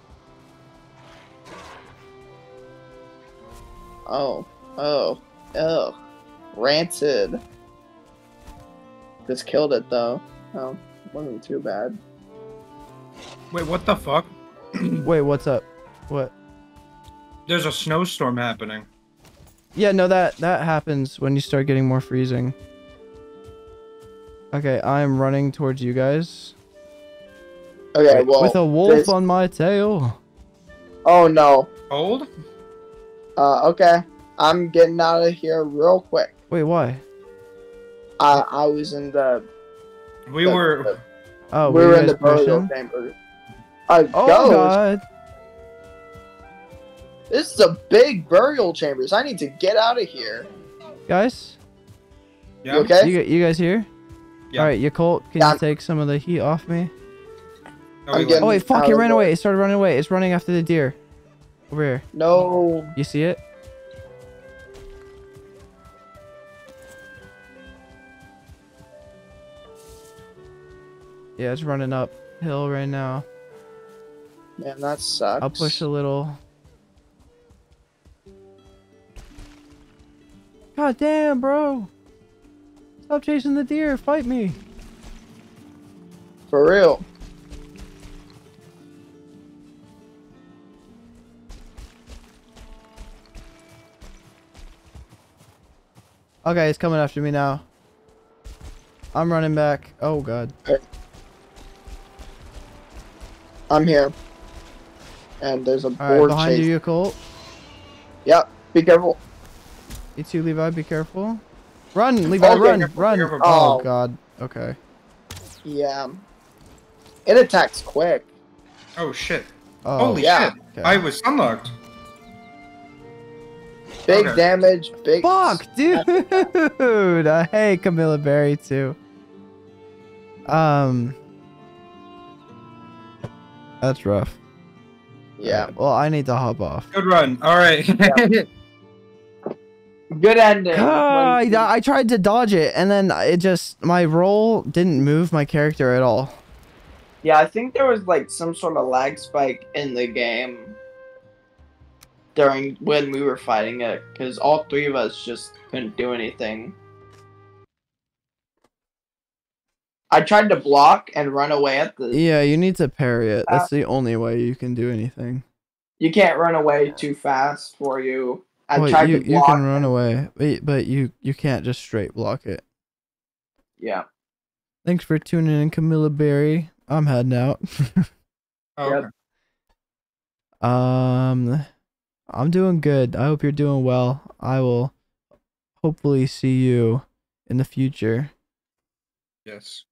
Oh, oh, oh. Rancid. Just killed it though. Oh, wasn't too bad. Wait, what the fuck? Wait, what's up? What? There's a snowstorm happening. Yeah, no, that that happens when you start getting more freezing. Okay, I'm running towards you guys Okay, well. with a wolf this- on my tail. Oh no. Cold? Uh, okay. I'm getting out of here real quick. Wait, why? I I was in the. We the- were. the- Oh, we were were in the guys burial pushing? chamber. A Oh ghost. god. This is a big burial chambers. I need to get out of here. Guys, Yeah. You okay? you, you guys here? Yeah. Alright, you Colt, can Yeah. you take some of the heat off me? Oh, we Oh wait, fuck, it ran away. It started running away. It's running after the deer. Over here. No. You see it? Yeah, it's running up hill right now. Man, that sucks. I'll push a little. God damn, bro. Stop chasing the deer. Fight me. For real. Okay, he's coming after me now. I'm running back. Oh god. I'm here. And there's a Alright, board behind chase. you, you Colt. Yep. Be careful. You too, Levi. Be careful. Run, Levi. Oh, run, careful, run. careful. Oh god. Okay. Yeah. It attacks quick. Oh shit. Oh. Holy yeah. shit. Okay. I was unlocked. Big Okay. damage, big Fuck, dude. Uh, hey, Camilla Berry too. Um. That's rough. Yeah. Well, I need to hop off. Good run. All right. Good ending. Ah, When- I, I tried to dodge it, and then it just my roll didn't move my character at all. Yeah, I think there was like some sort of lag spike in the game during when we were fighting it because all three of us just couldn't do anything. I tried to block and run away at the. Yeah, you need to parry it. Uh, That's the only way you can do anything. You can't run away too fast for you. I Wait, tried you, to you can run away, but, but you you can't just straight block it. Yeah. Thanks for tuning in, Camilla Berry. I'm heading out. Oh, Yep. okay. um, I'm doing good. I hope you're doing well. I will hopefully see you in the future. Yes.